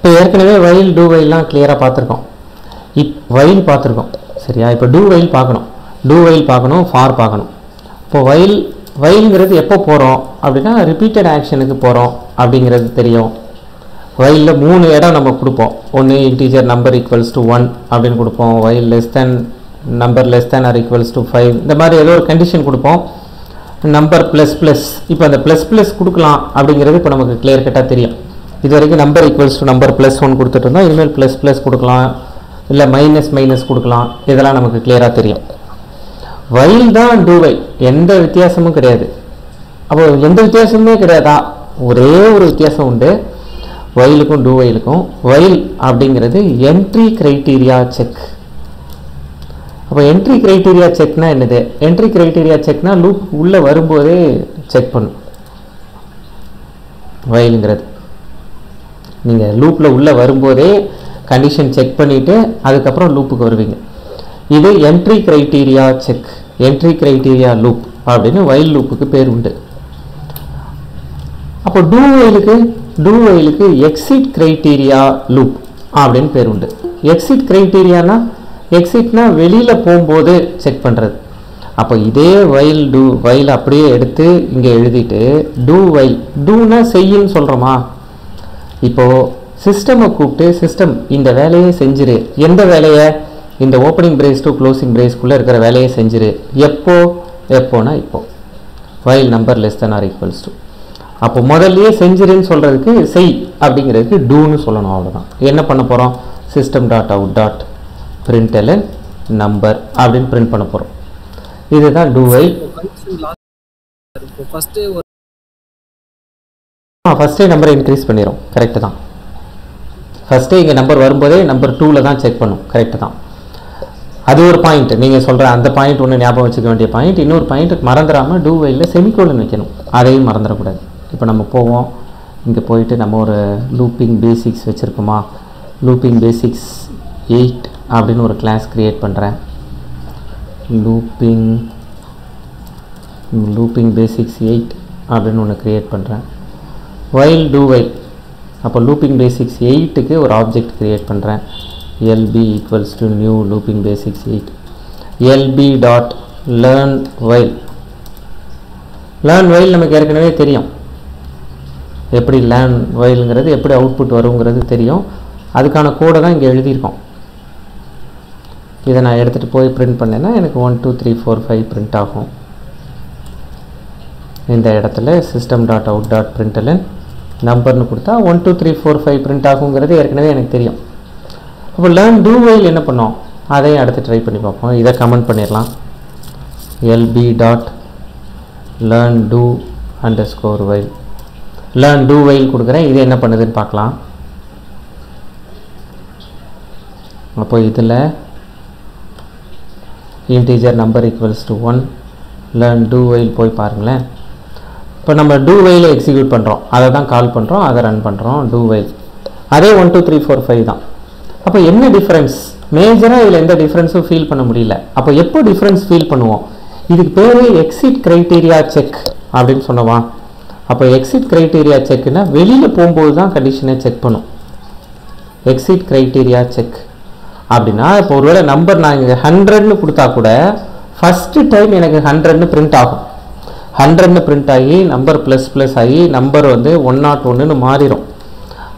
இப்போ ஏற்கனவே வயல் டூ வயல்லாம் கிளியராக பார்த்துருக்கோம். இப் வயல் பார்த்துருக்கோம். சரியா? இப்போ டூ வயல் பார்க்கணும். டூ வயல் பார்க்கணும் ஃபார் பார்க்கணும். இப்போ வயல் வயலுங்கிறது எப்போ போகிறோம் அப்படின்னா ரிப்பீட்டட் ஆக்ஷனுக்கு போகிறோம் அப்படிங்கிறது தெரியும். வயலில் மூணு இடம் நம்ம கொடுப்போம். ஒன்று integer number equals to one அப்படின்னு கொடுப்போம். While less than number less than or equals to five இந்த மாதிரி ஏதோ ஒரு கண்டிஷன் கொடுப்போம். நம்பர் ப்ளஸ் ப்ளஸ் இப்போ அந்த ப்ளஸ் ப்ளஸ் கொடுக்கலாம் அப்படிங்கிறது இப்போ நமக்கு கிளியர் கட்டாக தெரியும். இது வரைக்கும் number equals to number plus one கொடுத்துட்டு இருந்தோம் இனிமேல் ப்ளஸ் ப்ளஸ் கொடுக்கலாம். இல்லை மைனஸ் மைனஸ் கொடுக்கலாம். இதெல்லாம் நமக்கு கிளியராக தெரியும். வயல் தான் டூ வை எந்த வித்தியாசமும் கிடையாது. அப்போ எந்த வித்தியாசமுமே கிடையாதா. ஒரே ஒரு வித்தியாசம் உண்டு. வயலுக்கும் டூ வயலுக்கும் வயல் அப்படிங்கிறது என்ட்ரி கிரைட்டீரியா செக் அப்போ என்ட்ரி கிரைட்டீரியா செக்னா என்னது? என்ட்ரி கிரைட்டீரியா செக்னா லூப் உள்ளே வரும்போதே செக் பண்ணும். வயலுங்கிறது நீங்கள் லூப்பில் உள்ளே வரும்போதே கண்டிஷன் செக் பண்ணிவிட்டு அதுக்கப்புறம் லூப்புக்கு வருவீங்க. இது entry criteria check entry criteria loop அப்படின்னு வயல் லூப்புக்கு பேர் உண்டு. அப்போ டூ வயலுக்கு டூ வயலுக்கு எக்ஸிட் க்ரைட்டீரியா லூப் அப்படின்னு பேர் உண்டு. எக்ஸிட் க்ரைட்டீரியானா எக்ஸிட்னா வெளியில் போகும்போது செக் பண்ணுறது அப்போ இதே வயல் டூ வயல் அப்படியே எடுத்து இங்கே எழுதிட்டு டூ வயல் டூனா செய்யுன்னு சொல்கிறோமா இப்போது சிஸ்டமை கூப்பிட்டு சிஸ்டம் இந்த வேலையை செஞ்சிரு எந்த வேலையை இந்த ஓப்பனிங் பிரேஸ் டு க்ளோசிங் பிரேஸ்க்குள்ளே இருக்கிற வேலையை செஞ்சிரு எப்போ எப்போனா இப்போ while number less than or equals to அப்போ முதல்லையே செஞ்சிருன்னு சொல்கிறதுக்கு செய் அப்படிங்கிறதுக்கு டூன்னு சொல்லணும் அவ்வளோதான் என்ன பண்ண போகிறோம் system dot out dot println number அப்படின்னு பிரிண்ட் பண்ண போகிறோம் இதுதான் டூ வை ஃபஸ்ட்டே நம்பரை இன்க்ரீஸ் பண்ணிடும் கரெக்டு தான். ஃபஸ்ட்டே இங்கே நம்பர் வரும்போதே நம்பர் டூவில் தான் செக் பண்ணும். கரெக்டு தான். அது ஒரு பாயிண்ட் நீங்கள் சொல்கிற அந்த பாயிண்ட் ஒன்று ஞாபகம் வச்சுக்க வேண்டிய பாயிண்ட் இன்னொரு பாயிண்ட் மறந்துடாமல் டூ வையில் செமிகோலன் வைக்கணும். அதையும் மறந்துடக்கூடாது இப்போ நம்ம போவோம். இங்கே போயிட்டு நம்ம ஒரு லூப்பிங் பேசிக்ஸ் வச்சுருக்கோமா? லூப்பிங் பேசிக்ஸ் எயிட் அப்படின்னு ஒரு கிளாஸ் க்ரியேட் பண்ணுறேன் லூப்பிங் லூப்பிங் பேசிக்ஸ் எயிட் அப்படின்னு ஒன்று க்ரியேட் பண்ணுறேன் வைல் டூ வைல் அப்போ லூப்பிங் பேசிக்ஸ் எயிட்டுக்கு ஒரு ஆப்ஜெக்ட் க்ரியேட் பண்ணுறேன் LP equals to new looping basics eight LP dot learn while learn while நமக்கு ஏற்கனவே தெரியும். எப்படி லேர்ன் வைலுங்கிறது எப்படி அவுட்புட் வருங்கிறது தெரியும். அதுக்கான கோடை தான் இங்கே எழுதியிருக்கோம். இதை நான் எடுத்துகிட்டு போய் பிரிண்ட் பண்ணேன்னா எனக்கு one two three four five print ஆகும். இந்த இடத்துல system dot out dot println நம்பர்னு கொடுத்தா one two three four five print ஆகுங்கிறது ஏற்கனவே எனக்கு தெரியும். அப்போ லேர்ன் டூ வைல் என்ன பண்ணோம்? அதையும் அடுத்து ட்ரை பண்ணி பார்ப்போம். இதை கமெண்ட் பண்ணிடலாம். LP dot learn do underscore while learn do while கொடுக்குறேன். இது என்ன பண்ணுதுன்னு பார்க்கலாம். அப்போ இதில் integer number equals to one learn do while போய் பாருங்களேன். இப்போ நம்ம டூ வைல எக்ஸிக்யூட் பண்ணுறோம் அதை தான் கால் பண்ணுறோம் அதை ரன் பண்ணுறோம் டூ வைல் அதே one two three four five தான். அப்போ என்ன டிஃப்ரென்ஸ் மேஜராக இதில் எந்த டிஃப்ரென்ஸும் ஃபீல் பண்ண முடியல. அப்போ எப்போ டிஃப்ரென்ஸ் ஃபீல் பண்ணுவோம்? இதுக்கு பேர் எக்ஸிட் க்ரைட்டீரியா செக் அப்படின்னு சொன்னவா அப்போ எக்ஸிட் க்ரைட்டீரியா செக்னா வெளியில் போகும்போது தான் கண்டிஷனை செக் பண்ணும். எக்ஸிட் க்ரைட்டீரியா செக் அப்படின்னா இப்போ ஒருவேளை நம்பர் நான் இங்கே ஹண்ட்ரட்னு கொடுத்தா கூட ஃபஸ்ட்டு டைம் எனக்கு ஹண்ட்ரட்னு பிரிண்ட் ஆகும். ஹண்ட்ரட்னு பிரிண்ட் ஆகி நம்பர் ப்ளஸ் ப்ளஸ் ஆகி நம்பர் வந்து ஒன் நாட் ஒன்றுன்னு மாறிடும்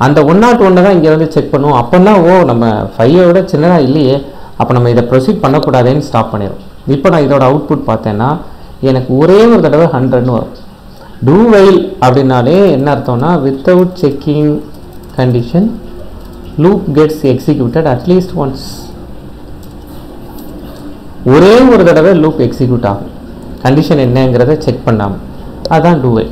அந்த ஒன் நாட் ஒன்று தான் இங்கே வந்து செக் பண்ணுவோம். அப்போல்லாம் ஓ நம்ம ஃபைவை விட சின்னதாக இல்லையே. அப்போ நம்ம இதை ப்ரொசீட் பண்ணக்கூடாதுன்னு ஸ்டாப் பண்ணிடும் இப்போ நான் இதோட அவுட்புட் பார்த்தேன்னா எனக்கு ஒரே ஒரு தடவை ஹண்ட்ரட்னு வரும். டூ வைல் அப்படின்னாலே என்ன அர்த்தம்னா without checking condition loop gets executed at least once ஒரே ஒரு தடவை லூப் எக்ஸிக்யூட் ஆகும். கண்டிஷன் என்னங்கிறத செக் பண்ணாமல் அதான் டூவெல்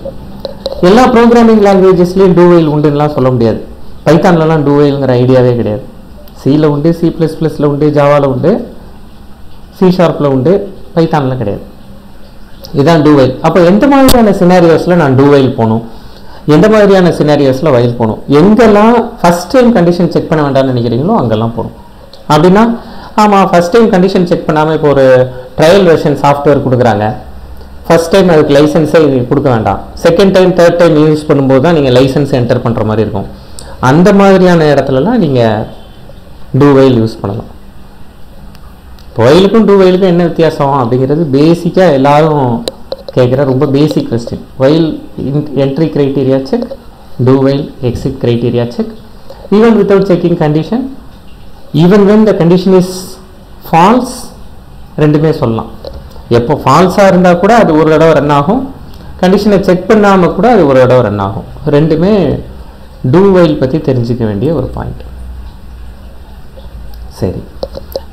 எல்லா ப்ரோக்ராமிங் லாங்குவேஜஸ்லேயும் டூ வைல் உண்டுன்னெலாம் சொல்ல முடியாது. பைத்தான்லலாம் டூ வைல்ங்கிற ஐடியாவே கிடையாது சியில் உண்டு சி ப்ளஸ் ப்ளஸில் உண்டு ஜாவாவில் உண்டு சி ஷார்ப்பில் உண்டு பைத்தானில் கிடையாது. இதுதான் டூ வைல் அப்போ எந்த மாதிரியான சினாரியோஸில் நான் டூ வைல் போகணும்? எந்த மாதிரியான சினாரியோஸில் வயல் போகணும்? எங்கெல்லாம் ஃபஸ்ட் டைம் கண்டிஷன் செக் பண்ண வேண்டாம்னு நினைக்கிறீங்களோ அங்கெல்லாம் போகணும். அப்படின்னா ஆமாம் ஃபஸ்ட் டைம் கண்டிஷன் செக் பண்ணாமல் இப்போ ஒரு ட்ரையல் வெர்ஷன் சாஃப்ட்வேர் கொடுக்குறாங்க. ஃபஸ்ட் டைம் அதுக்கு லைசன்ஸே கொடுக்க வேண்டாம். Second time third time use பண்ணும்போது தான் நீங்கள் லைசன்ஸ் என்டர் பண்ணுற மாதிரி இருக்கும். அந்த மாதிரியான இடத்துலலாம் நீங்கள் டூ வைல் யூஸ் பண்ணலாம். வயலுக்கும் டூ வயலுக்கும் என்ன வித்தியாசம் அப்படிங்கிறது பேசிக்காக எல்லாரும் கேட்குற ரொம்ப basic question while entry criteria check do while exit criteria check even without checking condition even when the condition is false ரெண்டுமே சொல்லலாம். எப்போ ஃபால்ஸாக இருந்தால் கூட அது ஒரு தடவை ரன் ஆகும். கண்டிஷனை செக் பண்ணாமல் கூட அது ஒரு தடவை ரன் ஆகும். ரெண்டுமே டூ வைல் பற்றி தெரிஞ்சுக்க வேண்டிய ஒரு பாயிண்ட் சரி.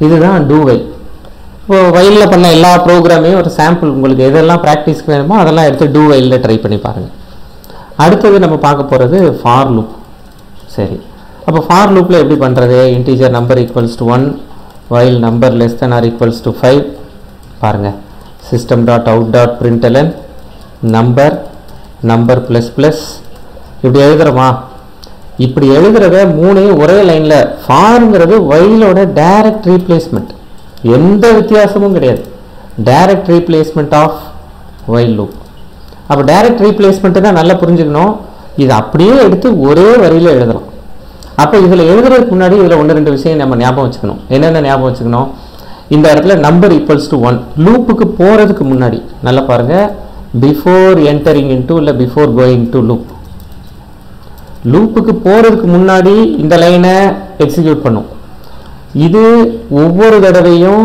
இதுதான் டூ வைல் இப்போ வயலில் பண்ண எல்லா ப்ரோக்ராமையும் ஒரு சாம்பிள் உங்களுக்கு எதெல்லாம் ப்ராக்டிஸ்க்கு வேணுமோ அதெல்லாம் எடுத்து டூ வயலில் ட்ரை பண்ணி பாருங்கள் அடுத்தது நம்ம பார்க்க போகிறது ஃபார் லூப் சரி. அப்போ ஃபார் லூப்பில் எப்படி பண்ணுறது integer number equals to one while number less than or equals to five பாருங்க. System dot out dot println number number plus plus இப்படி எழுதுகிறோமா இப்படி எழுதுறத மூணையும் ஒரே லைனில் ஃபார்ங்கிறது வயலோட டைரக்ட் ரீப்ளேஸ்மெண்ட் எந்த வித்தியாசமும் கிடையாது. Direct replacement of while loop அப்போ டைரக்ட் ரீப்ளேஸ்மெண்ட்டு தான் நல்லா புரிஞ்சுக்கணும். இது அப்படியே எடுத்து ஒரே வரியில் எழுதலாம். அப்போ இதில் எழுதுறதுக்கு முன்னாடி இதில் ஒன்று ரெண்டு விஷயம் நம்ம ஞாபகம் வச்சுக்கணும். என்னென்ன ஞாபகம் வச்சுக்கணும்? இந்த இடத்துல நம்பர் ஈக்குவல்ஸ் டு ஒன் லூப்புக்கு போகிறதுக்கு முன்னாடி நல்லா பாருங்கள் பிஃபோர் என்டரிங் இன்ட்டு இல்லை பிஃபோர் கோயிங் டு லூப் லூப்புக்கு போகிறதுக்கு முன்னாடி இந்த லைனை எக்ஸிக்யூட் பண்ணும். இது ஒவ்வொரு தடவையும்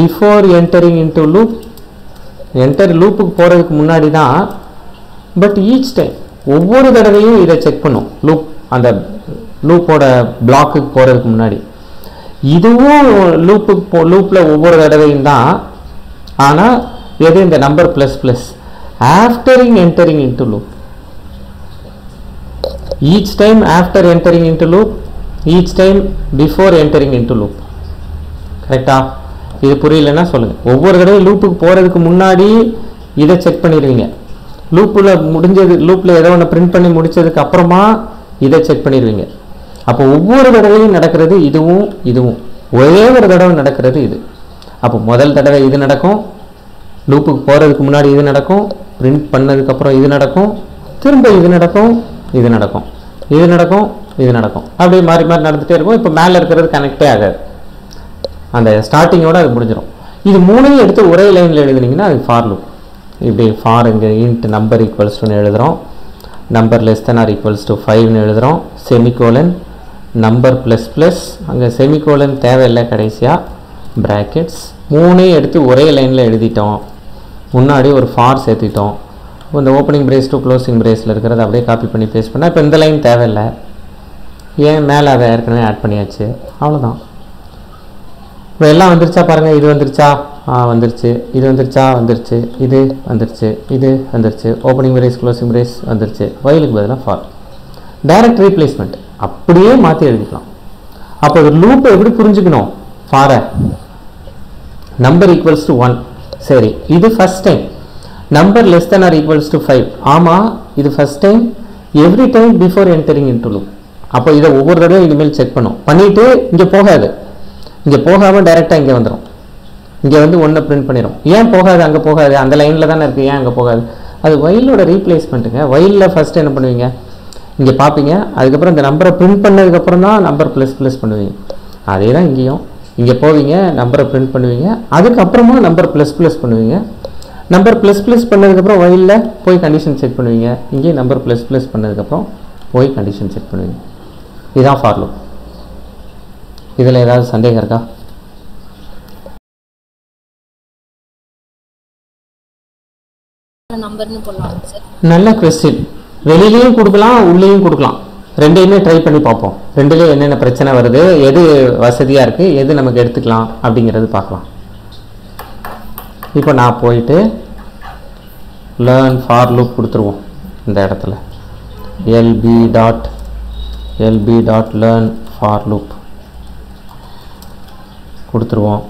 before entering into loop enter லூப்புக்கு போகிறதுக்கு முன்னாடி தான் பட் ஈச் டைம் ஒவ்வொரு தடவையும் இதை செக் பண்ணும். லூப் அந்த லூப்போட பிளாக்குக்கு போகிறதுக்கு முன்னாடி. இதுவும் லூப்புக்கு போ லூப்பில் ஒவ்வொரு தடவையும் தான். ஆனால் எது இந்த number plus plus after entering into loop each time after entering into loop each time before entering into loop கரெக்டா இது புரியலன்னா சொல்லுங்கள் ஒவ்வொரு தடவை லூப்புக்கு போகிறதுக்கு முன்னாடி இதை செக் பண்ணிடுவீங்க. லூப்பில் முடிஞ்சது லூப்பில் ஏதோ ஒன்று பிரிண்ட் பண்ணி முடித்ததுக்கு அப்புறமா இதை செக் பண்ணிடுவீங்க. அப்போ ஒவ்வொரு தடவையும் நடக்கிறது இதுவும் இதுவும். ஒரே ஒரு தடவை நடக்கிறது இது. அப்போ முதல் தடவை இது நடக்கும். லூப்புக்கு போகிறதுக்கு முன்னாடி இது நடக்கும். பிரிண்ட் பண்ணதுக்கப்புறம் இது நடக்கும். திரும்ப இது நடக்கும் இது நடக்கும். இது நடக்கும் இது நடக்கும். அப்படியே மாறி மாறி நடந்துகிட்டே இருக்கும். இப்போ மேலே இருக்கிறது கனெக்டே ஆகாது. அந்த ஸ்டார்டிங்கோட அது முடிஞ்சிடும் இது மூணையும் எடுத்து ஒரே லைனில் எழுதுனீங்கன்னா அது ஃபார் லூப் இப்படி ஃபார் இங்கே இன்ட் நம்பர் ஈக்குவல்ஸ் டுன்னு எழுதுகிறோம் number less than or equals to ஃபைவ்னு எழுதுகிறோம் செமிகோலன் நம்பர் ப்ளஸ் ப்ளஸ் அங்கே செமிகோலன் தேவையில்லை கடைசியாக ப்ராக்கெட்ஸ் மூணையும் எடுத்து ஒரே லைனில் எழுதிட்டோம். முன்னாடி ஒரு ஃபார் சேர்த்துட்டோம். இந்த ஓப்பனிங் பிரேஸ் டு க்ளோசிங் பிரேஸில் இருக்கிறத அப்படியே காப்பி பண்ணி பேஸ்ட் பண்ணால் இப்போ இந்த லைன் தேவையில்லை. ஏன் மேலே அதை ஏற்கனவே ஆட் பண்ணியாச்சு? அவ்வளோதான் இப்போ எல்லாம் வந்துருச்சா பாருங்கள் இது வந்துருச்சா? ஆ வந்துருச்சு. இது வந்துருச்சா? வந்துருச்சு. இது வந்துருச்சு. இது வந்துருச்சு. ஓப்பனிங் பிரேஸ் க்ளோசிங் பிரேஸ் வந்துருச்சு. வயலுக்கு பதிலாக ஃபார் டைரக்ட் ரீப்ளேஸ்மெண்ட் அப்படியே மாற்றி எழுதிக்கலாம். அப்போ ஒரு லூப்பை எப்படி புரிஞ்சுக்கணும்? ஃபாரை நம்பர் ஈக்குவல்ஸ் டு ஒன் சரி இது first time number less than or equals to five ஆமாம் இது first time every time before entering into loop அப்போ இதை ஒவ்வொரு தடவையும் இனிமேல் செக் பண்ணும். பண்ணிவிட்டு இங்கே போகாது. இங்கே போகாமல் டைரெக்டாக இங்கே வந்துடும் இங்கே வந்து ஒன்றை பிரிண்ட் பண்ணிடும் ஏன் போகாது? அங்கே போகாது. அந்த லைனில் தானே இருக்குது ஏன் அங்கே போகாது? அது வயலோட ரீப்ளேஸ்மெண்ட்டுங்க வயலில் ஃபஸ்ட்டு என்ன பண்ணுவீங்க? இங்கே பார்ப்பீங்க அதுக்கப்புறம் இந்த நம்பரை பிரிண்ட் பண்ணதுக்கப்புறம் தான் நம்பர் ப்ளஸ் ப்ளஸ் பண்ணுவீங்க. அதே தான் இங்கேயும். இங்கே போவீங்க நம்பரை பிரிண்ட் பண்ணுவீங்க. அதுக்கப்புறமா நம்பர் ப்ளஸ் ப்ளஸ் பண்ணுவீங்க. நம்பர் ப்ளஸ் ப்ளஸ் பண்ணதுக்கப்புறம் வயலில் போய் கண்டிஷன் செக் பண்ணுவீங்க. இங்கேயும் நம்பர் ப்ளஸ் ப்ளஸ் பண்ணதுக்கப்புறம் போய் கண்டிஷன் செக் பண்ணுவீங்க. இதுதான் ஃபார்லோ இதில் ஏதாவது சந்தேகம் இருக்கா? நல்ல கொஸ்டின் வெளியிலையும் கொடுக்கலாம் உள்ளேயும் கொடுக்கலாம். ரெண்டையுமே ட்ரை பண்ணி பார்ப்போம். ரெண்டுலேயும் என்னென்ன பிரச்சனை வருது எது வசதியாக இருக்குது எது நமக்கு எடுத்துக்கலாம் அப்படிங்கிறது பார்க்கலாம். இப்போ நான் போயிட்டு லேர்ன் ஃபார் லூப் கொடுத்துருவோம் இந்த இடத்துல. LP dot LP dot learn for loop கொடுத்துருவோம்.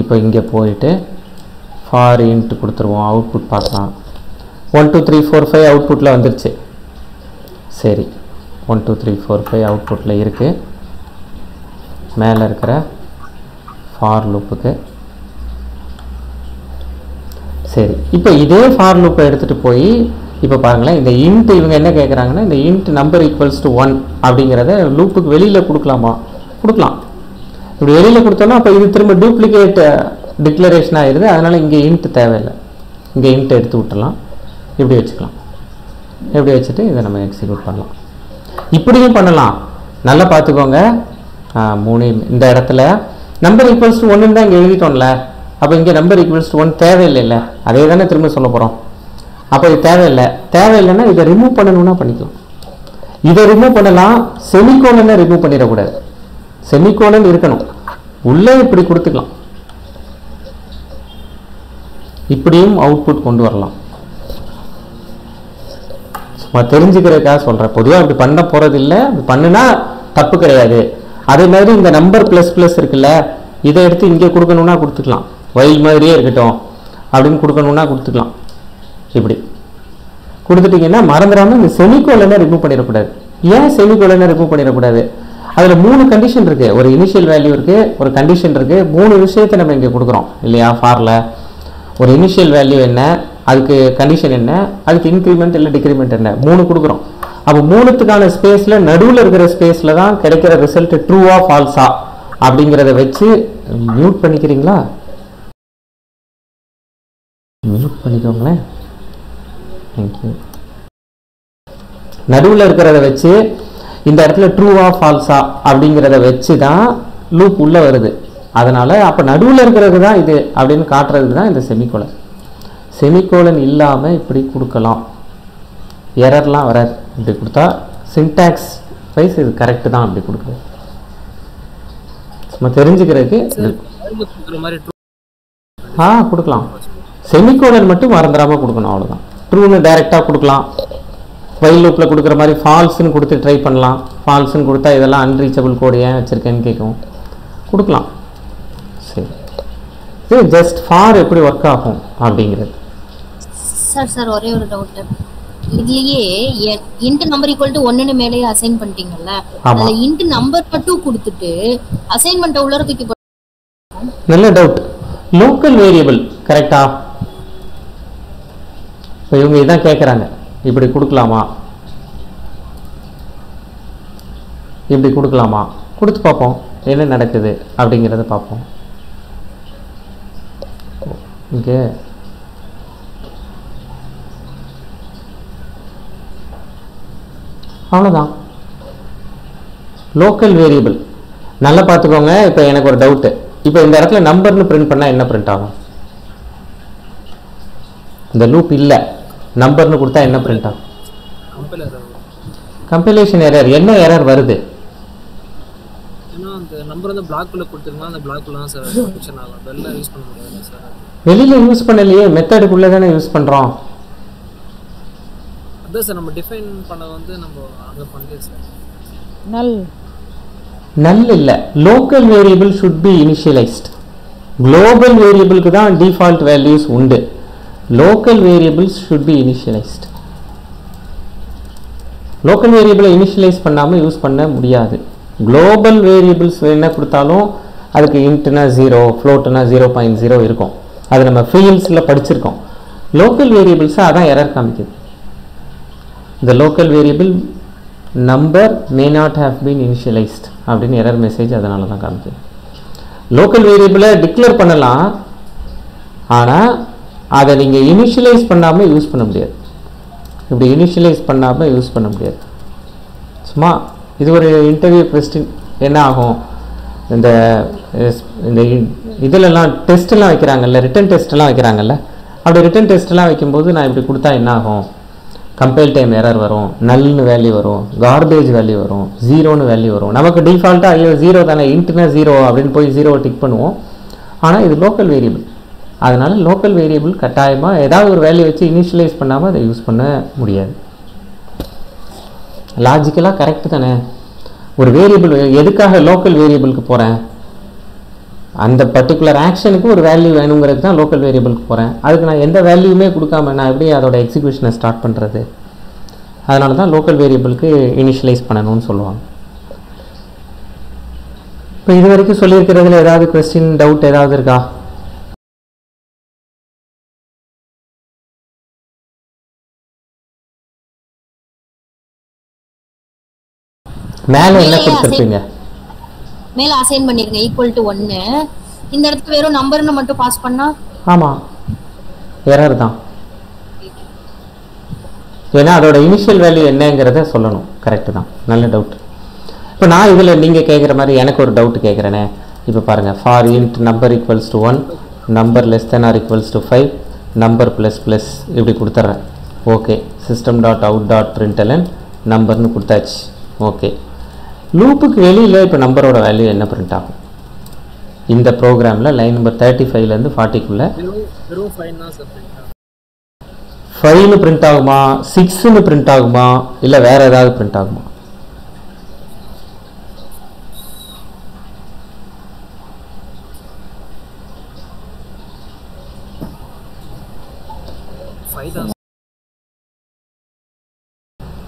இப்போ இங்கே போயிட்டு ஃபார் இன்ட்டு கொடுத்துருவோம். அவுட்புட் பார்க்கலாம். One two three four five அவுட்புட்டில் வந்துருச்சு. சரி. One two three four five அவுட்புட்டில் இருக்குது மேலே இருக்கிற ஃபார் லூப்புக்கு சரி. இப்போ இதே ஃபார் லூப்பை எடுத்துகிட்டு போய் இப்போ பாருங்களேன் இந்த இன்ட் இவங்க என்ன கேட்குறாங்கன்னா இந்த int number equals to one அப்படிங்கிறத லூப்புக்கு வெளியில் கொடுக்கலாமா? கொடுக்கலாம். இப்படி வெளியில் கொடுத்தோம்னா அப்போ இது திரும்ப டூப்ளிகேட் டிக்ளரேஷன் uh, ஆயிடுது. அதனால் இங்கே இன்ட் தேவையில்லை. இங்கே இன்ட் எடுத்து விட்டுலாம் இப்படி வச்சுக்கலாம். இப்படி வச்சுட்டு இதை நம்ம எக்ஸிக்யூட் பண்ணலாம். இப்படியும் பண்ணலாம். நல்லா பார்த்துக்கோங்க. மூணு இந்த இடத்துல நம்பர் ஈக்குவல்ஸ் டு ஒன்று தான் இங்கே எழுதிட்டோம்ல. அப்போ இங்கே நம்பர் ஈக்குவல்ஸ் டு ஒன் தேவையில்லைல்ல. அதே தானே திரும்ப சொல்ல போகிறோம் அப்போ இது தேவையில்லை. தேவையில்லைன்னா இதை ரிமூவ் பண்ணணும்னா பண்ணிக்கலாம். இதை ரிமூவ் பண்ணலாம். செமிகோலனை ரிமூவ் பண்ணிடக்கூடாது. செமிகோலன் இருக்கணும். உள்ளே இப்படி கொடுத்துக்கலாம். இப்படியும் அவுட்புட் கொண்டு வரலாம். நான் தெரிஞ்சுக்கிறதுக்காக சொல்கிறேன் பொதுவாக இப்படி பண்ண போகிறது இல்லை இப்படி பண்ணுனா தப்பு கிடையாது. அதே மாதிரி இந்த நம்பர் ப்ளஸ் ப்ளஸ் இருக்குல்ல இதை எடுத்து இங்கே கொடுக்கணும்னா கொடுத்துக்கலாம். வயல் மாதிரியே இருக்கட்டும். அப்படின்னு கொடுக்கணும்னா கொடுத்துக்கலாம். இப்படி. கொடுத்துட்டீங்கன்னா மறந்துடாமல் இந்த செமிகோலனை ரிமூவ் பண்ணிடக்கூடாது. ஏன் செமிகோலனை ரிமூவ் பண்ணிடக்கூடாது? அதில் மூணு கண்டிஷன் இருக்குது ஒரு இனிஷியல் வேல்யூ இருக்குது ஒரு கண்டிஷன் இருக்குது மூணு விஷயத்தை நம்ம இங்கே கொடுக்குறோம். இல்லையா ஃபாரில் ஒரு இனிஷியல் வேல்யூ என்ன? அதுக்கு கண்டிஷன் என்ன? அதுக்கு இன்க்ரிமெண்ட் இல்லை டிக்ரிமெண்ட் என்ன? மூணு கொடுக்குறோம். அப்போ மூணுத்துக்கான ஸ்பேஸில் நடுவில் இருக்கிற ஸ்பேஸில் தான் கிடைக்கிற ரிசல்ட் ட்ரூவா ஃபால்ஸா அப்படிங்கிறத வச்சு மியூட் பண்ணிக்கிறீங்களா? மியூட் பண்ணிக்கோங்களேன். தேங்க்யூ நடுவில் இருக்கிறத வச்சு இந்த இடத்துல ட்ரூவா ஃபால்ஸா அப்படிங்கிறத வச்சு தான் லூப் உள்ளே வருது. அதனால் அப்போ நடுவில் இருக்கிறது தான் இது அப்படின்னு காட்டுறதுக்கு தான் இந்த செமிகோலன் செமிகோலன் இல்லாமல் இப்படி கொடுக்கலாம். எரர்லாம் வராது. இப்படி கொடுத்தா சின்டாக்ஸ் வைஸ் இது கரெக்டு தான் அப்படி கொடுக்குறது சும்மா தெரிஞ்சுக்கிறதுக்கு ஆ கொடுக்கலாம். செமிகோலன் மட்டும் மறந்துடாம கொடுக்கணும் அவ்வளவுதான். ட்ரூன்னு டைரெக்டாக கொடுக்கலாம். வைல் லூப்பில் கொடுக்குற மாதிரி ஃபால்ஸ்னு கொடுத்து ட்ரை பண்ணலாம். ஃபால்ஸ்னு கொடுத்தா இதெல்லாம் அன்ரீச்சபிள் கோடு ஏன் வச்சுருக்கேன்னு கேட்கும் கொடுக்கலாம். சரி. இது ஜஸ்ட் ஃபார் எப்படி ஒர்க் ஆகும் அப்படிங்கிறது. சார் சார் ஒரே ஒரு டவுட் இதுலயே இன்ட் நம்பர் ஈக்குவல் டு ஒன்னுன்னு மேலேயே அசைன் பண்ணிட்டீங்கல்ல. அதுல இன்ட் நம்பர் மட்டும் கொடுத்துட்டு அசைன்மெண்ட் உள்ள தூக்கி நல்ல டவுட் லோக்கல் வேரியபிள் கரெக்டா இப்போ இவங்க இதான் கேட்குறாங்க இப்படி கொடுக்கலாமா? இப்படி கொடுக்கலாமா? கொடுத்து பார்ப்போம். என்ன நடக்குது அப்படிங்கிறத பார்ப்போம். இங்கே அவ்வளோதான் லோக்கல் வேரியபிள் நல்லா பார்த்துக்கோங்க இப்போ எனக்கு ஒரு டவுட்டு இப்போ இந்த இடத்துல நம்பர்னு பிரிண்ட் பண்ணால் என்ன பிரிண்ட் ஆகும்? இந்த லூப் இல்லை. நம்பர்னு கொடுத்தா என்ன பிரிண்ட் ஆகும்? கம்பைலர் கம்பைலேஷன் எரர் என்ன எரர் வருது? வெளியில் யூஸ் பண்ணலையே. மெத்தடுக்குள்ளே தானே யூஸ் பண்ணுறோம் அதான் சார் நம்ம டிஃபைன் பண்ண வந்து நம்ம அங்கே பண்ணல சார். நல். நல் இல்லை. Local variable should be initialized global வேரியபிளுக்கு தான் டிஃபால்ட் வேல்யூஸ் உண்டு. Local variables should be initialized local வேரியபிளை initialize பண்ணாமல் யூஸ் பண்ண முடியாது. குளோபல் வேரியபிள்ஸ் என்ன கொடுத்தாலும் அதுக்கு இன்ட்னா ஜீரோ ஃப்ளோட்னா ஜீரோ பாயிண்ட் ஜீரோ இருக்கும். அது நம்ம ஃபீல்ட்ஸில் படிச்சிருக்கோம். லோக்கல் வேரியபிள்ஸை அதான் எரர் காமிக்குது. The local variable number may not have been initialized அப்படின்னு எரர் மெசேஜ் அதனால தான் காமிக்குது லோக்கல் வேரியபிளை டிக்ளேர் பண்ணலாம். ஆனால் அதை நீங்கள் இனிஷியலைஸ் பண்ணாமல் யூஸ் பண்ண முடியாது. இப்படி இனிஷியலைஸ் பண்ணாமல் யூஸ் பண்ண முடியாது. சும்மா இது ஒரு இன்டர்வியூ கொஸ்டின் என்ன ஆகும்? இந்த இந்த இ- இதிலெல்லாம் டெஸ்ட்லாம் வைக்கிறாங்கல்ல ரிட்டன் டெஸ்ட்டெல்லாம் வைக்கிறாங்கல்ல. அப்படி ரிட்டன் டெஸ்ட்லாம் வைக்கும்போது நான் இப்படி கொடுத்தா என்ன ஆகும்? கம்பேர் டைம் எரர் வரும் நல்னு வேல்யூ வரும் கார்பேஜ் வேல்யூ வரும் ஜீரோன்னு வேல்யூ வரும். நமக்கு டிஃபால்ட்டாக ஐயோ ஜீரோ தானே இன்ட்னா ஜீரோ அப்படின்னு போய் ஜீரோவை டிக் பண்ணுவோம். ஆனால் இது லோக்கல் வேரியபிள் அதனால் லோக்கல் வேரியபிள் கட்டாயமாக ஏதாவது ஒரு வேல்யூ வச்சு இனிஷியலைஸ் பண்ணாமல் அதை யூஸ் பண்ண முடியாது. லாஜிக்கலாக கரெக்டு தானே. ஒரு வேரியபிள் எதுக்காக லோக்கல் வேரியபிளுக்கு போகிறேன் அந்த பர்டிகுலர் ஆக்ஷனுக்கு ஒரு வேல்யூ வேணுங்கிறது தான் லோக்கல் வேரியபிளுக்கு போகிறேன் அதுக்கு நான் எந்த வேல்யூமே கொடுக்காம நான் எப்படி அதோட எக்ஸிக்யூஷனை ஸ்டார்ட் பண்ணுறது அதனால தான் லோக்கல் வேரியபிளுக்கு இனிஷியலைஸ் பண்ணணும்னு சொல்லுவாங்க. இப்போ இது வரைக்கும் சொல்லியிருக்கிறதுல ஏதாவது கொஸ்டின் டவுட் ஏதாவது இருக்கா? மேலே என்ன கொடுத்துருப்பீங்க? மேல அசைன் பண்ணிருங்க ஈக்குவல் டு ஒன்னு இந்த இடத்துல வெறும் நம்பர்னு மட்டும் பாஸ் பண்ணா? ஆமாம் எரர் தான். ஏன்னா அதோட இனிஷியல் வேல்யூ என்னங்கிறத சொல்லணும். கரெக்டு தான். நல்ல டவுட் இப்போ நான் இதில் நீங்கள் கேட்குற மாதிரி எனக்கு ஒரு டவுட் கேட்குறேனே இப்போ பாருங்கள் for int number equals to one number less than or equals to five number plus plus இப்படி கொடுத்துட்றேன் okay system dot out dot println நம்பர்னு கொடுத்தாச்சு. ஓகே லூப்புக்கு வெளியில் இப்போ நம்பரோட வேல்யூ என்ன பிரிண்ட் ஆகும்? இந்த ப்ரோக்ராமில் லைன் நம்பர் தேர்ட்டி ஃபைவ்லேருந்து ஃபார்ட்டிக்குள்ளே ஃபைவ்னு பிரிண்ட் ஆகுமா? சிக்ஸ்னு பிரிண்ட் ஆகுமா? இல்லை வேற ஏதாவது பிரிண்ட் ஆகுமா?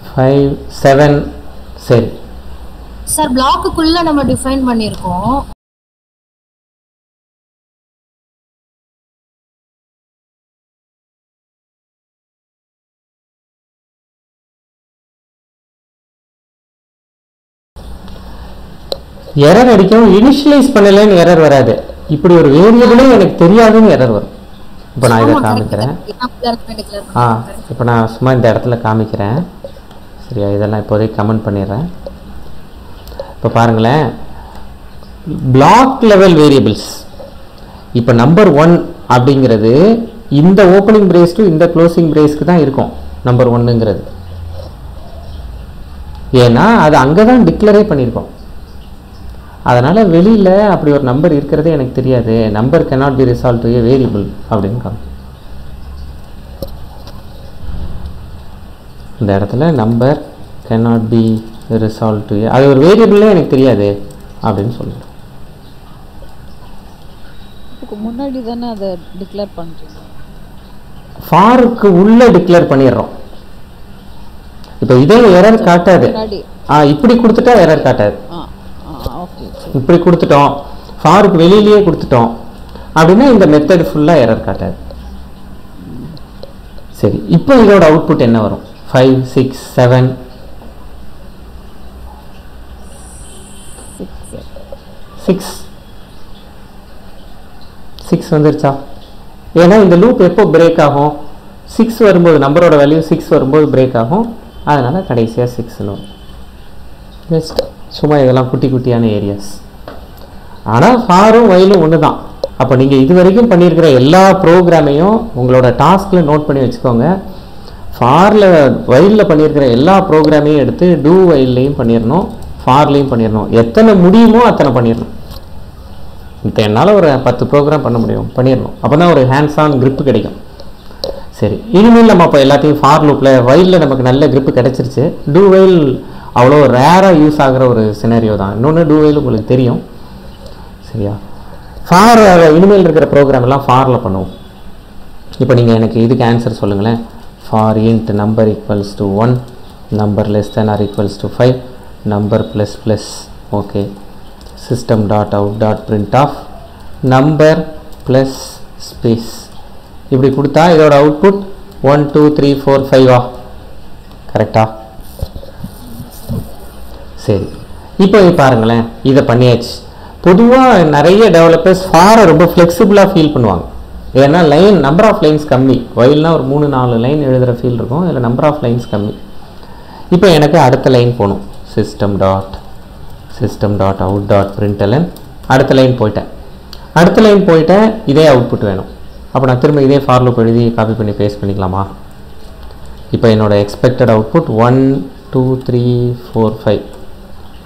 ஃபைவ் செவன் சரி. சார் பிளாக்குக்குள்ள நம்ம டிஃபைன் பண்ணிருக்கோம் எரர் அடிக்கும் இனிஷியலைஸ் பண்ணலைன்னு எரர் வராது. இப்படி ஒரு வேரியபிளே எனக்கு தெரியாதுன்னு எரர் வரும். இப்போ நான் இதை காமிக்கிறேன். ஆ இப்போ நான் சும்மா இந்த இடத்துல காமிக்கிறேன். சரியா இதெல்லாம் இப்போதைக்கு கமெண்ட் பண்ணிடுறேன். இப்போ பாருங்களேன். பிளாக் லெவல் வேரியபிள்ஸ் இப்போ நம்பர் ஒன் அப்படிங்கிறது இந்த ஓப்பனிங் பிரேஸ் டு இந்த க்ளோசிங் பிரேஸ்க்கு தான் இருக்கும் நம்பர் ஒன்னுங்கிறது ஏன்னா அது அங்கே தான் டிக்ளரே பண்ணியிருக்கோம் அதனால் வெளியில் அப்படி ஒரு நம்பர் இருக்கிறதே எனக்கு தெரியாது. Number cannot be resolve to a variable அப்படின்னு காமி இந்த இடத்துல number cannot be resolve to அது ஒரு வேரியபிளே எனக்கு தெரியாது அப்படின்னு இதுக்கு முன்னாடி தானே அதை டிக்ளேர் பண்ணுறீங்க ஃபாருக்கு உள்ளே டிக்ளேர் பண்ணிடுறோம். இப்போ இதே எரர் காட்டாது. ஆ இப்படி கொடுத்துட்டா எரர் காட்டாது. இப்படி கொடுத்துட்டோம். ஃபாருக்கு வெளியிலேயே கொடுத்துட்டோம். அப்படின்னா இந்த மெத்தட் ஃபுல்லாக எரர் காட்டாது. சரி இப்போ இதோட அவுட்புட் என்ன வரும்? Five six seven six six வந்துருச்சா? ஏன்னா இந்த லூப் எப்போ பிரேக் ஆகும்? சிக்ஸ் வரும்போது நம்பரோட வேல்யூ சிக்ஸ் வரும்போது பிரேக் ஆகும். அதனால் கடைசியாக சிக்ஸ்னு வரும் ஜஸ்ட் சும்மா இதெல்லாம் குட்டி குட்டியான ஏரியாஸ் ஆனால் ஃபாரும் வயலும் ஒன்று தான் அப்போ நீங்கள் இது வரைக்கும் பண்ணியிருக்கிற எல்லா ப்ரோக்ராமையும் உங்களோட டாஸ்கில் நோட் பண்ணி வச்சுக்கோங்க. ஃபாரில் வயலில் பண்ணியிருக்கிற எல்லா ப்ரோக்ராமையும் எடுத்து டூ வயல்லையும் பண்ணிடணும் ஃபார்லையும் பண்ணிடணும் எத்தனை முடியுமோ அத்தனை பண்ணிடணும் இப்போ என்னால் ஒரு பத்து ப்ரோக்ராம் பண்ண முடியும். பண்ணிடணும் அப்போ தான் ஒரு ஹேண்ட்ஸ் ஆன் கிரிப்பு கிடைக்கும். சரி. இனிமேல் நம்ம அப்போ எல்லாத்தையும் ஃபார் லூப்பில் வயலில் நமக்கு நல்ல கிரிப்பு கிடச்சிருச்சு. டூ வெயில் அவ்வளோ ரேராக யூஸ் ஆகுற ஒரு சினாரியோ தான். இன்னொன்று டூ வெயில் உங்களுக்கு தெரியும். சரியா? ஃபார் இனிமேல் இருக்கிற ப்ரோக்ராம் எல்லாம் ஃபாரில் பண்ணுவோம். இப்போ நீங்கள் எனக்கு இதுக்கு ஆன்சர் சொல்லுங்களேன். For int number equals to one number less than or equals to five number plus plus okay system dot out dot print of number plus space இப்படி கொடுத்தா இதோட output one two three four ஃபைவா கரெக்டா சரி. இப்போ பாருங்களேன். இதை பண்ணியாச்சு. பொதுவாக நிறைய டெவலப்பர்ஸ் ஃபாரை ரொம்ப ஃப்ளெக்சிபிளாக ஃபீல் பண்ணுவாங்க. ஏன்னா லைன் நம்பர் ஆஃப் லைன்ஸ் கம்மி. வயல்னா ஒரு மூணு நாலு லைன் எழுதுகிற ஃபீல் இருக்கும். இதில் நம்பர் ஆஃப் லைன்ஸ் கம்மி. இப்போ எனக்கு அடுத்த லைன் போகணும். System dot system dot out dot println அடுத்த லைன் போயிட்டேன். அடுத்த லைன் போயிட்டேன் இதே அவுட்புட் வேணும். அப்போ நான் திரும்ப இதே ஃபார் எழுதி காப்பி பண்ணி பேஸ்ட் பண்ணிக்கலாமா? இப்போ என்னோட expected output one two three four five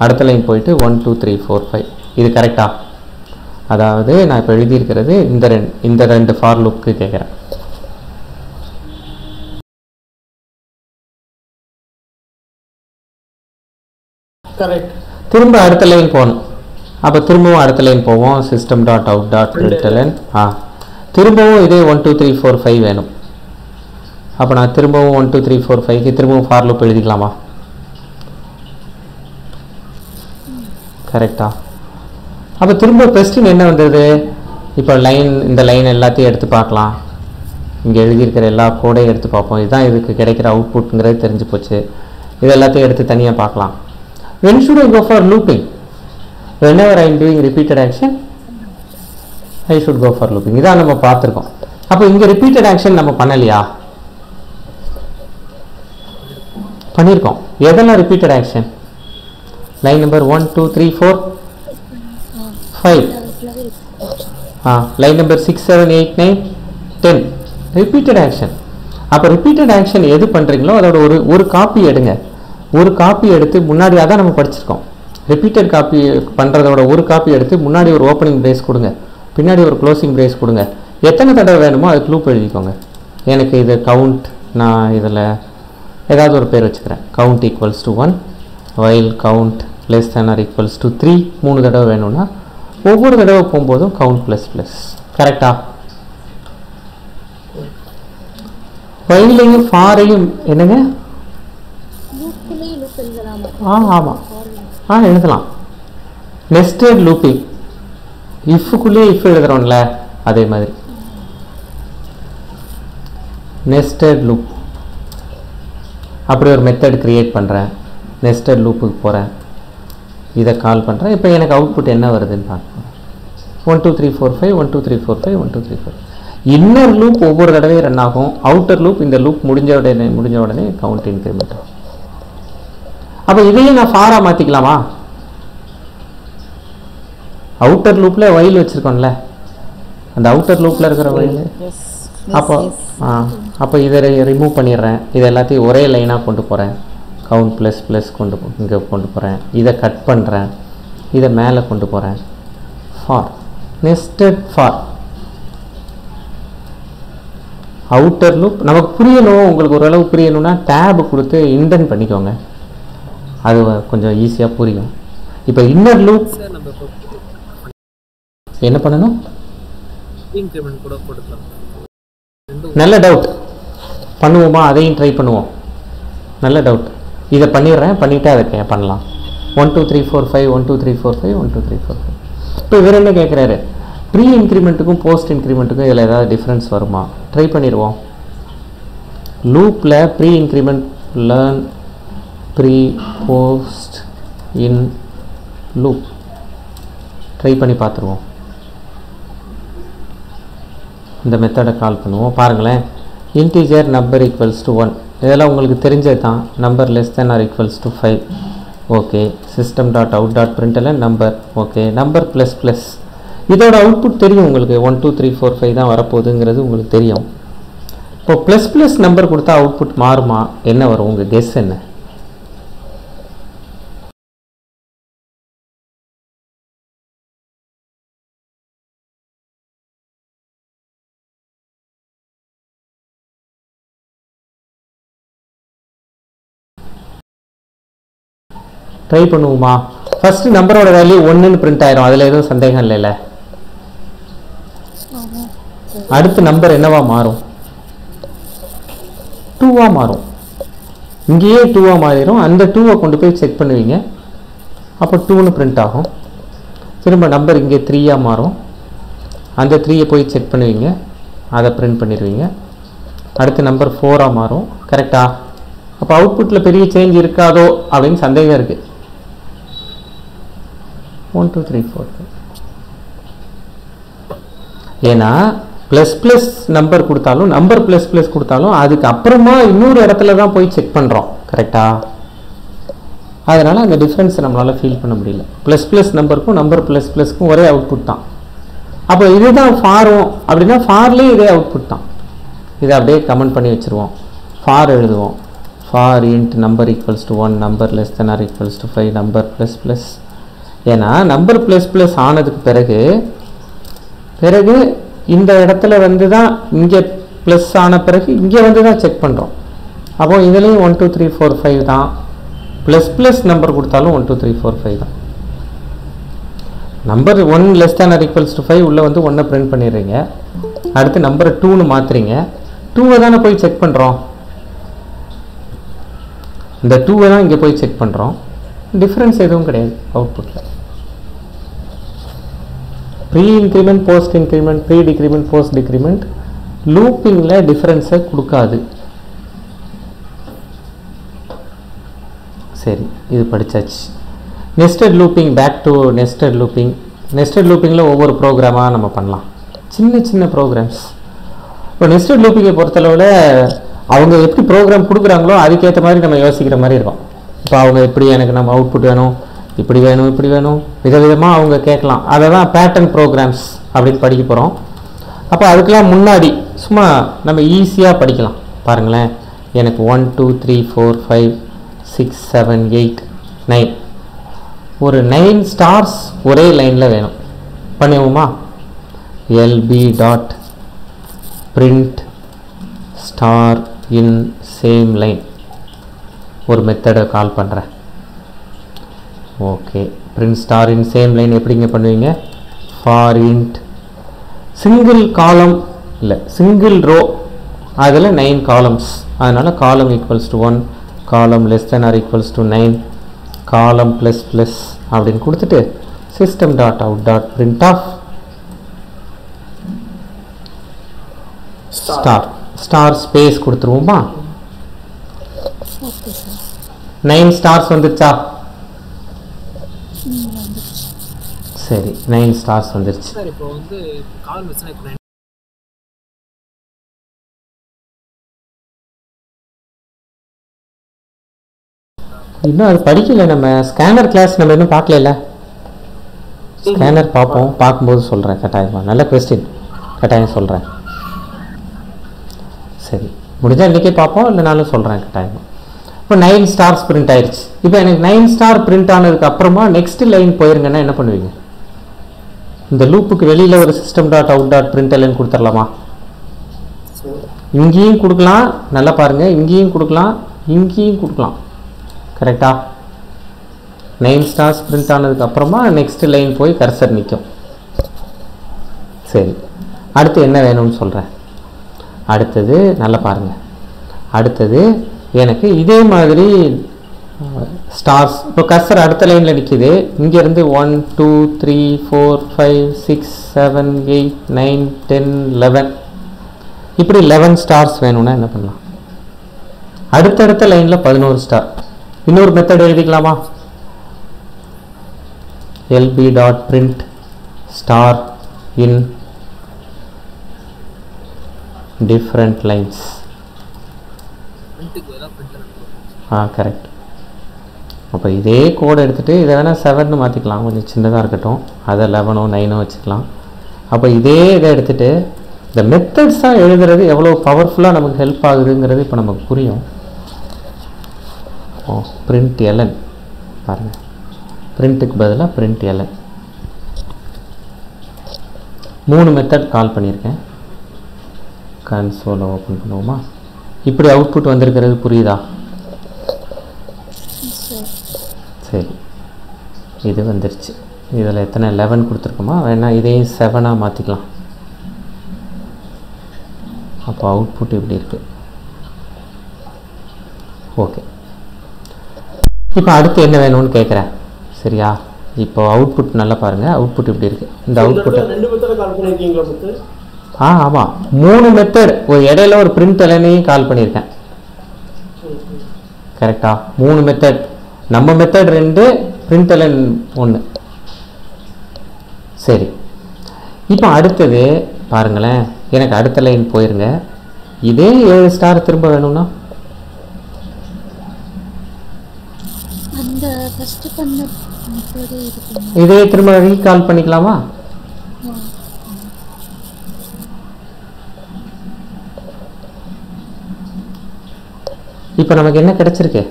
அடுத்த லைன் போயிட்டு one two three four five இது கரெக்டா அதாவது நான் இப்போ எழுதியிருக்கிறது இந்த ரெண்டு இந்த ரெண்டு ஃபார் லுக்கு கேட்குறேன். கரெக்ட் திரும்ப அடுத்த லைன் போகணும். அப்போ திரும்பவும் அடுத்த லைன் போவோம். System dot out dot println ஆ. திரும்பவும் இதே one two three four five வேணும். அப்போ நான் திரும்பவும் ஒன் டூ த்ரீ ஃபோர் ஃபைவ்க்கு திரும்பவும் ஃபார் லூப் எழுதிக்கலாமா? கரெக்டா அப்போ திரும்ப கொஸ்டின் என்ன வந்தது? இப்போ லைன் இந்த லைன் எல்லாத்தையும் எடுத்து பார்க்கலாம். இங்கே எழுதியிருக்கிற எல்லா கோடையும் எடுத்து பார்ப்போம். இதுதான் இதுக்கு கிடைக்கிற அவுட்புட்ங்கிறது தெரிஞ்சு போச்சு. இது எல்லாத்தையும் எடுத்து தனியாக பார்க்கலாம். When should I go for looping? Whenever I am doing repeated action I should go for looping. இதான் நம்ம பார்த்துருக்கோம். அப்போ இங்கே ரிப்பீட்டட் ஆக்ஷன் நம்ம பண்ணலையா? பண்ணியிருக்கோம் எதெல்லாம் repeated action line number one two three four five ஆ line number six seven eight nine ten repeated action அப்போ ரிப்பீட்டட் ஆக்ஷன் எது பண்ணுறீங்களோ அதோட ஒரு ஒரு காப்பி எடுங்க. ஒரு காப்பி எடுத்து முன்னாடி அதான் நம்ம படிச்சிருக்கோம். ரிப்பீட்டட் காப்பி பண்ணுறதோட ஒரு காப்பி எடுத்து முன்னாடி ஒரு ஓப்பனிங் பிரேஸ் கொடுங்க. பின்னாடி ஒரு க்ளோசிங் பிரேஸ் கொடுங்க. எத்தனை தடவை வேணுமோ அதுக்கு லூப் எழுதிக்கோங்க. எனக்கு இது கவுண்ட் நான் இதில் ஏதாவது ஒரு பேர் வச்சுக்கிறேன். Count equals to one while count less than or equals to three மூணு தடவை வேணும்னா ஒவ்வொரு தடவை போகும்போதும் கவுண்ட் ப்ளஸ் ப்ளஸ் கரெக்டா வைலையும் ஃபாரையும் என்னங்க? ஆ ஆமாம் ஆ எழுதலாம். நெஸ்டட் லூப்பிங் இஃப்க்குள்ளேயே இஃப் எழுதுகிறோம்ல அதே மாதிரி. நெஸ்டட் லூப் அப்படி ஒரு மெத்தட் க்ரியேட் பண்ணுறேன் நெஸ்டட் லூப்புக்கு போகிறேன் இதை கால் பண்ணுறேன் இப்போ எனக்கு அவுட்புட் என்ன வருதுன்னு பார்க்கணும் one two three four five one two three four five one two three four inner loop ஒவ்வொரு தடவையும் ரன் ஆகும். அவுட்டர் லூப் இந்த லூப் முடிஞ்ச உடனே முடிஞ்ச உடனே கவுண்ட் இன்க்ரிமெண்ட் ஆகும். அப்போ இதையும் நான் ஃபாராக மாற்றிக்கலாமா அவுட்டர் லூப்பில் வயல் வச்சுருக்கோம்ல. அந்த அவுட்டர் லூப்பில் இருக்கிற எஸ் அப்போ ஆ அப்போ இதை ரிமூவ் பண்ணிடுறேன். இது எல்லாத்தையும் ஒரே லைனாக கொண்டு போகிறேன் கவுண்ட் ப்ளஸ் ப்ளஸ் கொண்டு இங்கே கொண்டு போகிறேன் இதை கட் பண்ணுறேன் இதை மேலே கொண்டு போகிறேன் for nested for outer loop நமக்கு புரியணும். உங்களுக்கு ஓரளவு புரியணும்னா டேப் கொடுத்து இன்டென்ட் பண்ணிக்கோங்க. அது கொஞ்சம் ஈஸியாக புரியும். இப்போ இன்னர் லூப் என்ன பண்ணணும்? நல்ல டவுட் பண்ணுவோமா? அதையும் ட்ரை பண்ணுவோம். நல்ல டவுட் இதை பண்ணிடுறேன். பண்ணிவிட்டு அதை பண்ணலாம். One two three four five one two three four five one two learn five இப்போ இவர் என்ன கேட்குறாரு ப்ரீ இன்க்ரிமெண்ட்டுக்கும் போஸ்ட் இன்க்ரிமெண்ட்டுக்கும் இதில் ஏதாவது டிஃப்ரென்ஸ் வருமா? ட்ரை பண்ணிடுவோம். லூப்பில் pre increment learn pre post in loop try பண்ணி பார்த்துருவோம். இந்த மெத்தடை கால் பண்ணுவோம். பாருங்களேன். Integer number equals to one இதெல்லாம் உங்களுக்கு தெரிஞ்சது தான். Number less than or equals to five okay system dot out dot பிரிண்டெல்லாம் number okay number plus plus இதோட அவுட்புட் தெரியும் உங்களுக்கு. One two three four five தான் வரப்போகுதுங்கிறது உங்களுக்கு தெரியும். இப்போ ப்ளஸ் ப்ளஸ் நம்பர் கொடுத்தா அவுட்புட் மாறுமா? என்ன வரும்? உங்கள் கெஸ் என்ன? ட்ரை பண்ணுவோமா? ஃபர்ஸ்ட் நம்பரோட வேல்யூ ஒன்றுன்னு பிரிண்ட் ஆயிரும். அதில் எதுவும் சந்தேகம் இல்லைல்ல அடுத்த நம்பர் என்னவா மாறும்? டூவாக மாறும். இங்கேயே டூவாக மாறிடும் அந்த டூவை கொண்டு போய் செக் பண்ணுவீங்க. அப்போ டூன்னு பிரிண்ட் ஆகும். திரும்ப நம்பர் இங்கே த்ரீயாக மாறும். அந்த த்ரீயை போய் செக் பண்ணுவீங்க. அதை பிரிண்ட் பண்ணிடுவீங்க. அடுத்த நம்பர் ஃபோராக மாறும். கரெக்டாக அப்போ அவுட்புட்டில் பெரிய சேஞ்ச் இருக்காதோ அப்படின்னு சந்தேகம் இருக்குது ஒன் டூ த்ரீ ஃபோர் ஏன்னா ப்ளஸ் ப்ளஸ் நம்பர் கொடுத்தாலும் நம்பர் ப்ளஸ் ப்ளஸ் கொடுத்தாலும் அதுக்கு அப்புறமா இன்னொரு இடத்துல தான் போய் செக் பண்ணுறோம் கரெக்டாக அதனால் அந்த டிஃப்ரென்ஸை நம்மளால் ஃபீல் பண்ண முடியல. ப்ளஸ் ப்ளஸ் நம்பருக்கும் நம்பர் ப்ளஸ் ப்ளஸ்க்கும் ஒரே அவுட்புட் தான். அப்போ இதுதான் ஃபாரும் அப்படின்னா ஃபார்லேயும் இதே அவுட்புட் தான். இதை அப்படியே கமெண்ட் பண்ணி வச்சுருவோம். ஃபார் எழுதுவோம். For int number equals to one number less than or equals to five number plus plus ஏன்னா நம்பர் ப்ளஸ் ப்ளஸ் ஆனதுக்கு பிறகு பிறகு இந்த இடத்துல வந்து தான் இங்கே ப்ளஸ் ஆன பிறகு இங்கே வந்து தான் செக் பண்ணுறோம் அப்போது இதுலேயும் one two three four five தான். ப்ளஸ் ப்ளஸ் நம்பர் கொடுத்தாலும் one two three four five தான். Number one less than or equals to five உள்ளே வந்து ஒன்றை பிரிண்ட் பண்ணிடுறீங்க. அடுத்து நம்பரை டூன்னு மாற்றுறீங்க டூவை தானே போய் செக் பண்ணுறோம் இந்த டூவை தான் இங்கே போய் செக் பண்ணுறோம் டிஃப்ரென்ஸ் எதுவும் கிடையாது அவுட்புட்டில் pre increment post increment pre decrement post decrement லூப்பிங்கில் டிஃப்ரென்ஸை கொடுக்காது. சரி இது படிச்சாச்சு. Nested looping back to nested looping nested லூப்பிங்கில் ஒவ்வொரு ப்ரோக்ராமாக நம்ம பண்ணலாம். சின்ன சின்ன ப்ரோக்ராம்ஸ் இப்போ நெஸ்டட் லூப்பிங்கை பொறுத்தளவில் அவங்க எப்படி ப்ரோக்ராம் கொடுக்குறாங்களோ அதுக்கேற்ற மாதிரி நம்ம யோசிக்கிற மாதிரி இருக்கும். இப்போ அவங்க எப்படி எனக்கு நம்ம அவுட்புட் வேணும்? இப்படி வேணும் இப்படி வேணும். விதவிதமாக அவங்க கேட்கலாம். அதை தான் பேட்டர்ன் ப்ரோக்ராம்ஸ் அப்படின்னு படிக்க போகிறோம் அப்போ அதுக்கெல்லாம் முன்னாடி சும்மா நம்ம ஈஸியாக படிக்கலாம். பாருங்களேன். எனக்கு one two three four five six seven eight nine ஒரு நைன் ஸ்டார்ஸ் ஒரே லைனில் வேணும். பண்ணுவோமா LP dot print star in same line ஒரு மெத்தடை கால் பண்ணுறேன் okay print star in same line எப்படிங்க பண்ணுவீங்க? ஃபார் இன்ட் சிங்கிள் காலம் இல்லை சிங்கிள் ரோ அதில் நைன் காலம்ஸ் அதனால் column equals to one column less than or equals to nine column plus plus அப்படின்னு கொடுத்துட்டு system dot out dot print of star star space கொடுத்துருவோமா? Nine stars வந்துருச்சா? சரி nine stars வந்துருச்சு. Sir இப்போ வந்து கால் இப்போ இன்னும் அது படிக்கல நம்ம ஸ்கேனர் கிளாஸ் நம்ம இன்னும் பார்க்கல ஸ்கேனர் பார்ப்போம் பார்க்கும்போது சொல்கிறேன் கட்டாயமா. நல்ல கொஸ்டின் கட்டாயம் சொல்கிறேன் சரி முடிஞ்சால் இன்றைக்கே பார்ப்போம் இல்லைனாலும் சொல்கிறேன் கட்டாயமா. இப்போ நைன் ஸ்டார்ஸ் பிரிண்ட் ஆயிருச்சு. இப்போ எனக்கு நைன் ஸ்டார் பிரிண்ட் ஆனதுக்கு அப்புறமா நெக்ஸ்ட் லைன் போயிருங்கன்னா என்ன பண்ணுவீங்க? இந்த லூப்புக்கு வெளியில் ஒரு system dot out dot print கொடுத்துடலாமா? இங்கேயும் கொடுக்கலாம். நல்லா பாருங்க. இங்கேயும் கொடுக்கலாம். இங்கேயும் கொடுக்கலாம். கரெக்டா நைன் ஸ்டார்ஸ் பிரிண்ட் ஆனதுக்கப்புறமா நெக்ஸ்ட் லைன் போய் கர்சர் நிற்கும் சரி. அடுத்து என்ன வேணும்னு சொல்கிறேன் அடுத்தது நல்லா பாருங்கள் அடுத்தது எனக்கு இதே மாதிரி ஸ்டார்ஸ். இப்போ கர்சர் அடுத்த லைனில் நிற்கிது இங்கேருந்து one two three four five six seven eight nine ten eleven இப்படி லெவன் ஸ்டார்ஸ் வேணும்னா என்ன பண்ணலாம்? அடுத்தடுத்த லைனில் பதினோரு ஸ்டார் இன்னொரு method எழுதிக்கலாமா? LP dot print star in different lines ah correct அப்போ இதே கோடை எடுத்துகிட்டு இதை வேணால் செவன்னு மாற்றிக்கலாம் கொஞ்சம் சின்னதாக இருக்கட்டும். அதை லெவனோ நைனோ வச்சுக்கலாம். அப்போ இதே இதை எடுத்துகிட்டு இந்த மெத்தட்ஸாக எழுதுறது எவ்வளோ பவர்ஃபுல்லாக நமக்கு ஹெல்ப் ஆகுதுங்கிறது இப்போ நமக்கு புரியும். ஓ பிரிண்ட் எலன் பாருங்கள் பிரிண்ட்டுக்கு பதிலாக பிரிண்ட் எலன் மூணு மெத்தட் கால் பண்ணியிருக்கேன். கன்சோலை ஓப்பன் பண்ணுவோமா? இப்படி அவுட்புட் வந்திருக்கிறது புரியுதா? சரி. இது வந்துருச்சு. இதில் எத்தனை? லெவன் கொடுத்துருக்கோமா? வேணா இதையும் செவனாக மாற்றிக்கலாம் அப்போ அவுட்புட் இப்படி இருக்கு. ஓகே இப்போ அடுத்து என்ன வேணும்னு கேட்குறேன். சரியா? இப்போ அவுட்புட் நல்லா பாருங்கள் அவுட்புட் இப்படி இருக்கு. இந்த முத்து ஆ ஆமாம் மூணு மெத்தட் ஒரு இடையில ஒரு பிரிண்ட் எலனையும் கால் பண்ணியிருக்கேன் கரெக்டா மூணு மெத்தட் நம்ம மெத்தட் ரெண்டு பிரிண்ட் எலன் ஒன்று சரி. இப்போ அடுத்தது பாருங்களேன். எனக்கு அடுத்த லைன் போயிருங்க. இதே ஏழு ஸ்டார் திரும்ப வேணும்னா? இதே திரும்ப ரீகால் பண்ணிக்கலாமா? இப்போ நமக்கு என்ன கிடைச்சிருக்கு?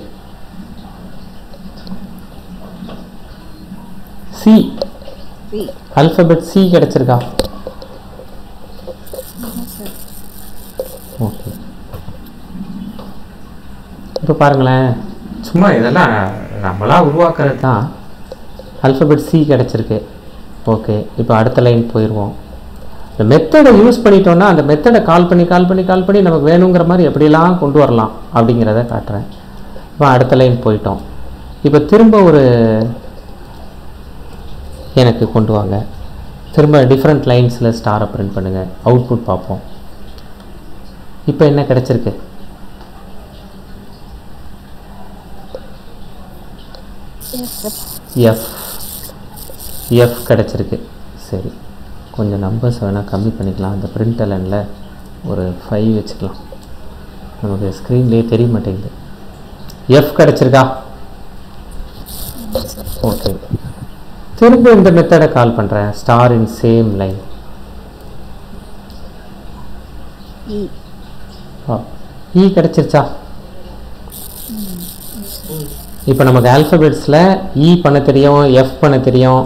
சி அல்பபெட் சி கிடைச்சிருக்கா? ஓகே இப்போ பாருங்களேன். சும்மா இதெல்லாம் நம்மளா உருவாக்குறது தான் அல்பபெட் சி கிடச்சிருக்கு. ஓகே இப்போ அடுத்த லைன் போயிடுவோம் இந்த மெத்தடை யூஸ் பண்ணிட்டோம்னா அந்த மெத்தடை கால் பண்ணி கால் பண்ணி கால் பண்ணி நமக்கு வேணுங்கிற மாதிரி எப்படிலாம் கொண்டு வரலாம் அப்படிங்கிறத காட்டுறேன். இப்போ அடுத்த லைன் போயிட்டோம். இப்போ திரும்ப ஒரு எனக்கு கொண்டு வாங்க. திரும்ப டிஃப்ரெண்ட் லைன்ஸில் ஸ்டாரை பிரிண்ட் பண்ணுங்கள் அவுட்புட் பார்ப்போம். இப்போ என்ன கிடச்சிருக்கு? எஃப் எஃப் கிடச்சிருக்கு. சரி. கொஞ்சம் நம்பர்ஸ் வேணால் கம்மி பண்ணிக்கலாம். அந்த பிரிண்ட் அலனில் ஒரு ஃபைவ் வச்சுக்கலாம். நமக்கு ஸ்க்ரீன்லேயே தெரிய மாட்டேங்குது. எஃப் கிடச்சிருக்கா? ஓகே திரும்ப இந்த மெத்தடை கால் பண்ணுறேன் star in same line E E கிடச்சிருச்சா? இப்போ நமக்கு ஆல்ஃபபெட்ஸில் இ பண்ண தெரியும் எஃப் பண்ண தெரியும்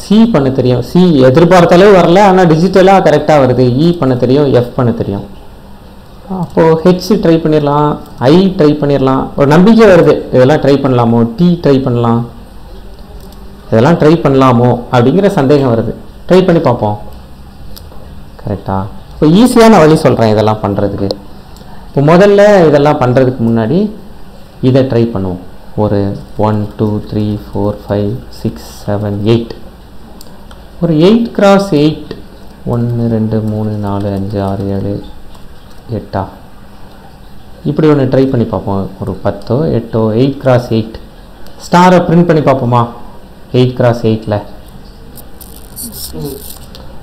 சி பண்ண தெரியும். சி எதிர்பார்த்தாலே வரல ஆனால் டிஜிட்டலாக கரெக்டாக வருது. இ பண்ண தெரியும் எஃப் பண்ண தெரியும். அப்போது ஹெச் ட்ரை பண்ணிடலாம் ஐ ட்ரை பண்ணிடலாம் ஒரு நம்பிக்கை வருது. இதெல்லாம் ட்ரை பண்ணலாமோ? டி ட்ரை பண்ணலாம். இதெல்லாம் ட்ரை பண்ணலாமோ அப்படிங்கிற சந்தேகம் வருது. ட்ரை பண்ணி பார்ப்போம். கரெக்டாக இப்போ ஈஸியான வழி சொல்கிறேன் இதெல்லாம் பண்ணுறதுக்கு இப்போ முதல்ல இதெல்லாம் பண்ணுறதுக்கு முன்னாடி இதை ட்ரை பண்ணுவோம். ஒரு one two three four five six seven eight ஒரு எயிட் கிராஸ் எயிட் ஒன்று ரெண்டு மூணு நாலு அஞ்சு ஆறு ஏழு எட்டா? இப்படி ஒன்று ட்ரை பண்ணி பார்ப்போம். ஒரு பத்தோ எட்டோ எயிட் கிராஸ் எயிட் ஸ்டாரை பிரிண்ட் பண்ணி பார்ப்போமா? எயிட் கிராஸ் எயிட்டில்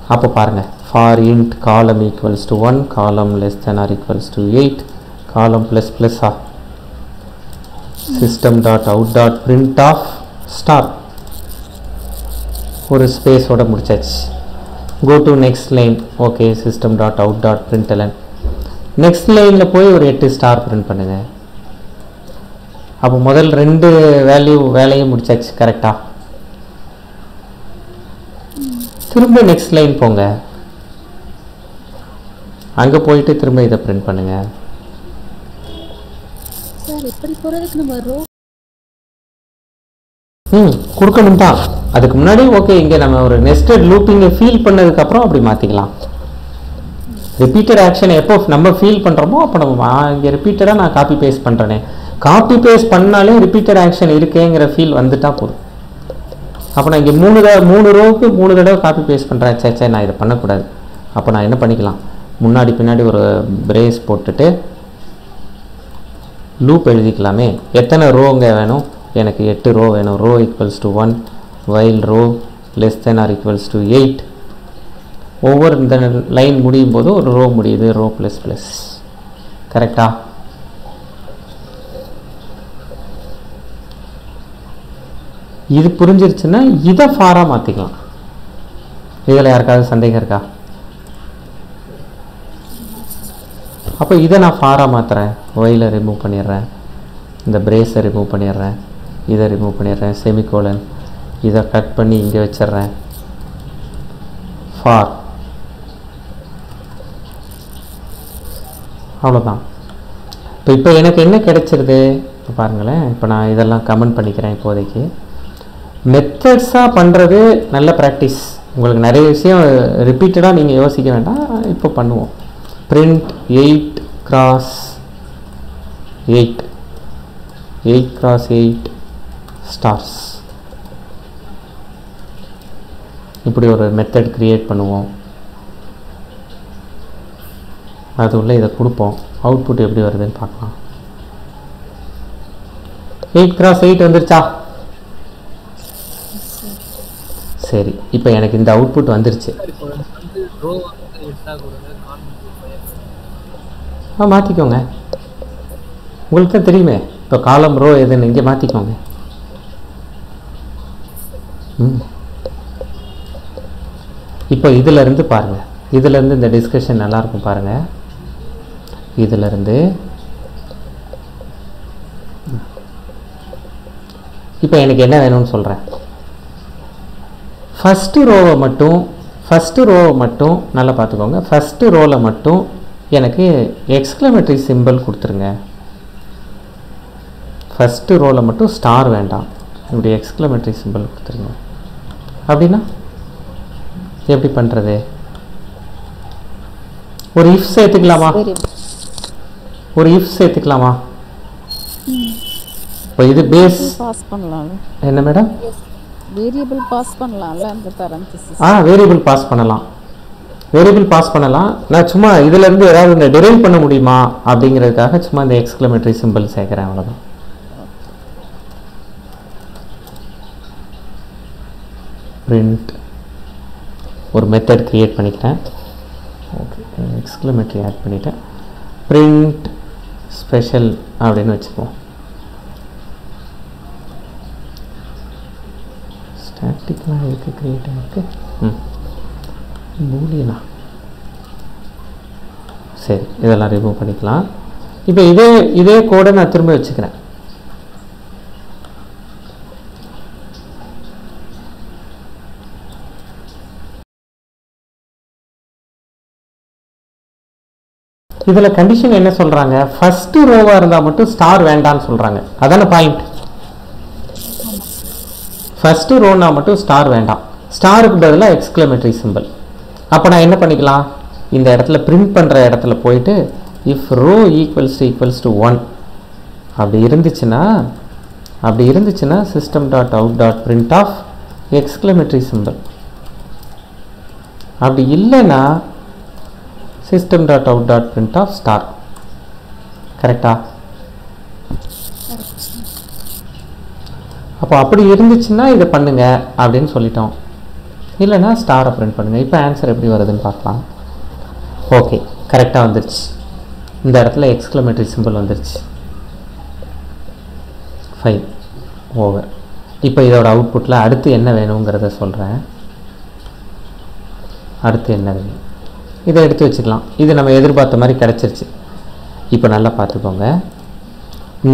அப்போ பாருங்கள் for int column equals to one column less than or equals to eight column plus ப்ளஸ்ஸா system dot out dot print of star ஒரு ஸ்பேஸோட முடிச்சாச்சு. Go to next line okay system dot out dot print next லைனில் போய் ஒரு எட்டு star print பண்ணுங்கள் அப்போ முதல் ரெண்டு வேல்யூ வேலையும் முடிச்சாச்சு கரெக்டாக திரும்ப நெக்ஸ்ட் லைன் போங்க. அங்கே போயிட்டு திரும்ப இதை பிரிண்ட் பண்ணுங்கள் ரோ ம் கொடுக்கணும் தான். அதுக்கு முன்னாடி ஓகே இங்கே நம்ம ஒரு நெஸ்டட் லூப்பிங்கை ஃபீல் பண்ணதுக்கப்புறம் அப்படி மாற்றிக்கலாம் ரிப்பீட்டட் ஆக்ஷனை எப்போ நம்ம ஃபீல் பண்ணுறோமோ அப்போ நம்ம இங்கே ரிப்பீட்டடாக நான் காப்பி பேஸ்ட் பண்ணுறேனே காப்பி பேஸ்ட் பண்ணாலே ரிப்பீட்டட் ஆக்ஷன் இருக்கேங்கிற ஃபீல் வந்துட்டா போதும். அப்போ நான் இங்கே மூணு த மூணு ரோவுக்கு மூணு தடவை காப்பி பேஸ்ட் பண்ணுறேன் சே சே நான் இதை பண்ணக்கூடாது. அப்போ நான் என்ன பண்ணிக்கலாம்? முன்னாடி பின்னாடி ஒரு பிரேஸ் போட்டுட்டு லூப் எழுதிக்கலாமே. எத்தனை ரோங்க வேணும்? எனக்கு எட்டு ரோ வேணும். Row equals to one while row less than or equals to eight ஒவ்வொரு இந்த லைன் முடியும் போது ஒரு ரோ முடியுது. ரோ ப்ளஸ் ப்ளஸ் கரெக்டாக இது புரிஞ்சிருச்சுன்னா இதை ஃபாராக மாற்றிக்கலாம் இதில் யாருக்காவது சந்தேகம் இருக்கா? அப்போ இதை நான் ஃபாராக மாற்றுறேன் ஒயில ரிமூவ் பண்ணிடுறேன். இந்த பிரேஸை ரிமூவ் பண்ணிடுறேன். இதை ரிமூவ் பண்ணிடுறேன். செமிகோலன் இதை கட் பண்ணி இங்கே வச்சிடுறேன். ஃபார் அவ்வளோதான் இப்போ இப்போ எனக்கு என்ன கிடைச்சிருது? இப்போ பாருங்களேன். இப்போ நான் இதெல்லாம் கமெண்ட் பண்ணிக்கிறேன் இப்போதைக்கு. மெத்தட்ஸாக பண்ணுறது நல்ல ப்ராக்டிஸ் உங்களுக்கு நிறைய விஷயம் ரிப்பீட்டடாக நீங்கள் யோசிக்க வேண்டாம். இப்போ பண்ணுவோம். Print eight cross eight eight cross eight stars இப்படி ஒரு மெத்தட் க்ரியேட் பண்ணுவோம். அது உள்ள இதை கொடுப்போம். அவுட்புட் எப்படி வருதுன்னு பார்க்கலாம். எயிட் கிராஸ் எயிட் வந்துருச்சா? சரி இப்போ எனக்கு இந்த அவுட்புட் வந்துருச்சு. ஆ மாற்றிக்கோங்க உங்களுக்கு தான் தெரியுமே இப்போ காலம் ரோ எதுன்னு இங்கே மாற்றிக்கோங்க ம். இப்போ இதிலிருந்து பாருங்கள் இதிலேருந்து இந்த டிஸ்கஷன் நல்லாயிருக்கும் பாருங்கள் இதிலிருந்து இப்போ எனக்கு என்ன வேணும்னு சொல்கிறேன் ஃபஸ்ட்டு ரோவை மட்டும் ஃபஸ்ட்டு ரோவை மட்டும் நல்லா பார்த்துக்கோங்க. ஃபஸ்ட்டு ரோவில் மட்டும் எனக்கு எக்ஸ்க்ளமேட்டரி சிம்பிள் கொடுத்துருங்க. ஃபஸ்ட்டு ரோவில் மட்டும் ஸ்டார் வேண்டாம். இப்படி எக்ஸ்க்ளமேட்டரி சிம்பிள் கொடுத்துருங்க. அப்படின்னா எப்படி பண்ணுறது ஒரு இஃப் சேர்த்துக்கலாமா? சரி ஒரு இஃப் சேர்த்துக்கலாமா? இப்போ இது பேஸ் பண்ணலாம்ல. என்ன மேடம் வேரியபிள் பாஸ் பண்ணலாம்ல அந்த பேரந்திசிஸ் ஆ வேரியபிள் பாஸ் பண்ணலாம். வேரியபிள் பாஸ் பண்ணலாம். நான் சும்மா இதுலேருந்து ஏதாவது இந்த டிரைவ் பண்ண முடியுமா அப்படிங்கிறதுக்காக சும்மா இந்த எக்ஸ்க்ளமேட்டரி சிம்பிள் சேர்க்குறேன் அவ்வளோதான் பிரிண்ட் ஒரு மெத்தட் க்ரியேட் பண்ணிக்கிறேன் ஓகே எக்ஸ்க்ளமேட்டரி ஆட் பண்ணிவிட்டேன் பிரிண்ட் ஸ்பெஷல் அப்படின்னு வச்சுக்குவோம். ஸ்டாட்டிக்லாம் எதுக்கு க்ரியேட் ஆகிருக்கு ம். பூலியனா சரி இதெல்லாம் ரிமூவ் பண்ணிக்கலாம். இப்போ இதே இதே கோடை நான் திரும்ப வச்சுக்கிறேன். இதில் கண்டிஷன் என்ன சொல்கிறாங்க ஃபஸ்ட்டு ரோவாக இருந்தால் மட்டும் ஸ்டார் வேண்டான்னு சொல்கிறாங்க அதான பாயிண்ட் ஃபஸ்ட்டு ரோனா மட்டும் ஸ்டார் வேண்டாம். ஸ்டாருக்கு பதிலாக எக்ஸ்க்ளமேட்ரி சிம்பிள் அப்போ நான் என்ன பண்ணிக்கலாம்? இந்த இடத்துல பிரிண்ட் பண்ணுற இடத்துல போயிட்டு if row equals equals to one அப்படி இருந்துச்சுன்னா அப்படி இருந்துச்சுன்னா system dot out dot print of exclamatory simple அப்படி இல்லைன்னா system dot out dot print of star கரெக்டாக அப்போ அப்படி இருந்துச்சுன்னா இதை பண்ணுங்க அப்படின்னு சொல்லிட்டோம். இல்லைன்னா ஸ்டாரை பிரிண்ட் பண்ணுங்கள் இப்போ ஆன்சர் எப்படி வருதுன்னு பார்க்கலாம். ஓகே கரெக்டாக வந்துருச்சு. இந்த இடத்துல எக்ஸ்க்ளமேட்டரி சிம்பிள் வந்துருச்சு. ஃபைவ் ஓவர் இப்போ இதோட அவுட்புட்டில் அடுத்து என்ன வேணுங்கிறத சொல்கிறேன் அடுத்து என்ன வேணும்? இதை எடுத்து வச்சுக்கலாம். இது நம்ம எதிர்பார்த்த மாதிரி கிடச்சிருச்சு. இப்போ நல்லா பார்த்துக்கோங்க.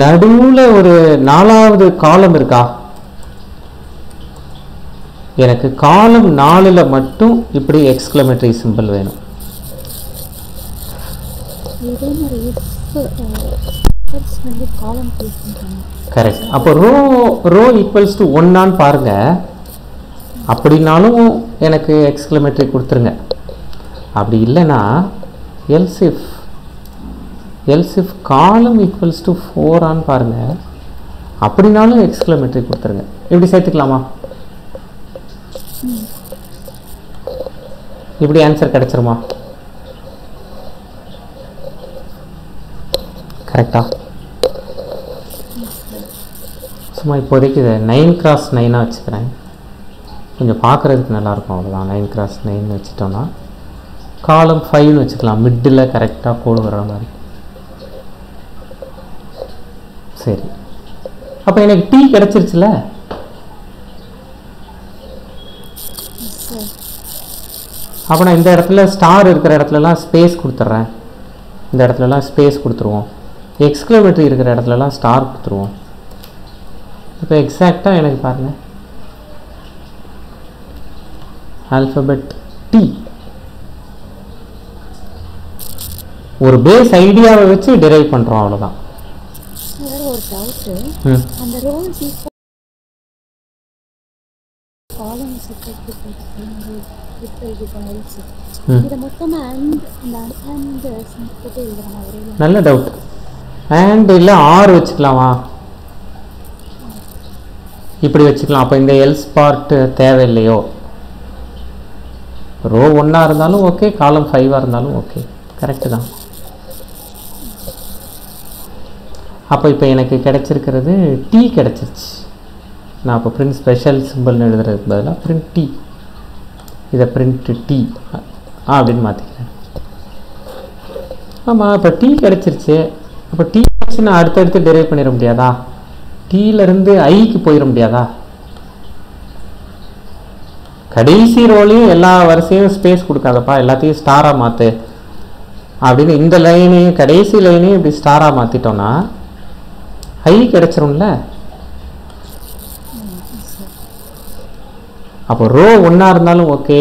நடுவில் ஒரு நாலாவது காலம் இருக்கா? எனக்கு காலம் நாலில் மட்டும் இப்படி எக்ஸ்கிளமேட்டரி சிம்பிள் வேணும். கரெக்ட் அப்போ ரோ ரோ ஈக்குவல்ஸ் டு ஒன்னான்னு பாருங்க. அப்படின்னாலும் எனக்கு எக்ஸ்கிளமேட்டரி கொடுத்துருங்க. அப்படி இல்லைன்னா else if else if column equals to ஃபோரான்னு பாருங்க. அப்படின்னாலும் எக்ஸ்கிளமேட்டரி கொடுத்துருங்க. இப்படி சேர்த்துக்கலாமா? இப்படி ஆன்சர் கிடச்சிருமா? கரெக்டா சும்மா இப்போதைக்கு இதை நைன் கிராஸ் நைனாக வச்சுக்கிறேன். கொஞ்சம் பார்க்குறதுக்கு நல்லாயிருக்கும். அவ்வளோதான் நைன் கிராஸ் நைன் வச்சுட்டோன்னா காலம் ஃபைவ்னு வச்சுக்கலாம். மிட்டில் கரெக்டாக கோடு வர்ற மாதிரி. சரி. அப்போ எனக்கு டீ கிடச்சிருச்சுல? அப்போ நான் இந்த இடத்துல ஸ்டார் இருக்கிற இடத்துலலாம் ஸ்பேஸ் கொடுத்துட்றேன் இந்த இடத்துலலாம் ஸ்பேஸ் கொடுத்துருவோம். எக்ஸ்க்ளமேட்டரி இருக்கிற இடத்துலலாம் ஸ்டார் கொடுத்துருவோம். இப்போ எக்ஸாக்டாக எனக்கு பாருங்கள் ஆல்ஃபபெட் டி ஒரு பேஸ் ஐடியாவை வச்சு டிரைவ் பண்ணுறோம் அவ்வளோதான் ஒரு நல்ல டவுட் அண்ட் இல்லை ஆர் வச்சுக்கலாமா இப்படி வச்சுக்கலாம் அப்போ இந்த எல்ஸ் பார்ட் தேவையில்லையோ ரோ ஒன்றா இருந்தாலும் ஓகே காலம் ஃபைவாக இருந்தாலும் ஓகே கரெக்டு தான். அப்போ இப்போ எனக்கு கிடைச்சிருக்கிறது டீ கிடச்சிருச்சு நான் இப்போ பிரிண்ட் ஸ்பெஷல் சிம்பிள்னு எழுதுறதுக்கு பதிலாக பிரிண்ட் டீ இதை பிரிண்ட்டு டீ அப்படின்னு மாற்றிக்கிறேன் ஆமாம் இப்போ டீ கிடச்சிருச்சு. அப்போ டீ வச்சு நான் அடுத்தடுத்து டெரைவ் பண்ணிட முடியாதா? டீலேருந்து ஐக்கு போயிட முடியாதா? கடைசி ரோலையும் எல்லா வரிசையும் ஸ்பேஸ் கொடுக்காதப்பா. எல்லாத்தையும் ஸ்டாராக மாற்று அப்படின்னு இந்த லைனையும் கடைசி லைனையும் இப்படி ஸ்டாராக மாற்றிட்டோன்னா ஐ கிடச்சிரும்ல? அப்போ ரோ ஒன்றா இருந்தாலும் ஓகே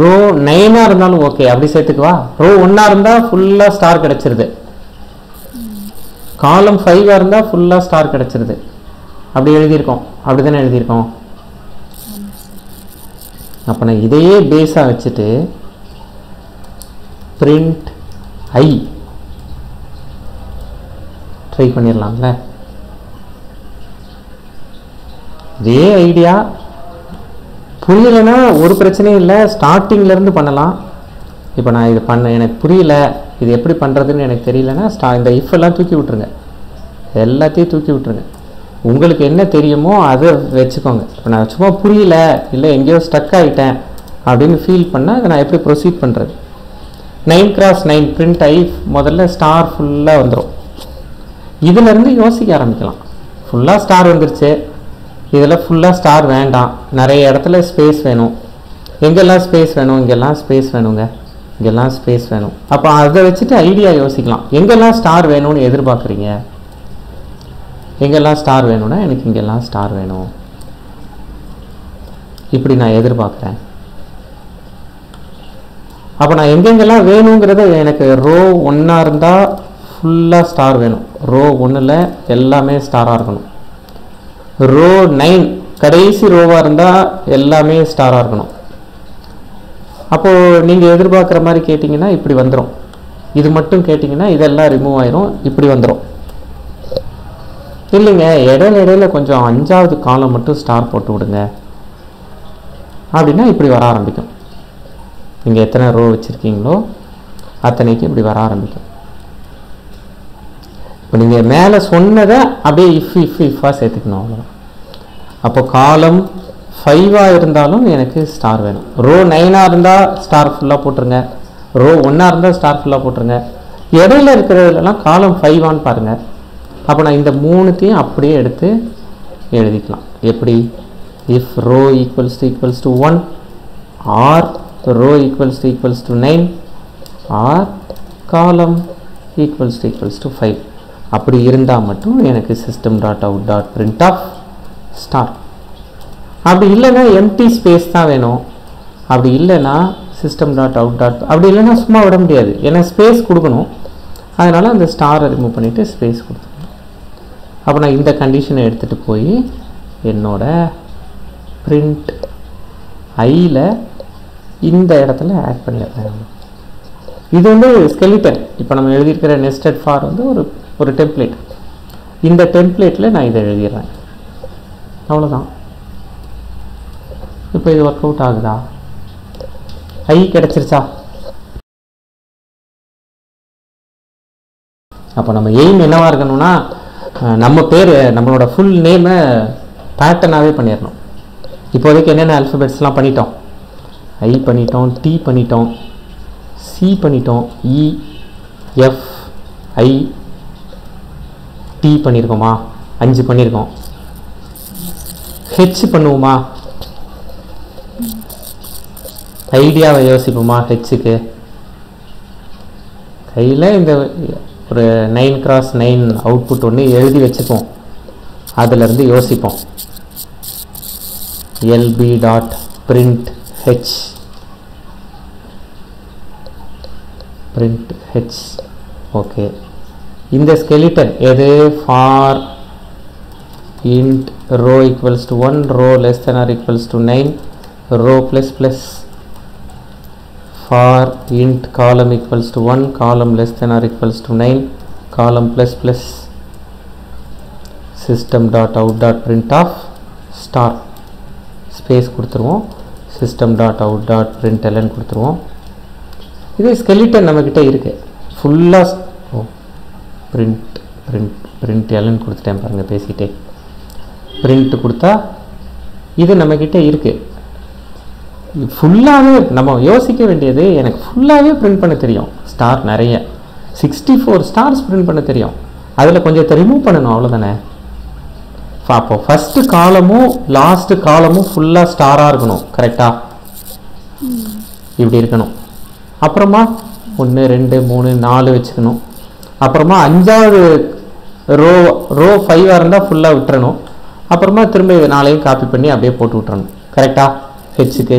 ரோ நைனாக இருந்தாலும் ஓகே அப்படி சேர்த்துக்குவா ரோ ஒன்றா இருந்தால் ஃபுல்லாக ஸ்டார் கிடச்சிருது. காலம் ஃபைவாக இருந்தால் ஃபுல்லாக ஸ்டார் கிடச்சிருது. அப்படி எழுதியிருக்கோம். அப்படி தானே எழுதியிருக்கோம்? அப்போ நான் இதையே பேஸாக வச்சுட்டு பிரிண்ட் ஐ ட்ரை பண்ணிடலாம்ல இதே ஐடியா புரியலைன்னா ஒரு பிரச்சனையும் இல்லை. ஸ்டார்டிங்லேருந்து பண்ணலாம். இப்போ நான் இது பண்ண எனக்கு புரியல. இது எப்படி பண்ணுறதுன்னு எனக்கு தெரியலன்னா ஸ்டா இந்த if எல்லாம் தூக்கி விட்ருங்க எல்லாத்தையும் தூக்கி விட்ருங்க உங்களுக்கு என்ன தெரியுமோ அதை வச்சுக்கோங்க. இப்போ நான் சும்மா புரியல இல்லை எங்கேயோ ஸ்டக் ஆகிட்டேன் அப்படின்னு ஃபீல் பண்ணால் அதை நான் எப்படி ப்ரொசீட் பண்ணுறது nine cross nine print I முதல்ல ஸ்டார் ஃபுல்லாக வந்துடும் இதுலேருந்து யோசிக்க ஆரம்பிக்கலாம். ஃபுல்லாக ஸ்டார் வந்துருச்சு. இதில் ஃபுல்லாக ஸ்டார் வேண்டாம். நிறைய இடத்துல ஸ்பேஸ் வேணும். எங்கெல்லாம் ஸ்பேஸ் வேணும்? இங்கெல்லாம் ஸ்பேஸ் வேணுங்க. இங்கெல்லாம் ஸ்பேஸ் வேணும். அப்போ அதை வச்சுட்டு ஐடியா யோசிக்கலாம். எங்கெல்லாம் ஸ்டார் வேணும்னு எதிர்பார்க்குறீங்க? எங்கெல்லாம் ஸ்டார் வேணும்னா எனக்கு இங்கெல்லாம் ஸ்டார் வேணும். இப்படி நான் எதிர்பார்க்குறேன். அப்போ நான் எங்கெங்கெல்லாம் வேணுங்கிறத எனக்கு ரோ ஒன்றா இருந்தால் ஃபுல்லாக ஸ்டார் வேணும். ரோ ஒன்றில் எல்லாமே ஸ்டாராக இருக்கணும். ரோ நைன் கடைசி ரோவாக இருந்தால் எல்லாமே ஸ்டாராக இருக்கணும். அப்போது நீங்கள் எதிர்பார்க்குற மாதிரி கேட்டிங்கன்னா இப்படி வந்துடும் இது மட்டும் கேட்டிங்கன்னா இதெல்லாம் ரிமூவ் ஆயிரும் இப்படி வந்துடும் இல்லைங்க இடையில இடையில கொஞ்சம் அஞ்சாவது காலம் மட்டும் ஸ்டார் போட்டு விடுங்க. அப்படின்னா இப்படி வர ஆரம்பிக்கும். நீங்கள் எத்தனை ரோ வச்சுருக்கீங்களோ அத்தனைக்கு இப்படி வர ஆரம்பிக்கும். இப்போ நீங்கள் மேலே சொன்னதை அப்படியே இஃப் இஃப் இஃபாக சேர்த்துக்கணும் அவ்வளோதான் அப்போ காலம் ஃபைவாக இருந்தாலும் எனக்கு ஸ்டார் வேணும். ரோ நைனாக இருந்தால் ஸ்டார் ஃபுல்லாக போட்டுருங்க. ரோ ஒன்றா இருந்தால் ஸ்டார் ஃபுல்லாக போட்டுருங்க. இடையில இருக்கிறதுலலாம் காலம் ஃபைவான்னு பாருங்கள் அப்போ நான் இந்த மூணுத்தையும் அப்படியே எடுத்து எழுதிக்கலாம். எப்படி? If row equals to equals to one or row equals to equals to nine or column equals to equals to five அப்படி இருந்தால் மட்டும் எனக்கு system dot out dot print of star அப்படி இல்லைன்னா எம்டி ஸ்பேஸ் தான் வேணும். அப்படி இல்லைன்னா சிஸ்டம் டாட் அவுட் டாட் அப்படி இல்லைன்னா சும்மா விட முடியாது. ஏன்னா ஸ்பேஸ் கொடுக்கணும். அதனால் அந்த ஸ்டாரை ரிமூவ் பண்ணிவிட்டு ஸ்பேஸ் கொடுத்துக்கணும் அப்போ நான் இந்த கண்டிஷனை எடுத்துகிட்டு போய் என்னோடய பிரிண்ட் ஐயில் இந்த இடத்துல ஆட் பண்ணிடுறேன் இது வந்து ஸ்கெலிட்டன் இப்போ நம்ம எழுதியிருக்கிற நெஸ்டட் ஃபார் வந்து ஒரு ஒரு டெம்ப்ளேட் இந்த டெம்ப்ளேட்டில் நான் இதை எழுதிடுறேன். அவ்வளோதான் இப்போ இது ஒர்க் அவுட் ஆகுதா? ஐ கிடச்சிருச்சா? அப்போ நம்ம எய்ம் என்னவாக இருக்கணும்னா நம்ம பேர் நம்மளோட ஃபுல் நேமை பேட்டர்னாகவே பண்ணிடணும் இப்போதைக்கு என்னென்ன அல்ஃபபெட்ஸ்லாம் பண்ணிட்டோம்? ஐ பண்ணிட்டோம் டி பண்ணிட்டோம் சி பண்ணிட்டோம் e, E F I T பண்ணியிருக்கோமா அஞ்சு பண்ணியிருக்கோம் ஹெச் பண்ணுவோமா? ஐடியாவை யோசிப்போமா ஹெச்சுக்கு கையில் இந்த ஒரு நைன் கிராஸ் நைன் அவுட்புட் ஒன்று எழுதி வச்சுப்போம். அதிலிருந்து யோசிப்போம். LP dot print H print H okay இந்த ஸ்கெலிட்டன் எது? For int row equals to 1 row less than or equals to 9 row plus plus for int column equals to 1 column less than or equals to 9 column plus plus system dot out dot print of star space கொடுத்துருவோம் system dot out dot print ln கொடுத்துருவோம் இதே skeleton நம்மக்கிட்ட இருக்கு ஃபுல்லாக ஓ print print print ln கொடுத்துட்டேன் பாருங்கள் பேசிட்டே print கொடுத்தா இது நம்மக்கிட்ட இருக்குது ஃபுல்லாகவே நம்ம யோசிக்க வேண்டியது எனக்கு ஃபுல்லாகவே பிரிண்ட் பண்ண தெரியும். ஸ்டார் நிறைய. சிக்ஸ்டி ஃபோர் ஸ்டார்ஸ் பிரிண்ட் பண்ண தெரியும். அதில் கொஞ்சத்தை ரிமூவ் பண்ணணும் அவ்வளோதானே அப்போ ஃபஸ்ட்டு காலமும் லாஸ்ட்டு காலமும் ஃபுல்லாக ஸ்டாராக இருக்கணும் கரெக்டாக இப்படி இருக்கணும். அப்புறமா ஒன்று ரெண்டு மூணு நாலு வச்சுக்கணும். அப்புறமா அஞ்சாவது ரோ ரோ ஃபைவாக இருந்தால் ஃபுல்லாக விட்டுறணும். அப்புறமா திரும்ப இது நாளையும் காப்பி பண்ணி அப்படியே போட்டு விட்டுறணும். கரெக்டா ஹெச்சுக்கு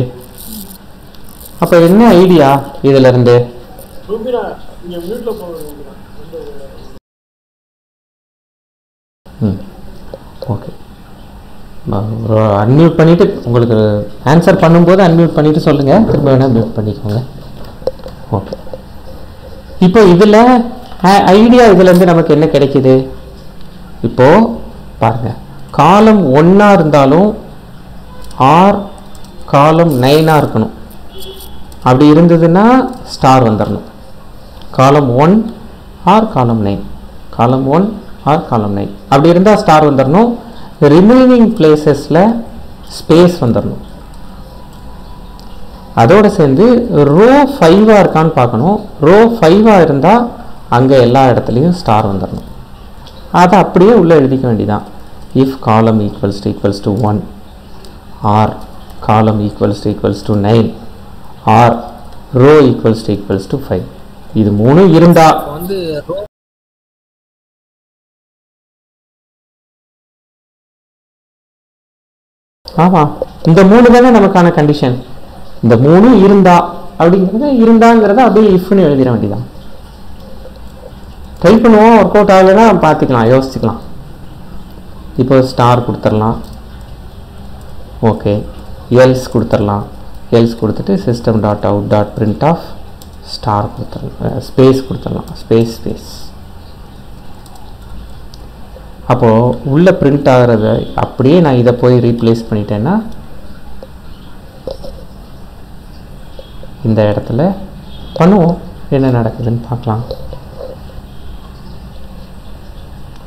அப்போ என்ன ஐடியா இதிலிருந்து ம். ஓகே அன்மியூட் பண்ணிவிட்டு உங்களுக்கு ஆன்சர் பண்ணும்போது அன்மியூட் பண்ணிவிட்டு சொல்லுங்கள் திரும்ப வேணால் மியூட் பண்ணிக்கோங்க. ஓகே இப்போ இதில் ஐடியா இதுலேருந்து நமக்கு என்ன கிடைக்குது? இப்போது பாருங்கள் காலம் ஒன்றா இருந்தாலும் ஆர் காலம் நைனாக இருக்கணும். அப்படி இருந்ததுன்னா ஸ்டார் வந்துடணும் column one or column nine. Column one or column nine. அப்படி இருந்தால் ஸ்டார் வந்துடணும் ரிமைனிங் பிளேசஸில் ஸ்பேஸ் வந்துடணும் அதோடு சேர்ந்து ரோ ஃபைவாக இருக்கான்னு பார்க்கணும். ரோ ஃபைவாக இருந்தால் அங்கே எல்லா இடத்துலையும் ஸ்டார் வந்துடணும் அதை அப்படியே உள்ளே எழுதிக்க வேண்டியதான் if column equals to equals to one or column equals to equals to nine or row equals to equals to five இது மூணும் இருந்தா வந்து ஆமாம் இந்த மூணு தானே நமக்கான கண்டிஷன் இந்த மூணும் இருந்தா அப்படிங்கிறத இருந்தாங்கிறத அப்படியே இஃப்னு எழுதிட வேண்டியதான் ட்ரை பண்ணுவோம் ஒர்க் அவுட் ஆகலைன்னா பார்த்துக்கலாம் யோசிச்சுக்கலாம். இப்போ ஸ்டார் கொடுத்துடலாம். ஓகே எல்ஸ் கொடுத்துடலாம். எல்ஸ் கொடுத்துட்டு system dot out dot print of star கொடுத்துடலாம். ஸ்பேஸ் கொடுத்துடலாம். ஸ்பேஸ் ஸ்பேஸ் அப்போது உள்ளே பிரிண்ட் ஆகிறத அப்படியே நான் இதை போய் ரீப்ளேஸ் பண்ணிட்டேன்னா இந்த இடத்துல பண்ணுவோம். என்ன நடக்குதுன்னு பார்க்கலாம்.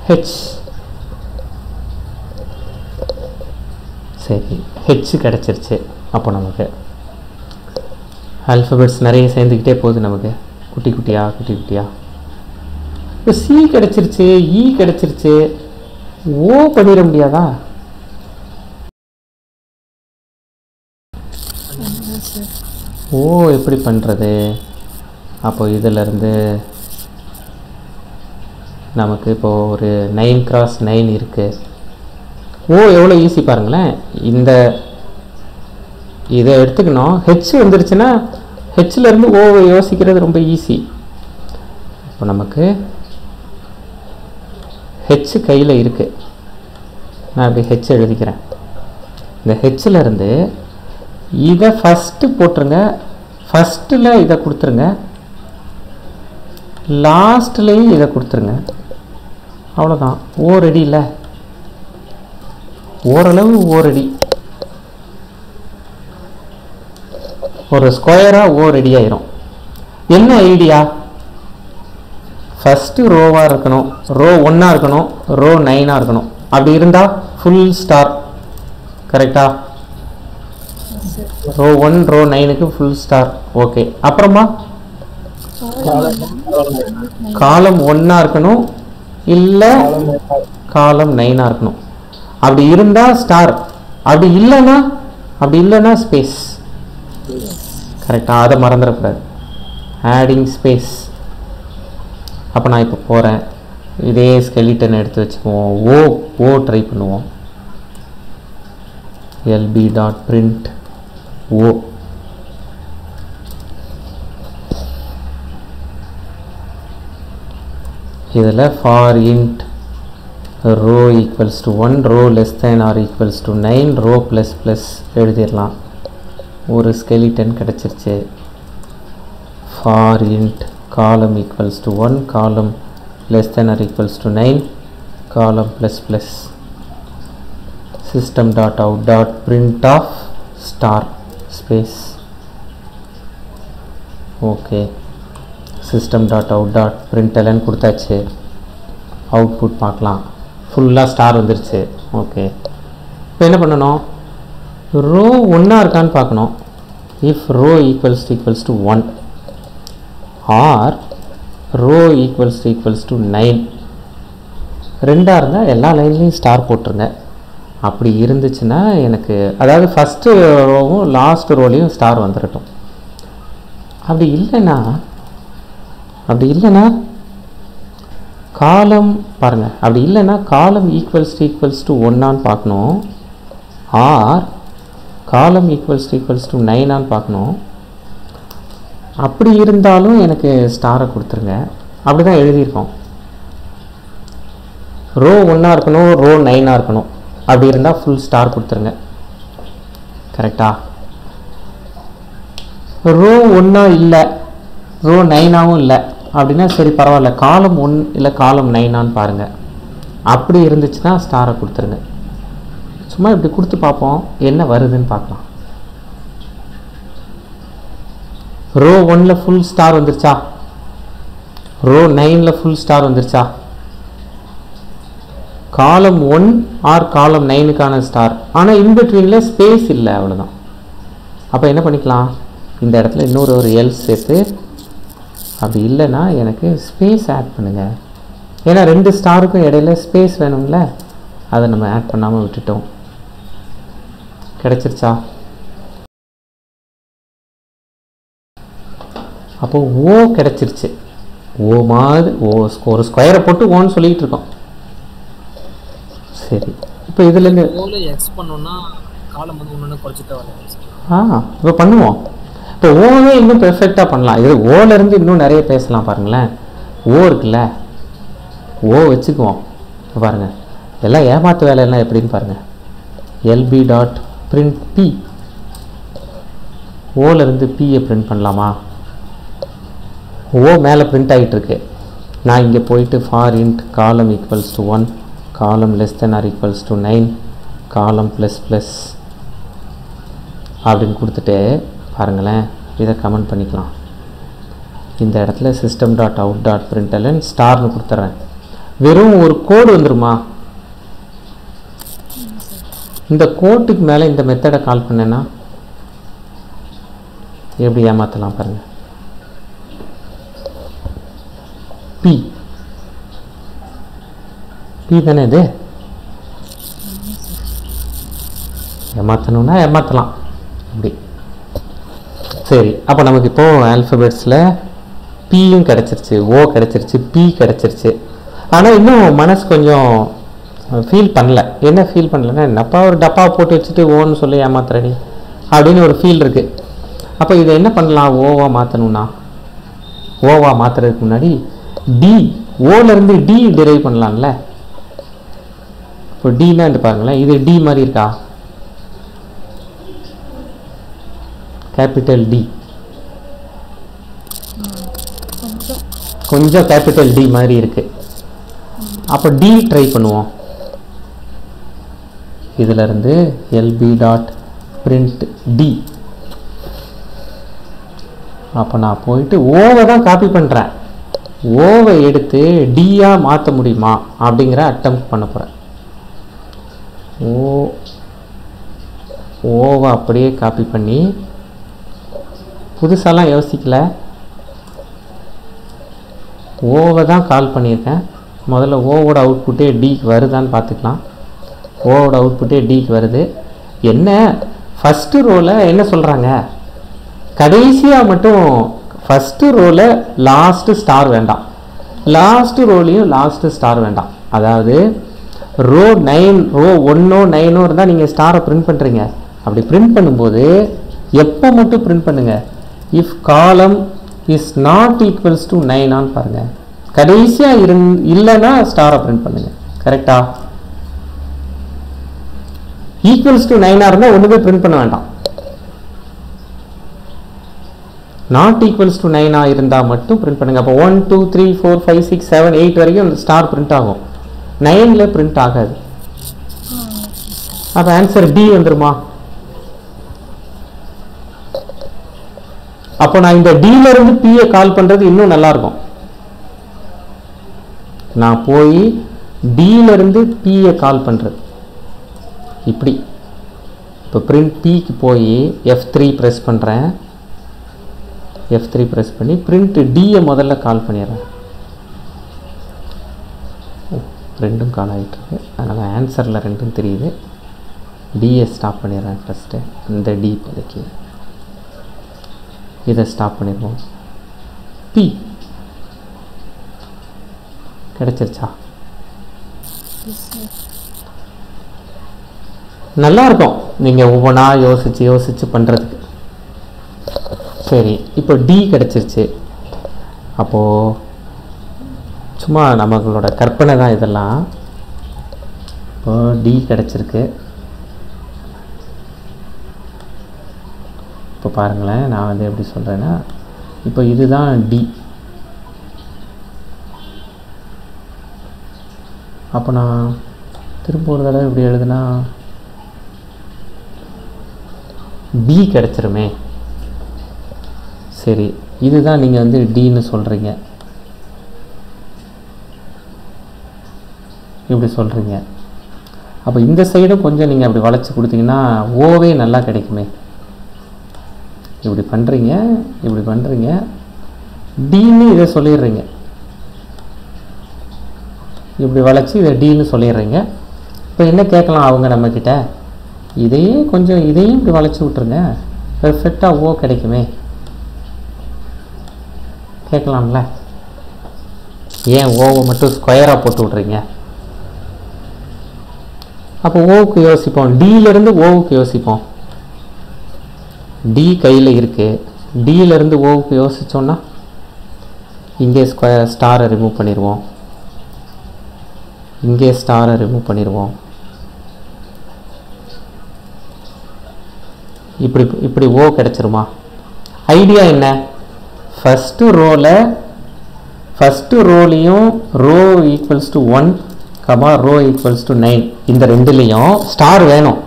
ஹெச் சரி ஹெச் கிடச்சிருச்சு. அப்போ நமக்கு ஆல்ஃபபெட்ஸ் நிறைய சேர்ந்துக்கிட்டே போகுது நமக்கு. குட்டி குட்டியா குட்டி குட்டியாக இப்போ சி கிடச்சிருச்சு இ e கிடச்சிருச்சு. ஓ பண்ணிட முடியாதா? ஓ எப்படி பண்ணுறது அப்போ இதிலருந்து நமக்கு இப்போது ஒரு நைன் கிராஸ் நைன் இருக்குது ஓ எவ்வளோ ஈஸி பாருங்களேன். இந்த இதை எடுத்துக்கணும். ஹெச் வந்துருச்சுன்னா ஹெச்லேருந்து ஓவை யோசிக்கிறது ரொம்ப ஈஸி இப்போ நமக்கு ஹெச் கையில் இருக்குது நான் இப்படி ஹெச் எழுதிக்கிறேன். இந்த ஹெச்சிலருந்து இதை ஃபஸ்ட்டு போட்டுருங்க. ஃபஸ்ட்டில் இதை கொடுத்துருங்க. லாஸ்ட்லேயும் இதை கொடுத்துருங்க. அவ்வளோதான் ஓ ரெடி இல்லை ஓரளவு ஓ ரெடி ஒரு ஸ்கொயராக ஓ ரெடி ஆயிரும். என்ன ஐடியா ஃபஸ்ட்டு ரோவாக இருக்கணும். ரோ ஒன்னாக இருக்கணும். ரோ நைனாக இருக்கணும். அப்படி இருந்தால் ஃபுல் ஸ்டார் கரெக்டா ரோ ஒன் ரோ நைனுக்கு ஃபுல் ஸ்டார் ஓகே அப்புறமா? காலம். ஒன்னாக இருக்கணும். இல்லை காலம். நைனாக இருக்கணும். அப்படி இருந்தால் ஸ்டார் அப்படி இல்லைன்னா அப்படி இல்லைன்னா ஸ்பேஸ் கரெக்டாக அதை மறந்துடக்கூடாது ஆடிங் ஸ்பேஸ் அப்போ நான் இப்போ போகிறேன் இதே ஸ்கெலிட்டன் எடுத்து வச்சுக்குவோம். ஓ ஓ ட்ரை பண்ணுவோம். LP dot print O. இதில் for int row equals to one row less than or equals to nine row plus plus எழுதிடலாம் ஒரு ஸ்கெலிட்டன் கிடச்சிருச்சு for int column equals to 1 column less than or equals to 9 column plus plus system dot out dot print of star space okay system dot out dot println கொடுத்தாச்சு output பார்க்கலாம் ஃபுல்லாக star வந்துருச்சு. Okay இப்போ என்ன பண்ணணும்? Row ஒன்றா இருக்கான்னு பார்க்கணும். If row equals equals to one or row equals equals to nine ரெண்டாக இருந்தால் எல்லா லைன்லேயும் ஸ்டார் போட்டுருங்க. அப்படி இருந்துச்சுன்னா எனக்கு அதாவது ஃபஸ்ட்டு ரோவும் லாஸ்ட் ரோலையும் ஸ்டார் வந்துடட்டும் அப்படி இல்லைன்னா அப்படி இல்லைன்னா காலம் பாருங்கள் அப்படி இல்லைன்னா காலம் ஈக்குவல்ஸ் ஈக்குவல்ஸ் டு ஒன்னான்னு பார்க்கணும். Or column equals equals to நைனான்னு பார்க்கணும். அப்படி இருந்தாலும் எனக்கு ஸ்டாரை கொடுத்துருங்க. அப்படி தான் எழுதியிருக்கோம் ரோ ஒன்றா இருக்கணும் ரோ நைனாக இருக்கணும். அப்படி இருந்தால் ஃபுல் ஸ்டார் கொடுத்துருங்க. கரெக்டா ரோ ஒன்றா இல்லை. ரோ நைனாகவும் இல்லை. அப்படின்னா சரி பரவாயில்ல. காலம் ஒன் இல்லை காலம் நைனான்னு பாருங்கள் அப்படி இருந்துச்சுன்னா ஸ்டாரை கொடுத்துருங்க. சும்மா இப்படி கொடுத்து பார்ப்போம். என்ன வருதுன்னு பார்க்கலாம். ரோ ஒன்ல ஃபுல் ஸ்டார் வந்துருச்சா? ரோ நைனில் ஃபுல் ஸ்டார் வந்துருச்சா? காலம் ஒன் ஆர் காலம் நைனுக்கான ஸ்டார் ஆனால் இன்பிட்வீனில் ஸ்பேஸ் இல்லை அவ்வளோதான் அப்போ என்ன பண்ணிக்கலாம்? இந்த இடத்துல இன்னொரு ஒரு எல் சேர்த்து அப்படி இல்லைன்னா எனக்கு ஸ்பேஸ் ஆட் பண்ணுங்கள் ஏன்னா ரெண்டு ஸ்டாருக்கும் இடையில ஸ்பேஸ் வேணும்ல அதை நம்ம ஆட் பண்ணாமல் விட்டுட்டோம். கிடைச்சிருச்சா? அப்போ ஓ கிடைச்சிருச்சு. ஓ மாதிரி ஓ ஒரு ஸ்கொயரை போட்டு ஓன்னு சொல்லிட்டு இருக்கோம். சரி. இப்போ இதுலேருந்து எக்ஸ் பண்ணோம்னா காலம் வந்து ஒன்று குறைச்சிட்டே ஆ இப்போ பண்ணுவோம். இப்போ ஓவே இன்னும் பெர்ஃபெக்டாக பண்ணலாம். இது ஓலேருந்து இன்னும் நிறைய பேசலாம் பாருங்களேன். ஓ இருக்குல்ல. ஓ வச்சுக்குவோம். பாருங்கள் எல்லாம் ஏமாத்து வேலையெல்லாம் எப்படின்னு பாருங்கள் எல்பி டாட் பிரிண்ட் பி ஓலேருந்து பியை பிரிண்ட் பண்ணலாமா? ஓ மேலே பிரிண்ட் ஆகிட்டுருக்கு நான் இங்கே போயிட்டு for int column equals to one column less than or equals to nine column plus plus அப்படின்னு கொடுத்துட்டு பாருங்களேன் இதை கமெண்ட் பண்ணிக்கலாம். இந்த இடத்துல system dot out dot println ஸ்டார்னு கொடுத்துட்றேன் வெறும் ஒரு கோடு வந்துருமா? இந்த கோட்டுக்கு மேலே இந்த மெத்தடை கால் பண்ணேன்னா எப்படி ஏமாற்றலாம் பாருங்க. பி பி தானே இது? ஏமாற்றணும்னா ஏமாற்றலாம் அப்படி. சரி அப்போ நமக்கு இப்போ ஆல்ஃபபெட்ஸில் பியும் கிடச்சிருச்சு ஓ கிடச்சிருச்சு பி கிடச்சிருச்சு. ஆனால் இன்னும் மனசு கொஞ்சம் ஃபீல் பண்ணல. என்ன ஃபீல் பண்ணலன்னா என்னப்பா ஒரு டப்பா போட்டு வச்சுட்டு ஓன்னு சொல்லி ஏமாத்துறடி அப்படின்னு ஒரு ஃபீல் இருக்குது அப்போ இதை என்ன பண்ணலாம்? ஓவா மாற்றணும்னா ஓவா மாற்றுறதுக்கு முன்னாடி டி ஓலேருந்து டி டிரைவ் பண்ணலாம்ல. இப்போ டினா பாருங்களேன் இது டி மாதிரி இருக்கா? கேபிட்டல் டி கொஞ்சம். கேபிட்டல் டி மாதிரி இருக்கு. அப்போ டி ட்ரை பண்ணுவோம். இதுல இருந்து எல்பி டாட் பிரிண்ட் டி அப்போ நான் போயிட்டு ஓவை தான் காப்பி பண்ணுறேன் ஓவை எடுத்து டியா மாற்ற முடியுமா அப்படிங்கிற அட்டம் பண்ண போகிறேன் ஓ ஓவை அப்படியே காப்பி பண்ணி புதுசாலாம் யோசிக்கல. ஓவை தான் கால் பண்ணியிருக்கேன். முதல்ல ஓவோட அவுட்புட்டே டிக்கு வருதான்னு பார்த்துக்கலாம். ஓவோட அவுட்புட்டே டிக்கு வருது. என்ன? ஃபஸ்ட்டு ரோவில் என்ன சொல்கிறாங்க கடைசியாக மட்டும் ஃபஸ்ட்டு ரோவில் லாஸ்ட்டு ஸ்டார் வேண்டாம். லாஸ்ட்டு ரோலையும் லாஸ்ட்டு ஸ்டார் வேண்டாம். அதாவது ரோ நைன் ரோ ஒன்னோ நைனோ இருந்தால் நீங்கள் ஸ்டாரை பிரிண்ட் பண்ணுறீங்க அப்படி பிரிண்ட் பண்ணும்போது எப்போ மட்டும் பிரிண்ட் பண்ணுங்கள் if column is not equals to நைனான்னு பாருங்க. கடைசியாக இருந் இல்லைன்னா ஸ்டாரை பிரிண்ட் பண்ணுங்க. கரெக்டா ஈக்குவல்ஸ் டு நைனாக இருந்தால் ஒன்றுமே பிரிண்ட் பண்ண வேண்டாம். நாட் ஈக்குவல்ஸ் டு நைனாக இருந்தால் மட்டும் பிரிண்ட் பண்ணுங்க. அப்போ one two three four five six seven eight வரைக்கும் ஸ்டார் பிரிண்ட் ஆகும். நைனில் பிரிண்ட் ஆகாது. அப்போ ஆன்சர் டி வந்துருமா? அப்போ நான் இந்த D பிஏ பியை கால் பண்ணுறது இன்னும் நல்லா இருக்கும். நான் போய் D பியை கால் பண்ணுறது இப்படி. இப்போ பிரிண்ட் பிக்கு போய் எஃப் த்ரீ ப்ரெஸ் பண்ணுறேன் எஃப் த்ரீ ப்ரெஸ் பண்ணி பிரிண்ட் டியை முதல்ல கால் பண்ணிடுறேன். ரெண்டும் கால் ஆகிட்டுருக்கு அதனால் ஆன்சரில் ரெண்டும் தெரியுது. டியை ஸ்டாப் பண்ணிடுறேன் ஃபஸ்ட்டு இந்த டி இப்போதைக்கு. இதை ஸ்டாப் பண்ணிடுவோம். பி கிடச்சிருச்சா? நல்லா இருக்கும் நீங்கள் ஒவ்வொன்றா யோசித்து யோசித்து பண்ணுறதுக்கு சரி இப்போ டி கிடச்சிருச்சு. அப்போது சும்மா நம்மளோட கற்பனை தான் இதெல்லாம். இப்போ டி கிடச்சிருக்கு. இப்போ பாருங்களேன் நான் வந்து எப்படி சொல்கிறேன்னா இப்போ இதுதான் டி அப்போ நான் திரும்ப ஒரு தடவை இப்படி எழுதுனா பி கிடச்சிருமே. சரி இதுதான் நீங்கள் வந்து டின்னு சொல்கிறீங்க இப்படி சொல்கிறீங்க அப்போ இந்த சைடும் கொஞ்சம் நீங்கள் அப்படி வளைச்சி கொடுத்தீங்கன்னா ஓவே நல்லா கிடைக்குமே. இப்படி பண்ணுறீங்க இப்படி பண்ணுறீங்க டீன்னு இதை சொல்லிடுறீங்க. இப்படி வளைச்சி இதை டீன்னு சொல்லிடுறீங்க. இப்போ என்ன கேட்கலாம் அவங்க நம்மக்கிட்ட? இதையே கொஞ்சம் இதையும் இப்படி வளைச்சி விட்ருங்க பெர்ஃபெக்டாக ஓ கிடைக்குமே. கேட்கலாம்ல. ஏன் ஓவை மட்டும் ஸ்கொயராக போட்டு விட்றீங்க? அப்போ ஓவுக்கு யோசிப்போம். டீலேருந்து ஓவுக்கு யோசிப்போம். டி கையில் இருக்குது டியிலேருந்து ஓவுக்கு யோசிச்சோன்னா இங்கே ஸ்கொயர் ஸ்டாரை ரிமூவ் பண்ணிடுவோம் இங்கே ஸ்டாரை ரிமூவ் பண்ணிடுவோம் இப்படி இப்படி ஓ கிடச்சிருமா? ஐடியா என்ன? ஃபஸ்ட்டு ரோவில் first ரோலையும் row equals to one comma row equals to nine இந்த ரெண்டுலேயும் ஸ்டார் வேணும்.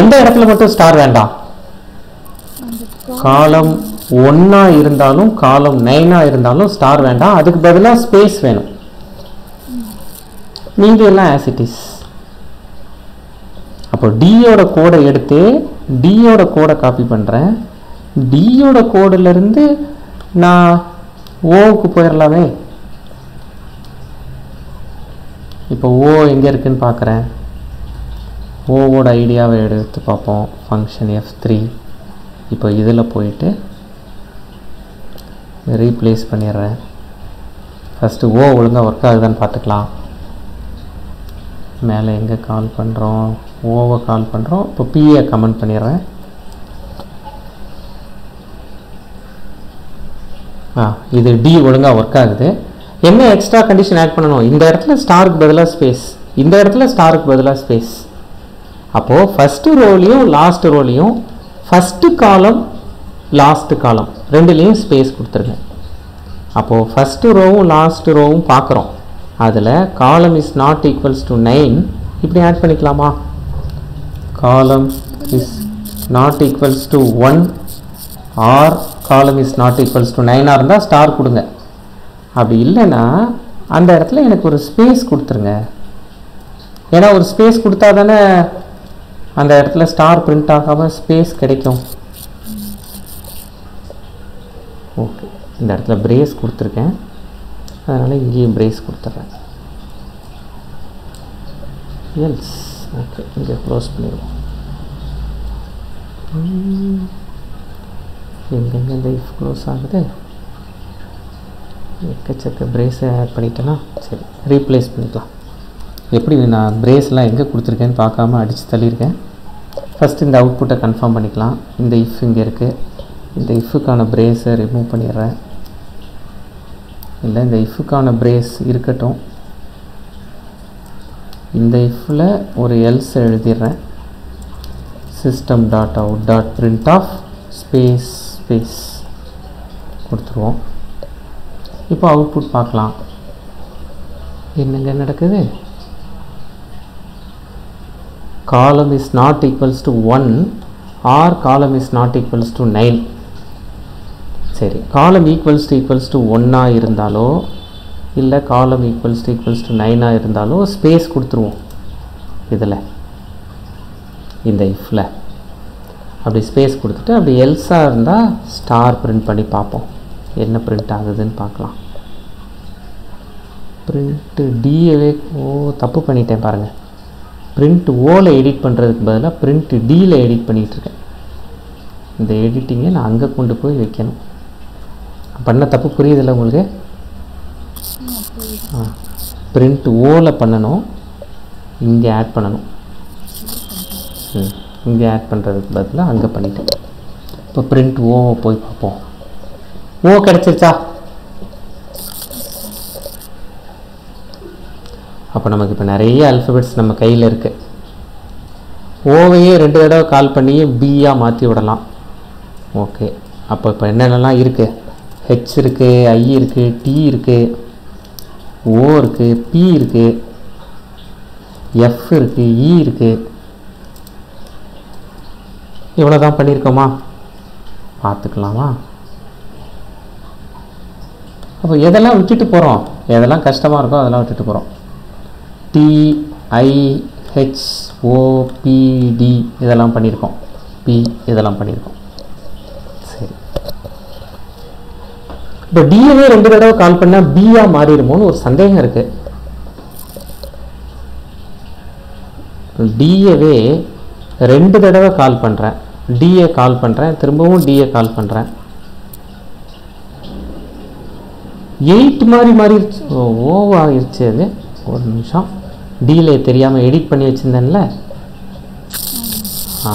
எந்த இடத்துல மட்டும் ஸ்டார் வேண்டாம்? காலம் ஒன்றா இருந்தாலும் காலம் நைனாக இருந்தாலும் ஸ்டார் வேண்டாம். அதுக்கு பதிலாக ஸ்பேஸ் வேணும். மீதி எல்லாம் ஆசிட்டிஸ் அப்போ டியோட கோடை எடுத்து டியோட கோடை காப்பி பண்ணுறேன் டியோட கோடிலிருந்து நான் ஓவுக்கு போயிடலாமே இப்போ ஓ எங்கே இருக்குன்னு பார்க்குறேன் ஓவோட ஐடியாவை எடுத்து பார்ப்போம். ஃபங்க்ஷன் எஃப் த்ரீ இப்போ இதில் போயிட்டு ரீப்ளேஸ் பண்ணிடுறேன். ஃபஸ்ட்டு ஓ ஒழுங்காக ஒர்க் ஆகுதான்னு பார்த்துக்கலாம். மேலே எங்கே கால் பண்ணுறோம் ஓவை கால் பண்ணுறோம் இப்போ பிஏ கமெண்ட் பண்ணிடுறேன். ஆ இது டி ஒழுங்காக ஒர்க் ஆகுது. என்ன எக்ஸ்ட்ரா கண்டிஷன் ஆட் பண்ணணும்? இந்த இடத்துல ஸ்டாருக்கு பதிலாக ஸ்பேஸ் இந்த இடத்துல ஸ்டாருக்கு பதிலாக ஸ்பேஸ் அப்போது ஃபஸ்ட்டு ரோலையும் லாஸ்ட் ரோலையும் ஃபஸ்ட்டு காலம் லாஸ்ட்டு காலம் ரெண்டுலேயும் ஸ்பேஸ் கொடுத்துருங்க. அப்போது ஃபஸ்ட்டு ரோவும் லாஸ்ட்டு ரோவும் பார்க்குறோம். அதில் column is not equals to nine இப்படி ஆட் பண்ணிக்கலாமா? Column is not equals to one or column is not equals to நைனாக இருந்தால் ஸ்டார் கொடுங்க. அப்படி இல்லைன்னா அந்த இடத்துல எனக்கு ஒரு ஸ்பேஸ் கொடுத்துருங்க. ஏன்னா ஒரு ஸ்பேஸ் கொடுத்தா தானே அந்த இடத்துல ஸ்டார் பிரிண்ட் ஆகாமல் ஸ்பேஸ் கிடைக்கும். ஓகே இந்த இடத்துல பிரேஸ் கொடுத்துருக்கேன். அதனால் இங்கேயும் பிரேஸ் கொடுத்துட்றேன் எல்ஸ் ஓகே இங்கே க்ளோஸ் பண்ணிடுவோம். எங்கெங்கே இந்த இஃப் க்ளோஸ் ஆகுது? எக்கச்சக்க பிரேஸை ஆட் பண்ணிட்டேன்னா சரி. ரீப்ளேஸ் பண்ணிக்கலாம். எப்படி நான் பிரேஸ்லாம் எங்கே கொடுத்துருக்கேன்னு பார்க்காம அடித்து தள்ளியிருக்கேன். ஃபஸ்ட்டு இந்த அவுட்புட்டை கன்ஃபார்ம் பண்ணிக்கலாம். இந்த இஃப் இங்கே இருக்குது இந்த இஃபுக்கான பிரேஸை ரிமூவ் பண்ணிடுறேன். இல்லை இந்த இஃபுக்கான பிரேஸ் இருக்கட்டும். இந்த இஃப்பில் ஒரு else எழுதிடுறேன். System dot out dot print of space space கொடுத்துருவோம். இப்போ அவுட்புட் பார்க்கலாம். என்னங்க நடக்குது? Column is not equals to one or column is not equals to nine சரி column equals to equals to ஒன்னாக இருந்தாலோ இல்லை column equals to equals to நைனாக இருந்தாலோ ஸ்பேஸ் கொடுத்துருவோம். இதில். இந்த இஃப்பில் அப்படி ஸ்பேஸ் கொடுத்துட்டு அப்படி எல்ஸாக இருந்தால் ஸ்டார் பிரிண்ட் பண்ணி பார்ப்போம். என்ன பிரிண்ட் ஆகுதுன்னு பார்க்கலாம். பிரிண்ட்டு டிஏவே ஓ தப்பு பண்ணிட்டேன் பாருங்கள் பிரிண்ட் ஓவில் எடிட் பண்ணுறதுக்கு பதிலாக பிரிண்ட் டியில் எடிட் பண்ணிகிட்ருக்கேன் இந்த எடிட்டிங்கை நான் அங்கே கொண்டு போய் வைக்கணும். பண்ண தப்பு புரியுதில்ல உங்களுக்கு? ஆ பிரிண்ட் ஓவில் பண்ணணும். இங்கே ஆட் பண்ணணும். ம் இங்கே ஆட் பண்ணுறதுக்கு பதிலாக அங்கே பண்ணிட்டேன். இப்போ பிரிண்ட் ஓவை போய் பார்ப்போம். ஓ கிடச்சிருச்சா? அப்போ நமக்கு இப்போ நிறைய அல்ஃபபெட்ஸ் நம்ம கையில் இருக்குது ஓவையே ரெண்டு தடவை கால் பண்ணி பியாக மாற்றி விடலாம். ஓகே அப்போ இப்போ என்னென்னலாம் இருக்குது ஹெச் இருக்குது ஐ இருக்குது டி இருக்குது ஓ இருக்குது பி இருக்குது எஃப் இருக்குது இ e இருக்குது இவ்வளோ தான் பண்ணியிருக்கோமா பார்த்துக்கலாமா? அப்போ எதெல்லாம் விட்டுட்டு போகிறோம் எதெல்லாம் கஷ்டமாக இருக்கோ அதெல்லாம் விட்டுட்டு போகிறோம் டிஐஹெச்ஓபிடி இதெல்லாம் பண்ணியிருக்கோம் பி இதெல்லாம் பண்ணியிருக்கோம் சரி. இப்போ டிஏவே ரெண்டு தடவை கால் பண்ணால் பியா மாறிடுமோன்னு ஒரு சந்தேகம் இருக்கு. டிஏவே ரெண்டு தடவை கால் பண்ணுறேன் டிஏ கால் பண்ணுறேன் திரும்பவும் டிஏ கால் பண்ணுறேன் எயிட் மாதிரி மாறிடுச்சு. ஓவ் ஆகிருச்சு அது. ஒரு நிமிஷம். டீலே தெரியாமல் எடிட் பண்ணி வச்சுருந்தேன்ல? ஆ.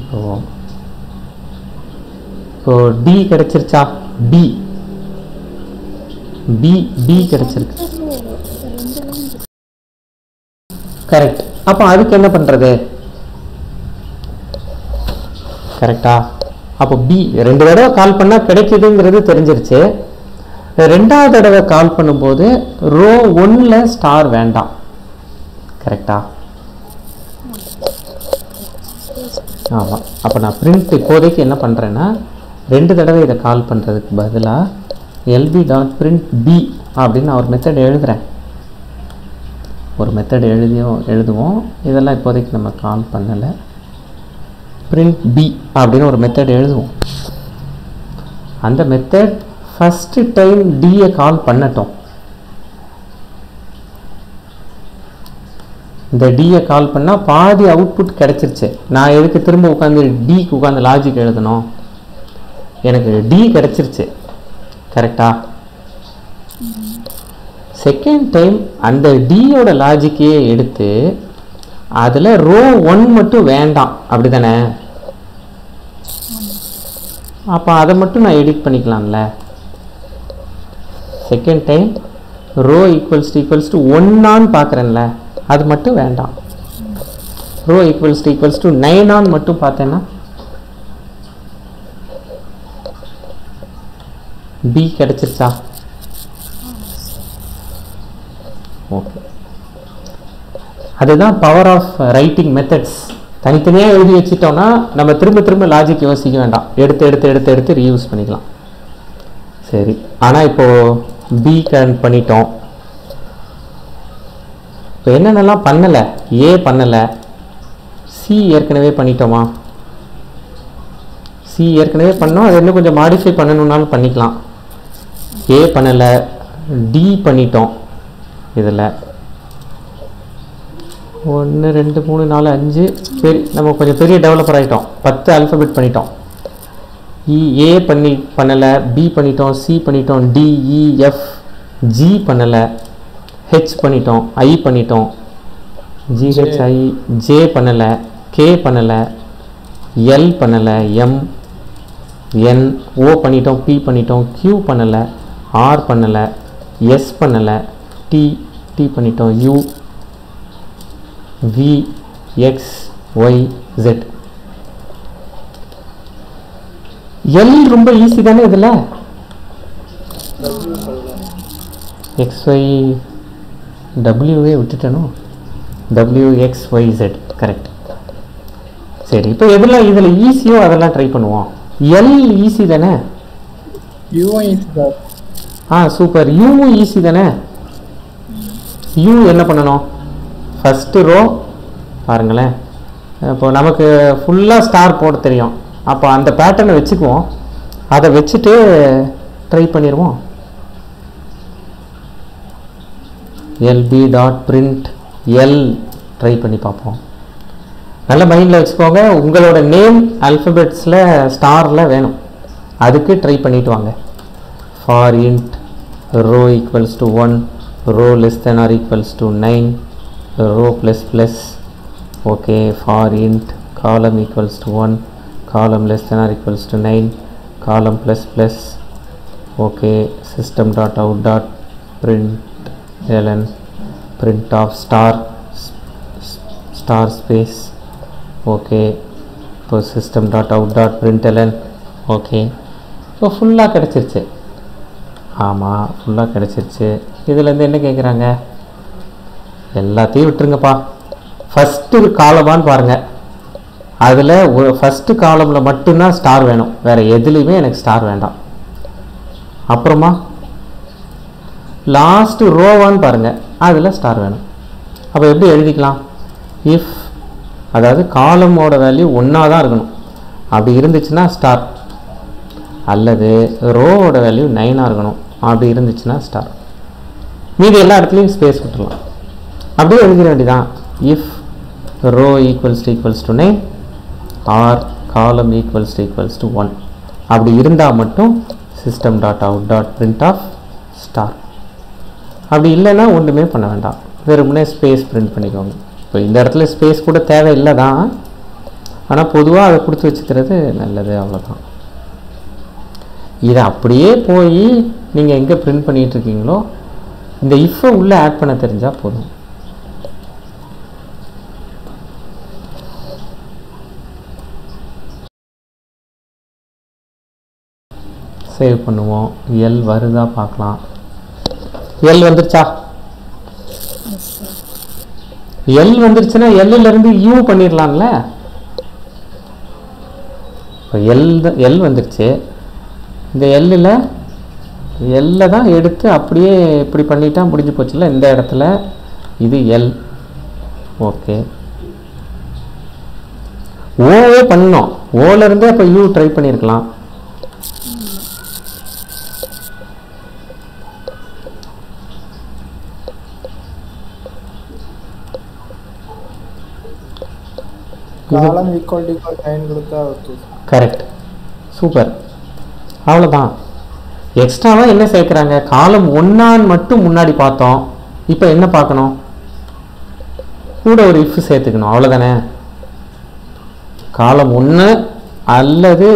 இப்போ இப்போ டி கிடச்சிருச்சா? பி பி பி கிடச்சிருக்கு. கரெக்ட் அப்போ அதுக்கு என்ன பண்ணுறது கரெக்டா அப்போ பி ரெண்டு தடவை கால் பண்ணால் கிடைக்குதுங்கிறது தெரிஞ்சிருச்சு. ரெண்டாவது தடவை கால் பண்ணும்போது ரோ ஒன்னில் ஸ்டார் வேண்டாம். கரெக்டா ஆமாம் அப்போ நான் பிரிண்ட் இப்போதைக்கு என்ன பண்ணுறேன்னா ரெண்டு தடவை இதை கால் பண்ணுறதுக்கு பதிலாக எல்பி டாட் பிரிண்ட் பி அப்படின்னு நான் ஒரு மெத்தட் எழுதுகிறேன் ஒரு மெத்தட் எழுதியும் எழுதுவோம். இதெல்லாம் இப்போதைக்கு நம்ம கால் பண்ணலை. பிரிண்ட் பி அப்படின்னு ஒரு மெத்தட் எழுதுவோம். அந்த மெத்தட் ஃபஸ்ட்டு டைம் டியை கால் பண்ணட்டும். இந்த டியை கால் பண்ணால் பாதி அவுட்புட் கிடச்சிருச்சு. நான் எதுக்கு திரும்ப உட்காந்து டிக்கு உட்காந்து லாஜிக் எழுதணும்? எனக்கு டி கிடச்சிருச்சு. கரெக்டா செகண்ட் டைம் அந்த டியோட லாஜிக்கையே எடுத்து அதில் ரோ ஒன் மட்டும் வேண்டாம். அப்படி தானே அப்போ அதை மட்டும் நான் edit பண்ணிக்கலாம்ல. Second time row equals to equals to ஒன்னான்னு பார்க்குறேன்ல அது மட்டும் வேண்டாம். Row equals to equals to நைனான்னு மட்டும் பார்த்தேன்னா பி கிடைச்சிருச்சா? ஓகே அதுதான் பவர் ஆஃப் ரைட்டிங் மெத்தட்ஸ் தனித்தனியாக எழுதி வச்சிட்டோம்னா நம்ம திரும்ப திரும்ப லாஜிக் யோசிக்க வேண்டாம். எடுத்து எடுத்து எடுத்து எடுத்து ரீயூஸ் பண்ணிக்கலாம். சரி. ஆனால் இப்போது பி கரண்ட் பண்ணிட்டோம். இப்போ என்னென்னலாம் பண்ணலை? ஏ பண்ணலை. சி ஏற்கனவே பண்ணிட்டோமா? சி ஏற்கனவே பண்ணோம். அது இன்னும் கொஞ்சம் மாடிஃபை பண்ணணுன்னாலும் பண்ணிக்கலாம். ஏ பண்ணலை. டி பண்ணிட்டோம் இதில். ஒன்று ரெண்டு மூணு நாலு அஞ்சு. பெரிய நம்ம கொஞ்சம் பெரிய டெவலப்பர் ஆகிட்டோம் பத்து அல்ஃபபெட் பண்ணிட்டோம். ஏ பண்ணி பண்ணலை பி பண்ணிட்டோம் சி பண்ணிட்டோம் டி இ எஃப் ஜி பண்ணலை ஹெச் பண்ணிட்டோம் ஐ பண்ணிட்டோம். GHI J. பண்ணலை கே பண்ணலை எல் பண்ணலை எம் என் ஓ பண்ணிட்டோம் பி பண்ணிட்டோம் கியூ பண்ணலை ஆர் பண்ணலை எஸ் பண்ணலை டி டி பண்ணிட்டோம் U V X Y Z L ரொம்ப ஈஸி தானே இதில்? எக்ஸ் ஒய் டபிள்யூவே விட்டுட்டனோ? W X Y Z correct சரி இப்போ எதெல்லாம் இதில் ஈஸியோ அதெல்லாம் ட்ரை பண்ணுவோம். எல் ஈஸி தானே? ஆ சூப்பர் யூவும் ஈஸி தானே? யூ என்ன பண்ணணும்? ஃபஸ்ட்டு ரோ பாருங்களேன். இப்போ நமக்கு ஃபுல்லாக ஸ்டார் போட தெரியும். அப்போ அந்த பேட்டர்னை வச்சுக்குவோம். அதை வச்சுட்டு ட்ரை பண்ணிடுவோம் LP dot print L try பண்ணி பார்ப்போம். நல்ல மைண்டில் வச்சுக்கோங்க. உங்களோட நேம் அல்ஃபபெட்ஸில் ஸ்டாரில் வேணும். அதுக்கு ட்ரை பண்ணிட்டு வாங்க. For int row equals to one row less than or equals to nine row plus plus okay for int column equals to one column less than or equals to nine column plus plus okay system dot out dot println print of star star space okay இப்போ system dot out dot println okay இப்போ ஃபுல்லாக கிடச்சிருச்சு. ஆமாம் ஃபுல்லாக கிடச்சிருச்சு. இதுலேருந்து என்ன கேட்குறாங்க எல்லாத்தையும் விட்டுருங்கப்பா. ஃபஸ்ட்டு காலமான்னு பாருங்கள் அதில் ஒரு ஃபஸ்ட்டு காலமில் மட்டும்தான் ஸ்டார் வேணும். வேறு எதுலேயுமே எனக்கு ஸ்டார் வேண்டாம். அப்புறமா லாஸ்ட்டு ரோவான்னு பாருங்கள் அதில் ஸ்டார் வேணும். அப்போ எப்படி எழுதிக்கலாம்? இஃப் அதாவது காலமோட வேல்யூ ஒன்றா தான் இருக்கணும். அப்படி இருந்துச்சுன்னா ஸ்டார் அல்லது ரோவோட வேல்யூ நைனாக இருக்கணும். அப்படி இருந்துச்சுன்னா ஸ்டார் மீதி எல்லா இடத்துலையும் ஸ்பேஸ் விட்டுடலாம் அப்படியே எழுதிட வேண்டியதான் if row equals to equals to nine or column equals to equals to one அப்படி இருந்தால் மட்டும் system dot out dot print of star அப்படி இல்லைன்னா ஒன்றுமே பண்ண வேண்டாம். வெறும்னே ஸ்பேஸ் பிரிண்ட் பண்ணிக்கோங்க. இப்போ இந்த இடத்துல ஸ்பேஸ் கூட தேவையில்லை தான் ஆனால் பொதுவாக அதை கொடுத்து வச்சுக்கிறது நல்லது அவ்வளோதான் இதை அப்படியே போய் நீங்கள் எங்கே பிரிண்ட் பண்ணிகிட்ருக்கீங்களோ இந்த இஃப்பை உள்ளே ஆட் பண்ண தெரிஞ்சால் போதும். சேவ் பண்ணுவோம். எல் வருதா பார்க்கலாம். எல் வந்துருச்சா? எல் வந்துருச்சுன்னா எல்லிருந்து யூ பண்ணிடலாம்ல இப்போ எல் எல் வந்துருச்சு. இந்த எல்லில் எல்லை தான் எடுத்து அப்படியே இப்படி பண்ணிட்டா முடிஞ்சு போச்சுல இந்த இடத்துல. இது எல் ஓகே ஓவே பண்ணோம். ஓல இருந்தே அப்போ யூ ட்ரை பண்ணியிருக்கலாம் column equal to equal nine கொடுத்தா ஓகே கரெக்ட் சூப்பர் அவ்வளோதான் எக்ஸ்ட்ராவாக என்ன சேர்க்குறாங்க? காலம் ஒன்னான்னு மட்டும் முன்னாடி பார்த்தோம். இப்போ என்ன பார்க்கணும்? கூட ஒரு இஃப் சேர்த்துக்கணும். அவ்வளோதானே காலம் ஒன்று அல்லது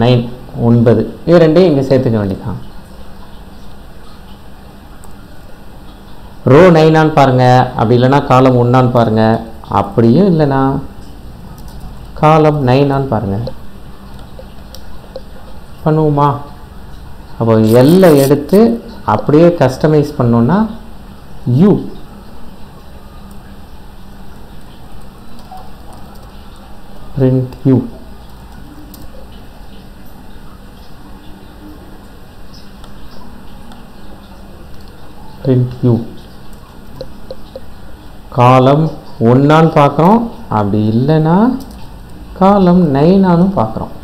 நைன் ஒன்பது. இது ரெண்டையும் இங்கே சேர்த்துக்க வேண்டியதான் ரோ நைனான்னு பாருங்க. அப்படி இல்லைன்னா காலம் ஒன்னான்னு பாருங்க. அப்படியும் இல்லைண்ணா. காலம் நைனான்னு பாருங்கள் பண்ணுவோமா? அப்போ எல்லை எடுத்து அப்படியே கஸ்டமைஸ் பண்ணோன்னா U print U print U column ஒன்னான்னு பார்க்குறோம். அப்படி இல்லைன்னா காலம் நைனானும் பார்க்குறோம்.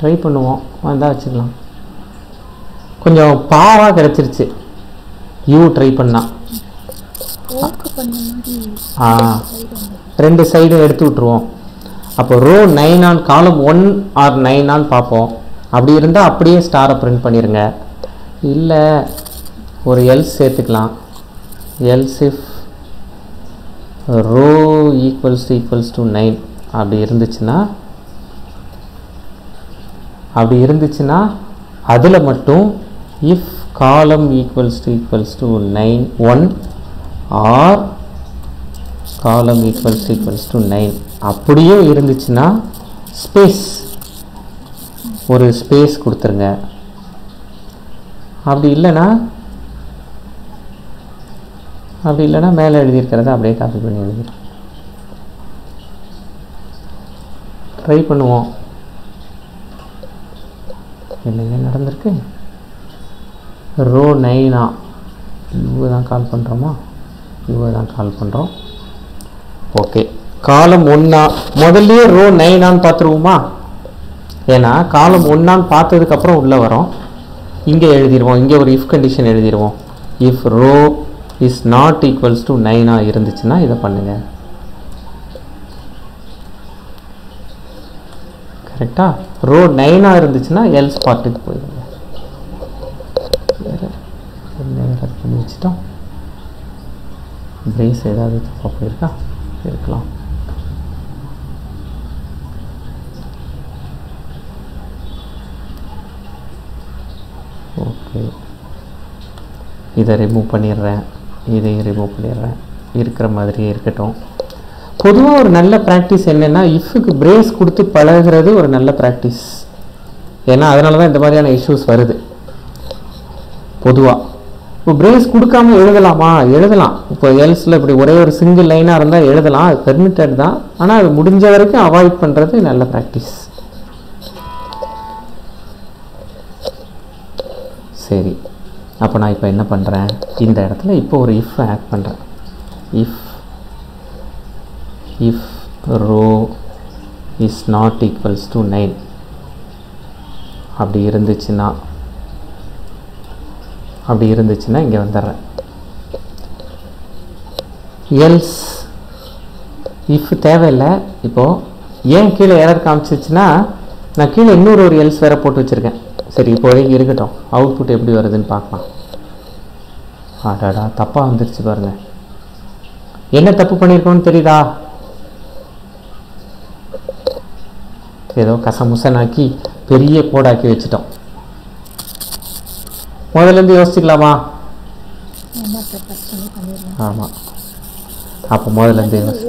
ட்ரை பண்ணுவோம். வந்தால் வச்சுக்கலாம். கொஞ்சம் பாவாக கிடச்சிருச்சு. யூ ட்ரை பண்ணா. ஓக்கு பண்ண மாதிரி ஆ. ரெண்டு சைடும் எடுத்து விட்ருவோம் அப்போ ரோ நைனான் காலம் ஒன் ஆர் நைனான்னு பார்ப்போம். அப்படி இருந்தால் அப்படியே ஸ்டாரை பிரிண்ட் பண்ணிடுங்க இல்லை ஒரு எல்ஸ் சேர்த்துக்கலாம். Else if row equals equals to nine அப்படி இருந்துச்சுன்னா அப்படி இருந்துச்சுன்னா அதில் மட்டும் if column equals to equals to nine one or column equals equals to nine அப்படியும் இருந்துச்சுன்னா ஸ்பேஸ் ஒரு ஸ்பேஸ் கொடுத்துருங்க. அப்படி இல்லைன்னா அப்படி இல்லைன்னா மேலே எழுதியிருக்கிறத அப்படியே காப்பி பண்ணி எழுதிடும் ட்ரை பண்ணுவோம். என்னங்க நடந்திருக்கு? ரோ நைனா. இவங்க தான் கால் பண்ணுறோமா இவங்க தான் கால் பண்ணுறோம் ஓகே காலம் ஒன்றா முதல்லயே ரோ நைனான்னு பார்த்துருவோமா? ஏன்னா காலம் ஒன்றான்னு பார்த்ததுக்கப்புறம் உள்ளே வரோம். இங்கே எழுதிடுவோம் இங்கே ஒரு if condition எழுதிடுவோம் if row is not equals to நைனாக இருந்துச்சுன்னா இதை பண்ணுங்கள் கரெக்டாக ரோ நைனாக இருந்துச்சுன்னா எல்ஸ் பார்ட்டுக்கு போயிடுங்க. வேற பண்ணி வச்சுட்டோம்? பிரேஸ் ஏதாவது தப்பாக போயிருக்கா? இருக்கலாம். ஓகே இதை ரிமூவ் பண்ணிடுறேன். இதையும் ரிமூவ் பண்ணிடுறேன். இருக்கிற மாதிரியே இருக்கட்டும். பொதுவாக ஒரு நல்ல ப்ராக்டிஸ் என்னென்னா இஃப்க்கு பிரேஸ் கொடுத்து பழகிறது ஒரு நல்ல ப்ராக்டிஸ் ஏன்னா அதனால தான் இந்த மாதிரியான இஷ்யூஸ் வருது. பொதுவாக இப்போ பிரேஸ் கொடுக்காம எழுதலாமா? எழுதலாம். இப்போ எல்ஸில் இப்படி ஒரே ஒரு சிங்கிள் லைனாக இருந்தால் எழுதலாம். அது பெர்மிட்டட் தான். ஆனால் அது முடிஞ்ச வரைக்கும் அவாய்ட் பண்ணுறது நல்ல ப்ராக்டிஸ் சரி. அப்போ நான் இப்போ என்ன பண்ணுறேன் இந்த இடத்துல இப்போ ஒரு இஃப் ஆட் பண்ணுறேன் if if row is not equals to nine அப்படி இருந்துச்சுன்னா அப்படி இருந்துச்சுன்னா இங்கே வந்துடுறேன். எல்ஸ் இஃப் தேவையில்லை இப்போது ஏன் கீழே எரர் காமிச்சிச்சுன்னா நான் கீழே இன்னொரு ஒரு எல்ஸ் வேறு போட்டு வச்சுருக்கேன். சரி இப்போதைக்கு இருக்கட்டும். அவுட்புட் எப்படி வருதுன்னு பார்க்கலாம். ஆடாடா தப்பாக வந்துருச்சு பாருங்க. என்ன தப்பு பண்ணியிருக்கோன்னு தெரியுதா? ஏதோ கசமுசனாக்கி பெரிய கோடாக்கி வச்சுட்டோம். முதலேருந்து யோசிச்சுக்கலாமா? ஆமாம் அப்போ முதலேருந்து யோசி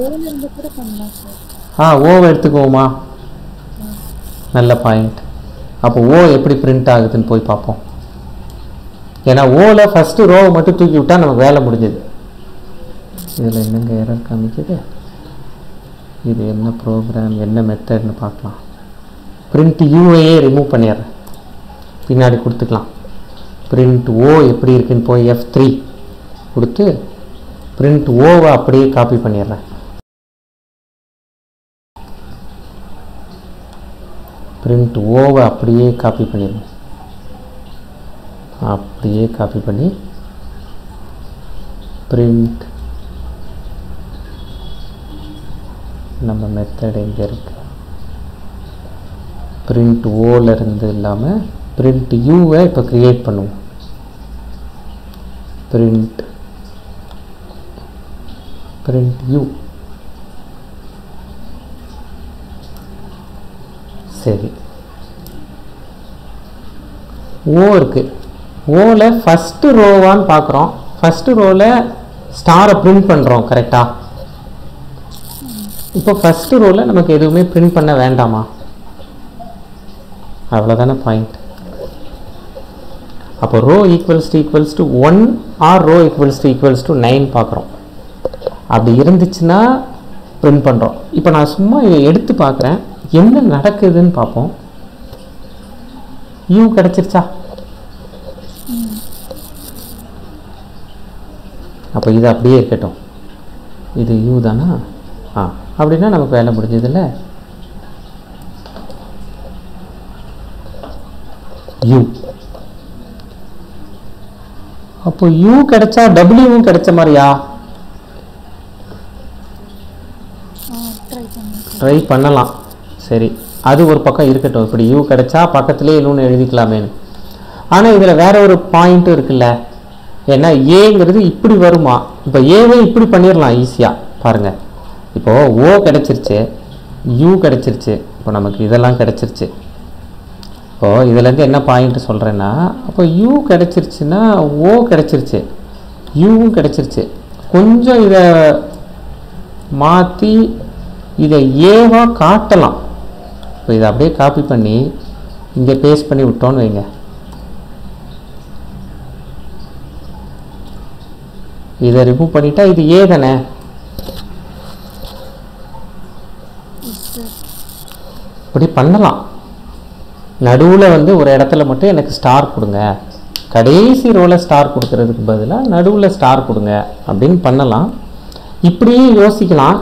ஆ ஓவை எடுத்துக்குவோமா? நல்ல பாயிண்ட் அப்போ ஓ எப்படி பிரிண்ட் ஆகுதுன்னு போய் பார்ப்போம். ஏன்னா ஓவில் ஃபஸ்ட்டு ரோவை மட்டும் தூக்கி விட்டா நமக்கு வேலை முடிஞ்சது. இதில் என்னங்க எரர் காமிக்குது? இது என்ன ப்ரோக்ராம் என்ன மெத்தட்னு பார்க்கலாம். பிரிண்ட் யூஏ ரிமூவ் பண்ணிடுறேன். பின்னாடி கொடுத்துக்கலாம். பிரிண்ட் ஓ எப்படி இருக்குன்னு போய் எஃப் த்ரீ கொடுத்து பிரிண்ட் ஓவை அப்படியே காப்பி பண்ணிடுறேன். பிரிண்ட் ஓவை அப்படியே காப்பி பண்ணிடுறேன். அப்படியே காப்பி பண்ணி பிரிண்ட் நம்ம மெத்தட் எங்கே இருக்குது பிரிண்ட் ஓல இருந்து இல்லாமல் பிரிண்ட் யூவை இப்போ க்ரியேட் பண்ணுவோம். பிரிண்ட் பிரிண்ட் யூ சரி. ஓ இருக்கு. ஓவில் ஃபஸ்ட்டு ரோவான்னு பார்க்குறோம் ஃபஸ்ட்டு ரோவில் ஸ்டாரை பிரிண்ட் பண்ணுறோம் கரெக்டாக இப்போ ஃபஸ்ட்டு ரோவில் நமக்கு எதுவுமே பிரிண்ட் பண்ண வேண்டாமா? அவ்வளோதானே பாயிண்ட் அப்போ row equals to equals to one or row equals to equals to nine பார்க்குறோம். அப்படி இருந்துச்சுன்னா பிரிண்ட் பண்ணுறோம் இப்போ நான் சும்மா இதை எடுத்து பார்க்குறேன். என்ன நடக்குதுன்னு பார்ப்போம். யூ கிடச்சிருச்சா? அப்போ இது அப்படியே இருக்கட்டும். இது யூ தானா? ஆ. அப்படின்னா நமக்கு வேலை முடிஞ்சதில்லை? யூ அப்போ யூ கிடைச்சா டபிள்யூவும் கிடைச்ச மாதிரியா? ட்ரை பண்ணலாம். சரி. அது ஒரு பக்கம் இருக்கட்டும். இப்படி யூ கிடைச்சா பக்கத்துலேயே இன்னொன்று எழுதிக்கலாமேன்னு. ஆனால் இதில் வேற ஒரு பாயிண்ட்டும் இருக்குல்ல. ஏன்னா ஏங்கிறது இப்படி வருமா? இப்போ ஏவே இப்படி பண்ணிடலாம் ஈஸியாக பாருங்கள் இப்போது ஓ கிடைச்சிருச்சு. யூ கிடைச்சிருச்சு. இப்போ நமக்கு இதெல்லாம் கிடைச்சிருச்சு. இப்போது இதுலேருந்து என்ன பாயிண்ட்டு சொல்கிறேன்னா அப்போ யூ கிடச்சிருச்சுன்னா ஓ கிடச்சிருச்சு. யூவும் கிடச்சிருச்சு. கொஞ்சம் இதை மாற்றி இதை ஏவாக காட்டலாம். இப்போ இதை அப்படியே காப்பி பண்ணி இங்கே பேஸ்ட் பண்ணி விட்டோன்னு வைங்க. இதை ரிமூவ் பண்ணிட்டா இது ஏ தானே? இப்படி பண்ணலாம். நடுவில் வந்து ஒரு இடத்துல மட்டும் எனக்கு ஸ்டார் கொடுங்க. கடைசி ரோவில் ஸ்டார் கொடுக்கறதுக்கு பதிலாக நடுவில் ஸ்டார் கொடுங்க அப்படின்னு பண்ணலாம். இப்படியும் யோசிக்கலாம்.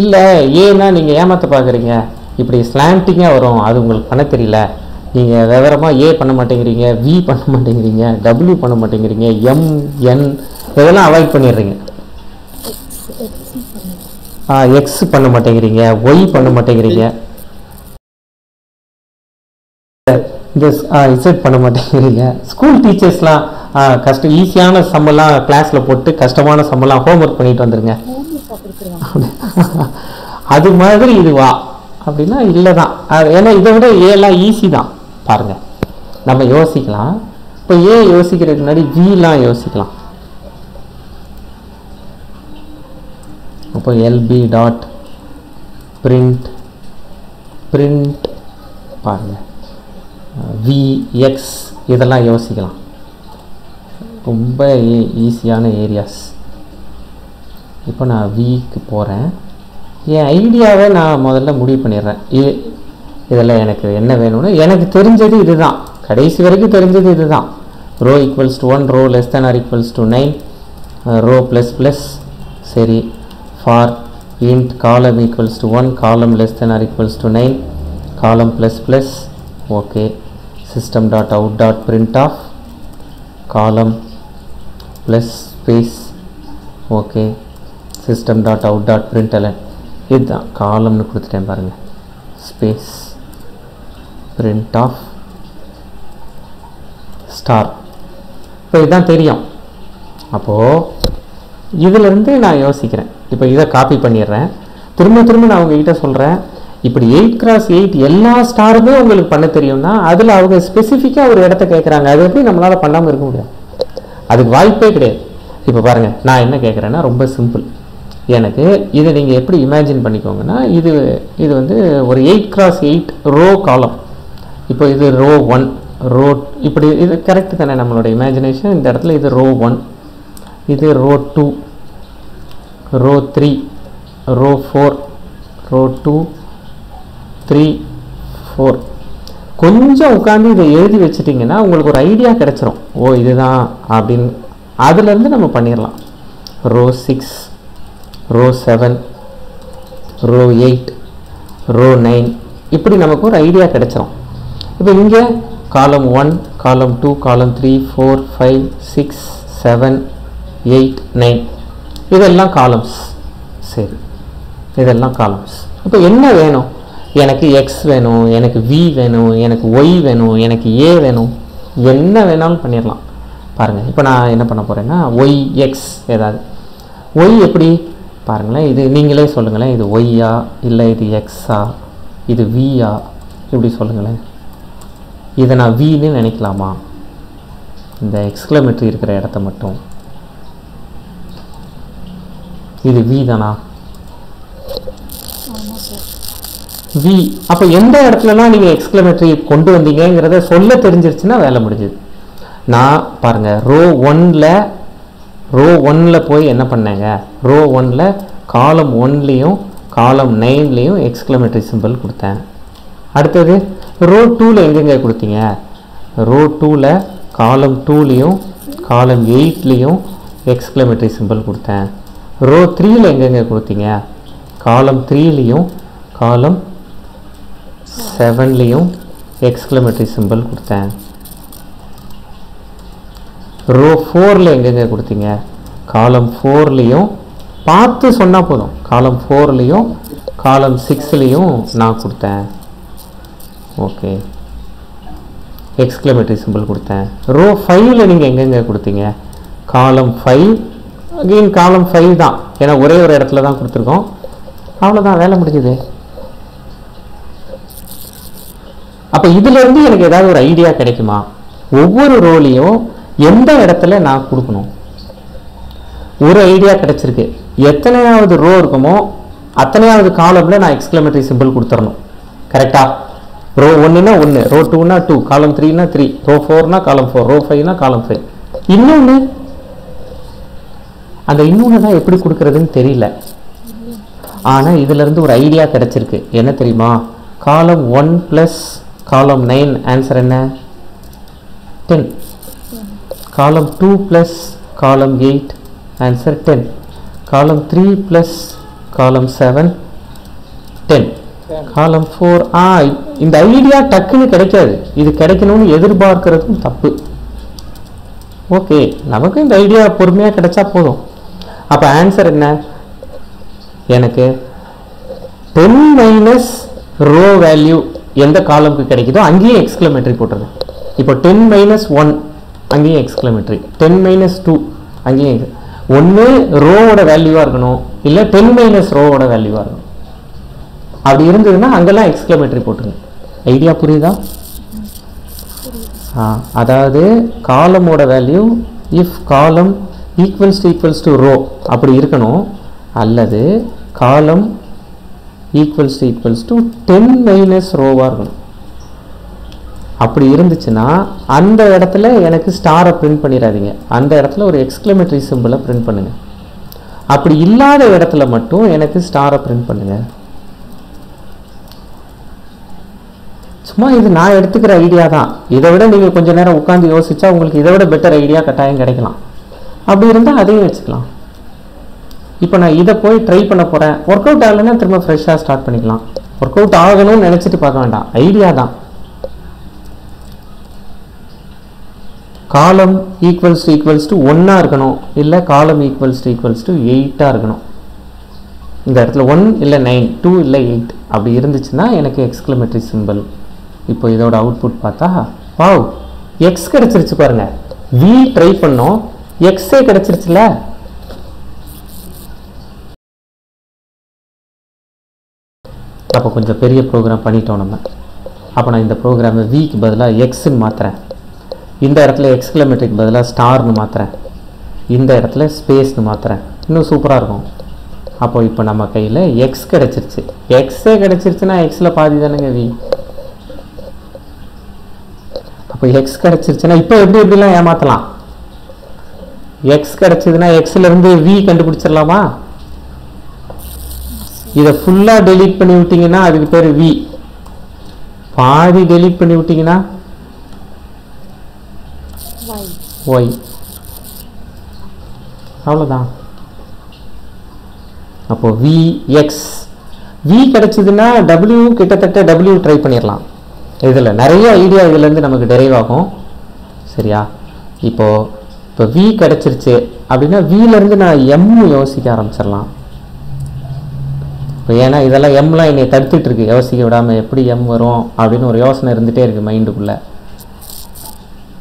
இல்லை ஏன்னா நீங்கள் ஏமாத்த பார்க்குறீங்க இப்படி ஸ்லாண்டிங்காக வரும். அது உங்களுக்கு பண்ண தெரியல. நீங்கள் விவரமாக ஏ பண்ண மாட்டேங்கிறீங்க வி பண்ண மாட்டேங்கிறீங்க டபிள்யூ பண்ண மாட்டேங்கிறீங்க எம் என் இதெல்லாம் அவாய்ட் பண்ணிடுறீங்க. எக்ஸ் பண்ண மாட்டேங்கிறீங்க. ஒய் பண்ண மாட்டேங்கிறீங்க. இந்த இசட் பண்ண மாட்டேங்கிறீங்க. ஸ்கூல் டீச்சர்ஸ்லாம் கஷ்டம் ஈஸியான சம்மெல்லாம் கிளாஸில் போட்டு கஷ்டமான சம்மெல்லாம் ஹோம்ஒர்க் பண்ணிட்டு வந்துருங்க. அது மாதிரி இதுவா அப்படின்னா இல்லை தான். ஏன்னா இதை விட ஏலாம் ஈஸி தான். பாருங்க. நம்ம யோசிக்கலாம். இப்போ ஏ யோசிக்கிறதுக்கு முன்னாடி விலாம் யோசிக்கலாம். அப்போ எல்பி டாட் பிரிண்ட் பிரிண்ட் பாருங்க. வி எக்ஸ் இதெல்லாம் யோசிக்கலாம். ரொம்ப ஈஸியான ஏரியாஸ் இப்போ நான் விக்கு போகிறேன் என் ஐடியாவை நான் முதல்ல முடிவு பண்ணிடுறேன். இது இதில் எனக்கு என்ன வேணும்னு? எனக்கு தெரிஞ்சது இதுதான். கடைசி வரைக்கும் தெரிஞ்சது இதுதான். Row equals to one row less than or equals to nine row plus plus சரி. For int column equals to 1 column less than or equals to 9 column plus plus. Okay. System dot out dot print column column plus space system dot out dot println இதுதான் காலம்னு கொடுத்துட்டேன் பாருங்கள் space print of star இப்போ இதுதான் தெரியும். அப்போது இதிலிருந்து நான் யோசிக்கிறேன். இப்போ இதை காப்பி பண்ணிடுறேன். திரும்ப திரும்ப நான் உங்ககிட்ட சொல்கிறேன் இப்படி எயிட் கிராஸ் எயிட் எல்லா ஸ்டாருமே உங்களுக்கு பண்ண தெரியும்னா அதில் அவங்க ஸ்பெசிஃபிக்காக ஒரு இடத்த கேட்குறாங்க அது எப்படி நம்மளால் பண்ணாமல் இருக்க முடியாது அதுக்கு வாய்ப்பே கிடையாது. இப்போ பாருங்கள் நான் என்ன கேட்குறேன்னா ரொம்ப சிம்பிள் எனக்கு இதை நீங்கள் எப்படி இமேஜின் பண்ணிக்கோங்கன்னா இது இது வந்து ஒரு எயிட் கிராஸ் எயிட் ரோ காலம் இப்போ இது ரோ ஒன் ரோ இப்படி இது கரெக்ட் தானே நம்மளோட இமேஜினேஷன் இந்த இடத்துல இது ரோ ஒன் இது row two row three row four row two three four கொஞ்சம் உட்காந்து இதை எழுதி வச்சிட்டிங்கன்னா உங்களுக்கு ஒரு ஐடியா கிடச்சிரும். ஓ இதுதான் அப்படின்னு. அதுலேருந்து நம்ம பண்ணிடலாம் row six row seven row eight row nine இப்படி நமக்கு ஒரு ஐடியா கிடச்சிரும். இப்போ இங்கே காலம் one column two column three four five six seven eight nine இதெல்லாம் காலம்ஸ் சரி. இதெல்லாம் காலம்ஸ் இப்போ என்ன வேணும்? எனக்கு எக்ஸ் வேணும் எனக்கு வி வேணும் எனக்கு ஒய் வேணும் எனக்கு ஏ வேணும். என்ன வேணாலும் பண்ணிடலாம் பாருங்கள் இப்போ நான் என்ன பண்ண போகிறேன்னா ஒய் எக்ஸ் ஏதாவது. ஒய் எப்படி? பாருங்களேன் இது நீங்களே சொல்லுங்களேன் இது ஒய்யா இல்லை இது எக்ஸா இது வியா இப்படி சொல்லுங்களேன். இதை நான் வின்னு நினைக்கலாமா? இந்த எக்ஸ்கிலோமீட்டர் இருக்கிற இடத்த மட்டும். இது வி தானா? வி அப்போ எந்த இடத்துலலாம் நீங்கள் எக்ஸ்க்ளமேட்ரி கொண்டு வந்தீங்கங்கிறத சொல்ல தெரிஞ்சிருச்சுன்னா வேலை முடிஞ்சுது. நான் பாருங்க ரோ ஒனில் ரோ ஒனில் போய் என்ன பண்ணேங்க? ரோ ஒன்ல காலம் ஒன்லேயும் காலம் நைன்லேயும் எக்ஸ்க்ளமேட்டரி சிம்பிள் கொடுத்தேன். அடுத்தது ரோ டூவில் எங்கெங்கே கொடுத்தீங்க? ரோ டூவில் காலம் டூலேயும் காலம் எயிட்லேயும் எக்ஸ்க்ளமேட்டரி சிம்பிள் கொடுத்தேன். ரோ த்ரீயில் எங்கெங்கே கொடுத்தீங்க? காலம் த்ரீலேயும் காலம் செவன்லேயும் எக்ஸ்க்ளமேட்டரி சிம்பிள் கொடுத்தேன். ரோ ஃபோரில் எங்கெங்க கொடுத்தீங்க? காலம் ஃபோர்லேயும் பார்த்து சொன்னால் போதும். காலம் ஃபோர்லேயும் காலம் சிக்ஸ்லேயும் நான் கொடுத்தேன். ஓகே எக்ஸ்க்ளமேட்டரி சிம்பிள் கொடுத்தேன். ரோ ஃபைவ்ல நீங்கள் எங்கெங்க கொடுத்தீங்க? காலம் ஃபைவ் அகெயின் காலம் ஃபைவ் தான். ஏன்னா ஒரே ஒரு இடத்துல தான் கொடுத்துருக்கோம். அவ்வளோதான் வேலை முடிஞ்சுது. அப்போ இதுலேருந்து எனக்கு ஏதாவது ஒரு ஐடியா கிடைக்குமா? ஒவ்வொரு ரோலையும் எந்த இடத்துல நான் கொடுக்கணும்? ஒரு ஐடியா கிடைச்சிருக்கு. எத்தனையாவது ரோ இருக்குமோ அத்தனையாவது காலமில் நான் எக்ஸ்க்ளமேட்டரி சிம்பிள் கொடுத்துடணும் கரெக்டாக ரோ ஒன்றுனா ஒன்று ரோ டூனா டூ காலம் த்ரீனா த்ரீ ரோ ஃபோர்னா காலம் ஃபோர் ரோ ஃபைவ்னா காலம் ஃபைவ் இன்னொன்று அந்த இன்னொன்று தான் எப்படி கொடுக்குறதுன்னு தெரியல. ஆனால் இதுலேருந்து ஒரு ஐடியா கிடச்சிருக்கு. என்ன தெரியுமா? Column one plus column nine answer என்ன? Ten column two plus column eight answer ten column three plus column seven ten column four ஆ இந்த ஐடியா டக்குன்னு கிடைக்காது. இது கிடைக்கணும்னு எதிர்பார்க்கறதும் தப்பு. ஓகே நமக்கு இந்த ஐடியா பொறுமையாக கிடைச்சா போதும். அப்போ ஆன்சர் என்ன? எனக்கு டென் மைனஸ் ரோ வேல்யூ எந்த காலம்க்கு கிடைக்குதோ அங்கேயும் எக்ஸ்க்ளமேட்டரி போட்டுருங்க. இப்போ டென் மைனஸ் ஒன் அங்கேயும் எக்ஸ்க்ளமேட்டரி டென் மைனஸ் டூ அங்கேயும் ஒன்று ரோவோட வேல்யூவாக இருக்கணும் இல்லை டென் மைனஸ் ரோவோட வேல்யூவாக இருக்கணும். அப்படி இருந்ததுன்னா அங்கெல்லாம் எக்ஸ்க்ளமேட்டரி போட்டுருங்க. ஐடியா புரியுதா? ஆ அதாவது காலமோட value if column equals to equals to row அப்படி இருக்கணும். அல்லது column equals to equals to ten minus ரோவாக இருக்கணும் அப்படி இருந்துச்சுன்னா அந்த இடத்துல எனக்கு ஸ்டாரை பிரிண்ட் பண்ணிடாதீங்க. அந்த இடத்துல ஒரு எக்ஸ்க்ளமேட்டரி சிம்பிளை பிரிண்ட் பண்ணுங்கள் அப்படி இல்லாத இடத்துல மட்டும் எனக்கு ஸ்டாரை பிரிண்ட் பண்ணுங்கள் சும்மா இது நான் எடுத்துக்கிற ஐடியா தான். இதை விட நீங்கள் கொஞ்ச நேரம் உட்காந்து யோசிச்சா உங்களுக்கு இதை விட பெட்டர் ஐடியா கட்டாயம் கிடைக்கலாம். அப்படி இருந்தால் அதையும் வச்சுக்கலாம். இப்போ நான் இதை போய் ட்ரை பண்ண போகிறேன் ஒர்க் அவுட் ஆகலைன்னா திரும்ப ஃப்ரெஷ்ஷாக ஸ்டார்ட் பண்ணிக்கலாம். ஒர்க் அவுட் ஆகணும்னு நினச்சிட்டு பார்க்க வேண்டாம். ஐடியா தான். காலம் ஈக்குவல்ஸ் டு ஈக்குவல்ஸ் டு ஒன்றா இருக்கணும். இல்லை column equals to equals to எயிட்டாக இருக்கணும். இந்த இடத்துல ஒன் இல்லை நைன் டூ இல்லை எயிட் அப்படி இருந்துச்சுன்னா எனக்கு எக்ஸ்க்ளமேட்டரி சிம்பிள் இப்போ இதோட அவுட்புட் பார்த்தா வாவ் எக்ஸ் கிடச்சிருச்சு பாருங்கள் வி ட்ரை பண்ணோம். எக்ஸே கிடச்சிருச்சுல? அப்போ கொஞ்சம் பெரிய ப்ரோக்ராம் பண்ணிட்டோம் நம்ம. அப்போ நான் இந்த ப்ரோக்ராமை விக்கு பதிலாக எக்ஸ்ன்னு மாற்றுறேன் இந்த இடத்துல எக்ஸ்கிலோமீட்டருக்கு பதிலாக ஸ்டார்னு மாற்றுறேன் இந்த இடத்துல ஸ்பேஸ்னு மாற்றுறேன் இன்னும் சூப்பராக இருக்கும். அப்போ இப்போ நம்ம கையில் எக்ஸ் கிடச்சிருச்சு. எக்ஸே கிடச்சிருச்சுன்னா எக்ஸில் பாதி தானேங்க வி அப்போ எக்ஸ் கிடச்சிருச்சுன்னா இப்போ எப்படி எப்படிலாம் ஏமாற்றலாம் எக்ஸ் கிடச்சிதுன்னா எக்ஸ்லேருந்து வி கண்டுபிடிச்சிடலாமா? இதை ஃபுல்லாக டெலீட் பண்ணி விட்டீங்கன்னா அதுக்கு பேர் வி பாதி டெலீட் பண்ணி விட்டீங்கன்னா ஒய் அவ்வளோதான் அப்போ வி எக்ஸ் வி கிடச்சிதுன்னா டபிள்யூ கிட்டத்தட்ட டபிள்யூ ட்ரை பண்ணிடலாம் இதில் நிறைய ஐடியா இதுலேருந்து நமக்கு டெரைவ் ஆகும். சரியா? இப்போ இப்போ வி கிடச்சிருச்சு. அப்படின்னா விலேருந்து நான் எம் யோசிக்க ஆரம்பிச்சிடலாம் இப்போ ஏன்னா இதெல்லாம் எம்லாம் என்னை தடுத்துட்டு இருக்கு யோசிக்க விடாமல் எப்படி எம் வரும் அப்படின்னு ஒரு யோசனை இருந்துகிட்டே இருக்குது மைண்டுக்குள்ளே.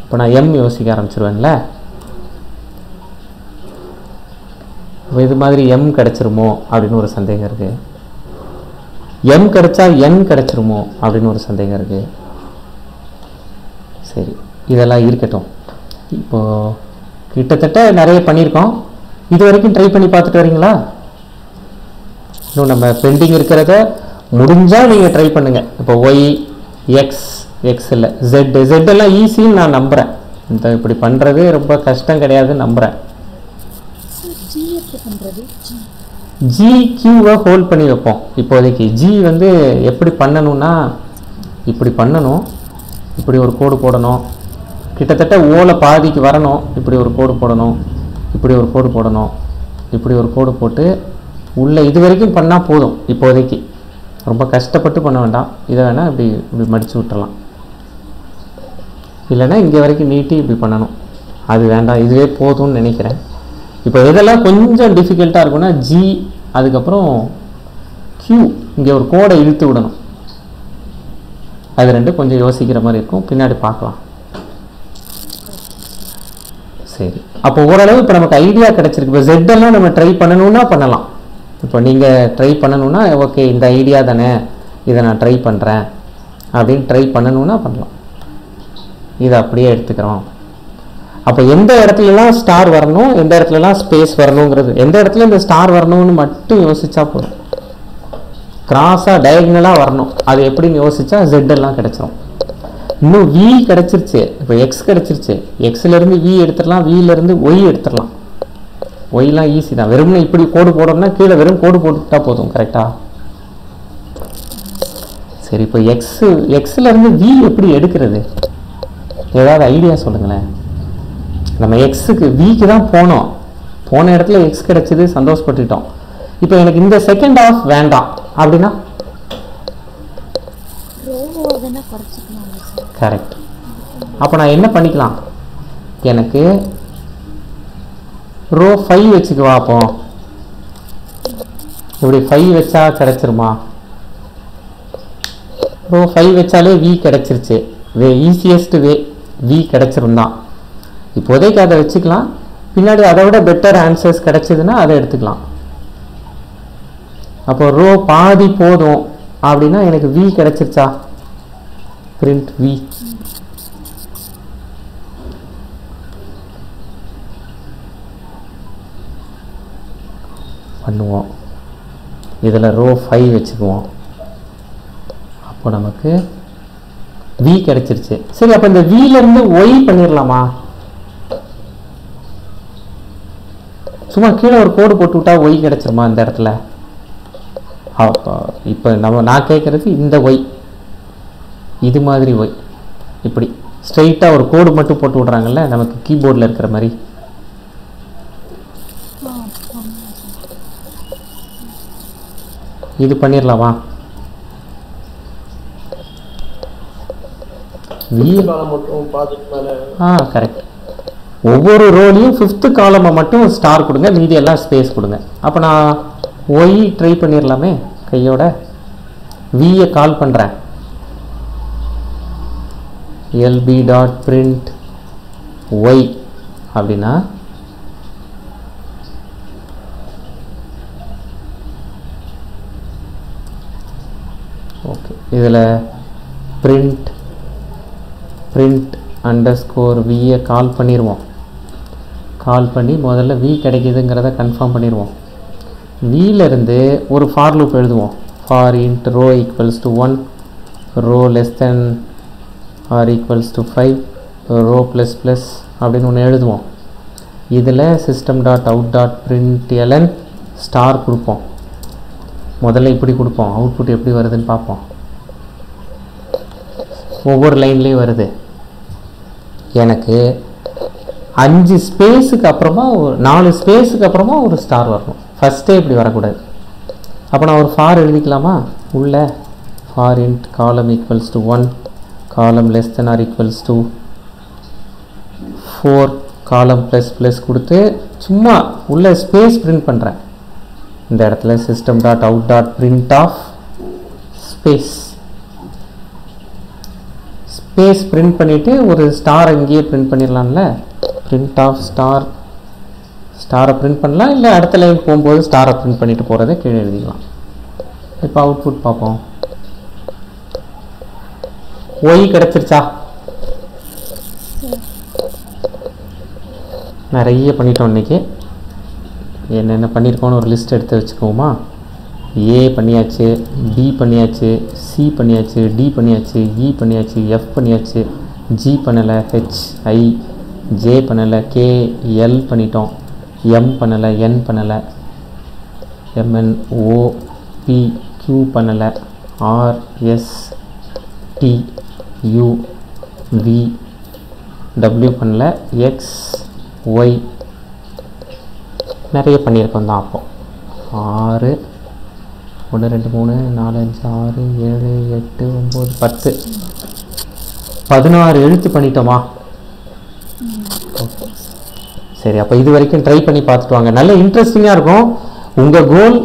இப்போ நான் எம் யோசிக்க ஆரம்பிச்சிருவேன்ல. இப்போ இது மாதிரி எம் கிடச்சிருமோ அப்படின்னு ஒரு சந்தேகம் இருக்குது எம் கிடைச்சா என் கிடச்சிருமோ அப்படின்னு ஒரு சந்தேகம் இருக்குது சரி இதெல்லாம் இருக்கட்டும். இப்போது கிட்டத்தட்ட நிறைய பண்ணியிருக்கோம். இது வரைக்கும் ட்ரை பண்ணி பார்த்துட்டு வரீங்களா? இன்னும் நம்ம பெண்டிங் இருக்கிறத முடிஞ்சால் நீங்கள் ட்ரை பண்ணுங்கள் இப்போ ஒய் எக்ஸ் எக்ஸ் இல்லை ஜெட் ஜெட் எல்லாம் ஈஸின்னு நான் நம்புகிறேன் இந்த இப்படி பண்ணுறது ரொம்ப கஷ்டம் கிடையாதுன்னு நம்புகிறேன் ஜி கியூவை ஹோல்ட் பண்ணி வைப்போம். இப்போதைக்கு ஜி வந்து எப்படி பண்ணணும்னா இப்படி பண்ணணும் இப்படி ஒரு கோடு போடணும். கிட்டத்தட்ட ஓலை பாதிக்கு வரணும் இப்படி ஒரு கோடு போடணும் இப்படி ஒரு கோடு போடணும் இப்படி ஒரு கோடு போட்டு உள்ளே இது வரைக்கும் பண்ணால் போதும் இப்போதைக்கு. ரொம்ப கஷ்டப்பட்டு பண்ண வேண்டாம். இதை வேணால் இப்படி இப்படி மடித்து விட்டுறலாம். இல்லைன்னா இங்கே வரைக்கும் நீட்டி இப்படி பண்ணணும். அது வேண்டாம். இதுவே போதும்னு நினைக்கிறேன். இப்போ இதெல்லாம் கொஞ்சம் டிஃபிகல்ட்டாக இருக்கும்னா ஜி அதுக்கப்புறம் க்யூ இங்கே ஒரு கோடை இழுத்து விடணும். அது ரெண்டும் கொஞ்சம் யோசிக்கிற மாதிரி இருக்கும். பின்னாடி பார்க்கலாம். சரி. அப்போ ஓரளவு இப்போ நமக்கு ஐடியா கிடச்சிருக்கு. இப்போ ஜெட்டெல்லாம் எல்லாம் நம்ம ட்ரை பண்ணணுன்னா பண்ணலாம். இப்போ நீங்கள் ட்ரை பண்ணணுன்னா ஓகே இந்த ஐடியா தானே இதை நான் ட்ரை பண்ணுறேன் அப்படின்னு ட்ரை பண்ணணுன்னா பண்ணலாம். இதை அப்படியே எடுத்துக்கிறோம். அப்போ எந்த இடத்துலலாம் ஸ்டார் வரணும் எந்த இடத்துலலாம் ஸ்பேஸ் வரணுங்கிறது எந்த இடத்துல இந்த ஸ்டார் வரணும்னு மட்டும் யோசிச்சா போதும். கிராஸாக டயக்னலாக வரணும். அது எப்படின்னு யோசிச்சா ஜெட்டெல்லாம் எல்லாம் இன்னும் வி கிடச்சிருச்சு. இப்போ எக்ஸ் கிடச்சிருச்சு. எக்ஸ்லேருந்து வி எடுத்துடலாம் விலேருந்து ஒய் எடுத்துடலாம். ஒய்லாம் ஈஸி தான். வெறும்னே இப்படி கோடு போடணும்னா கீழே வெறும் கோடு போட்டுட்டா போதும் கரெக்டா சரி இப்போ எக்ஸ் எக்ஸ்ல இருந்து வி எப்படி எடுக்கிறது? ஏதாவது ஐடியா சொல்லுங்களேன். நம்ம எக்ஸுக்கு விக்கு தான் போனோம். போன இடத்துல எக்ஸ் கிடைச்சது சந்தோஷப்பட்டுட்டோம். இப்போ எனக்கு இந்த செகண்ட் ஆஃப் வேண்டாம். அப்படின்னா? கரெக்ட் அப்போ நான் என்ன பண்ணிக்கலாம்? எனக்கு ரோ ஃபைவ் வச்சுக்குவா அப்போ இப்படி ஃபைவ் வச்சா கிடச்சிருமா? ரோ ஃபைவ் வச்சாலே வி கிடச்சிருச்சு. வே ஈஸியஸ்ட் வே வி கிடச்சிருந்தான் இப்போதைக்கு அதை வச்சுக்கலாம். பின்னாடி அதை விட பெட்டர் ஆன்சர்ஸ் கிடச்சிதுன்னா அதை எடுத்துக்கலாம். அப்போ ரோ பாதி போதும். அப்படின்னா எனக்கு வி கிடச்சிருச்சா? பிரிண்ட் வி பண்ணுவோம். இதில் ரோ ஃபைவ் வச்சுக்குவோம். அப்போ நமக்கு வி கிடச்சிருச்சு. சரி அப்போ இந்த வீலிருந்து ஒய் பண்ணிடலாமா சும்மா கீழே ஒரு கோடு போட்டு விட்டா ஒய் கிடச்சிருமா இந்த இடத்துல? அப்போ இப்போ நம்ம நான் கேட்குறது இந்த ஒய் இது மாதிரி ஒய் இப்படி ஸ்ட்ரெயிட்டாக ஒரு கோடு மட்டும் போட்டு விட்றாங்கல்ல நமக்கு கீபோர்டில் இருக்கிற மாதிரி. இது பண்ணிடலாமா ஆ கரெக்ட் ஒவ்வொரு ரோலையும் ஃபிஃப்த்து காலமை மட்டும் ஸ்டார் கொடுங்க மீதி எல்லாம் ஸ்பேஸ் கொடுங்க. அப்போ நான் ஒய் ட்ரை பண்ணிடலாமே கையோட. வியை கால் பண்ணுறேன் எல்பி டாட் பிரிண்ட் ஒய் அப்படின்னா ஓகே இதில் பிரிண்ட் பிரிண்ட் அண்டர் ஸ்கோர் வியை கால் பண்ணிடுவோம் கால் பண்ணி முதல்ல வி கிடைக்குதுங்கிறத கன்ஃபார்ம் பண்ணிடுவோம் வியிலேருந்து ஒரு ஃபார் லூப் எழுதுவோம். For int row equals to one row less than or equals to five row plus plus அப்படின்னு ஒன்று எழுதுவோம். இதில் system dot out dot println star கொடுப்போம். முதல்ல இப்படி கொடுப்போம். அவுட்புட் எப்படி வருதுன்னு பார்ப்போம். ஒவ்வொரு லைன்லேயும் வருது. எனக்கு அஞ்சு ஸ்பேஸுக்கு அப்புறமா ஒரு நாலு ஸ்பேஸுக்கு அப்புறமா ஒரு ஸ்டார் வரணும். ஃபஸ்ட்டே இப்படி வரக்கூடாது. அப்போ நான் ஒரு ஃபார் எழுதிக்கலாமா? உள்ள for int column equals to one column less than or equals to four column plus plus கொடுத்து சும்மா உள்ள ஸ்பேஸ் பிரிண்ட் பண்ணுறேன் இந்த இடத்துல system dot out dot print of space space print பண்ணிவிட்டு ஒரு ஸ்டார் இங்கேயே பிரிண்ட் பண்ணிடலாம்ல? பிரிண்ட் ஆஃப் ஸ்டார் ஸ்டாரை பிரிண்ட் பண்ணலாம் இல்லை அடுத்த லைன் போகும்போது ஸ்டாரை பிரிண்ட் பண்ணிட்டு போகிறத கீழே எழுதிக்கலாம். இப்போ அவுட்புட் பார்ப்போம். ஒய் கிடச்சிருச்சா? நிறைய பண்ணிட்டோம் இன்றைக்கி என்னென்ன பண்ணியிருக்கோன்னு ஒரு லிஸ்ட் எடுத்து வச்சுக்குவோமா? ஏ பண்ணியாச்சு பி பண்ணியாச்சு சி பண்ணியாச்சு டி பண்ணியாச்சு இ பண்ணியாச்சு எஃப் பண்ணியாச்சு ஜி பண்ணலை ஹெச் ஐ ஜே பண்ணலை கே எல் பண்ணிட்டோம் எம் பண்ணலை என் பண்ணலை எம்என் ஓ பி கியூ பண்ணலை R S T U V W பண்ணல எக்ஸ் ஒய் நிறைய பண்ணியிருக்கோம் தான் அப்போ. ஆறு ஒன்று ரெண்டு மூணு நாலு அஞ்சு ஆறு ஏழு எட்டு ஒம்பது பத்து. பதினாறு எழுத்து பண்ணிட்டோமா? ஓகே சரி அப்போ இது வரைக்கும் ட்ரை பண்ணி பார்த்துட்டு வாங்க. நல்ல இன்ட்ரெஸ்டிங்காக இருக்கும். உங்கள் கோல்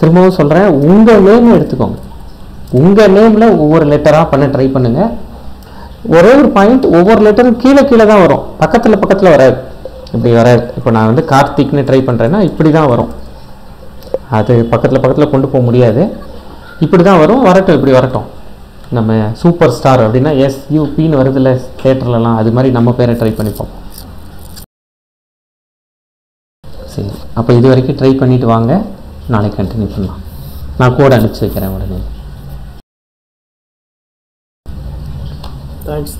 திரும்பவும் சொல்கிறேன் உங்கள் நேம் எடுத்துக்கோங்க. உங்கள் நேமில் ஒவ்வொரு லெட்டராக பண்ண ட்ரை பண்ணுங்கள் ஒரே ஒரு பாயிண்ட் ஒவ்வொரு லெட்டரும் கீழே கீழே தான் வரும். பக்கத்தில் பக்கத்தில் வராது. இப்படி வராது. இப்போ நான் வந்து கார்த்திக்னு ட்ரை பண்ணுறேன்னா இப்படி தான் வரும். அது பக்கத்தில் பக்கத்தில் கொண்டு போக முடியாது. இப்படி தான் வரும் வரட்டும் இப்படி வரட்டும். நம்ம சூப்பர் ஸ்டார் அப்படின்னா எஸ் யூபின்னு வருதுல்ல தேட்டர்லலாம் அது மாதிரி நம்ம பேரை ட்ரை பண்ணிப்போம். சரி அப்போ இது வரைக்கும் ட்ரை பண்ணிட்டு வாங்க. நாளைக்கு கண்டினியூ பண்ணலாம். நான் கோட் அனுப்பிச்சி வைக்கிறேன் உடனே. தேங்க்ஸ்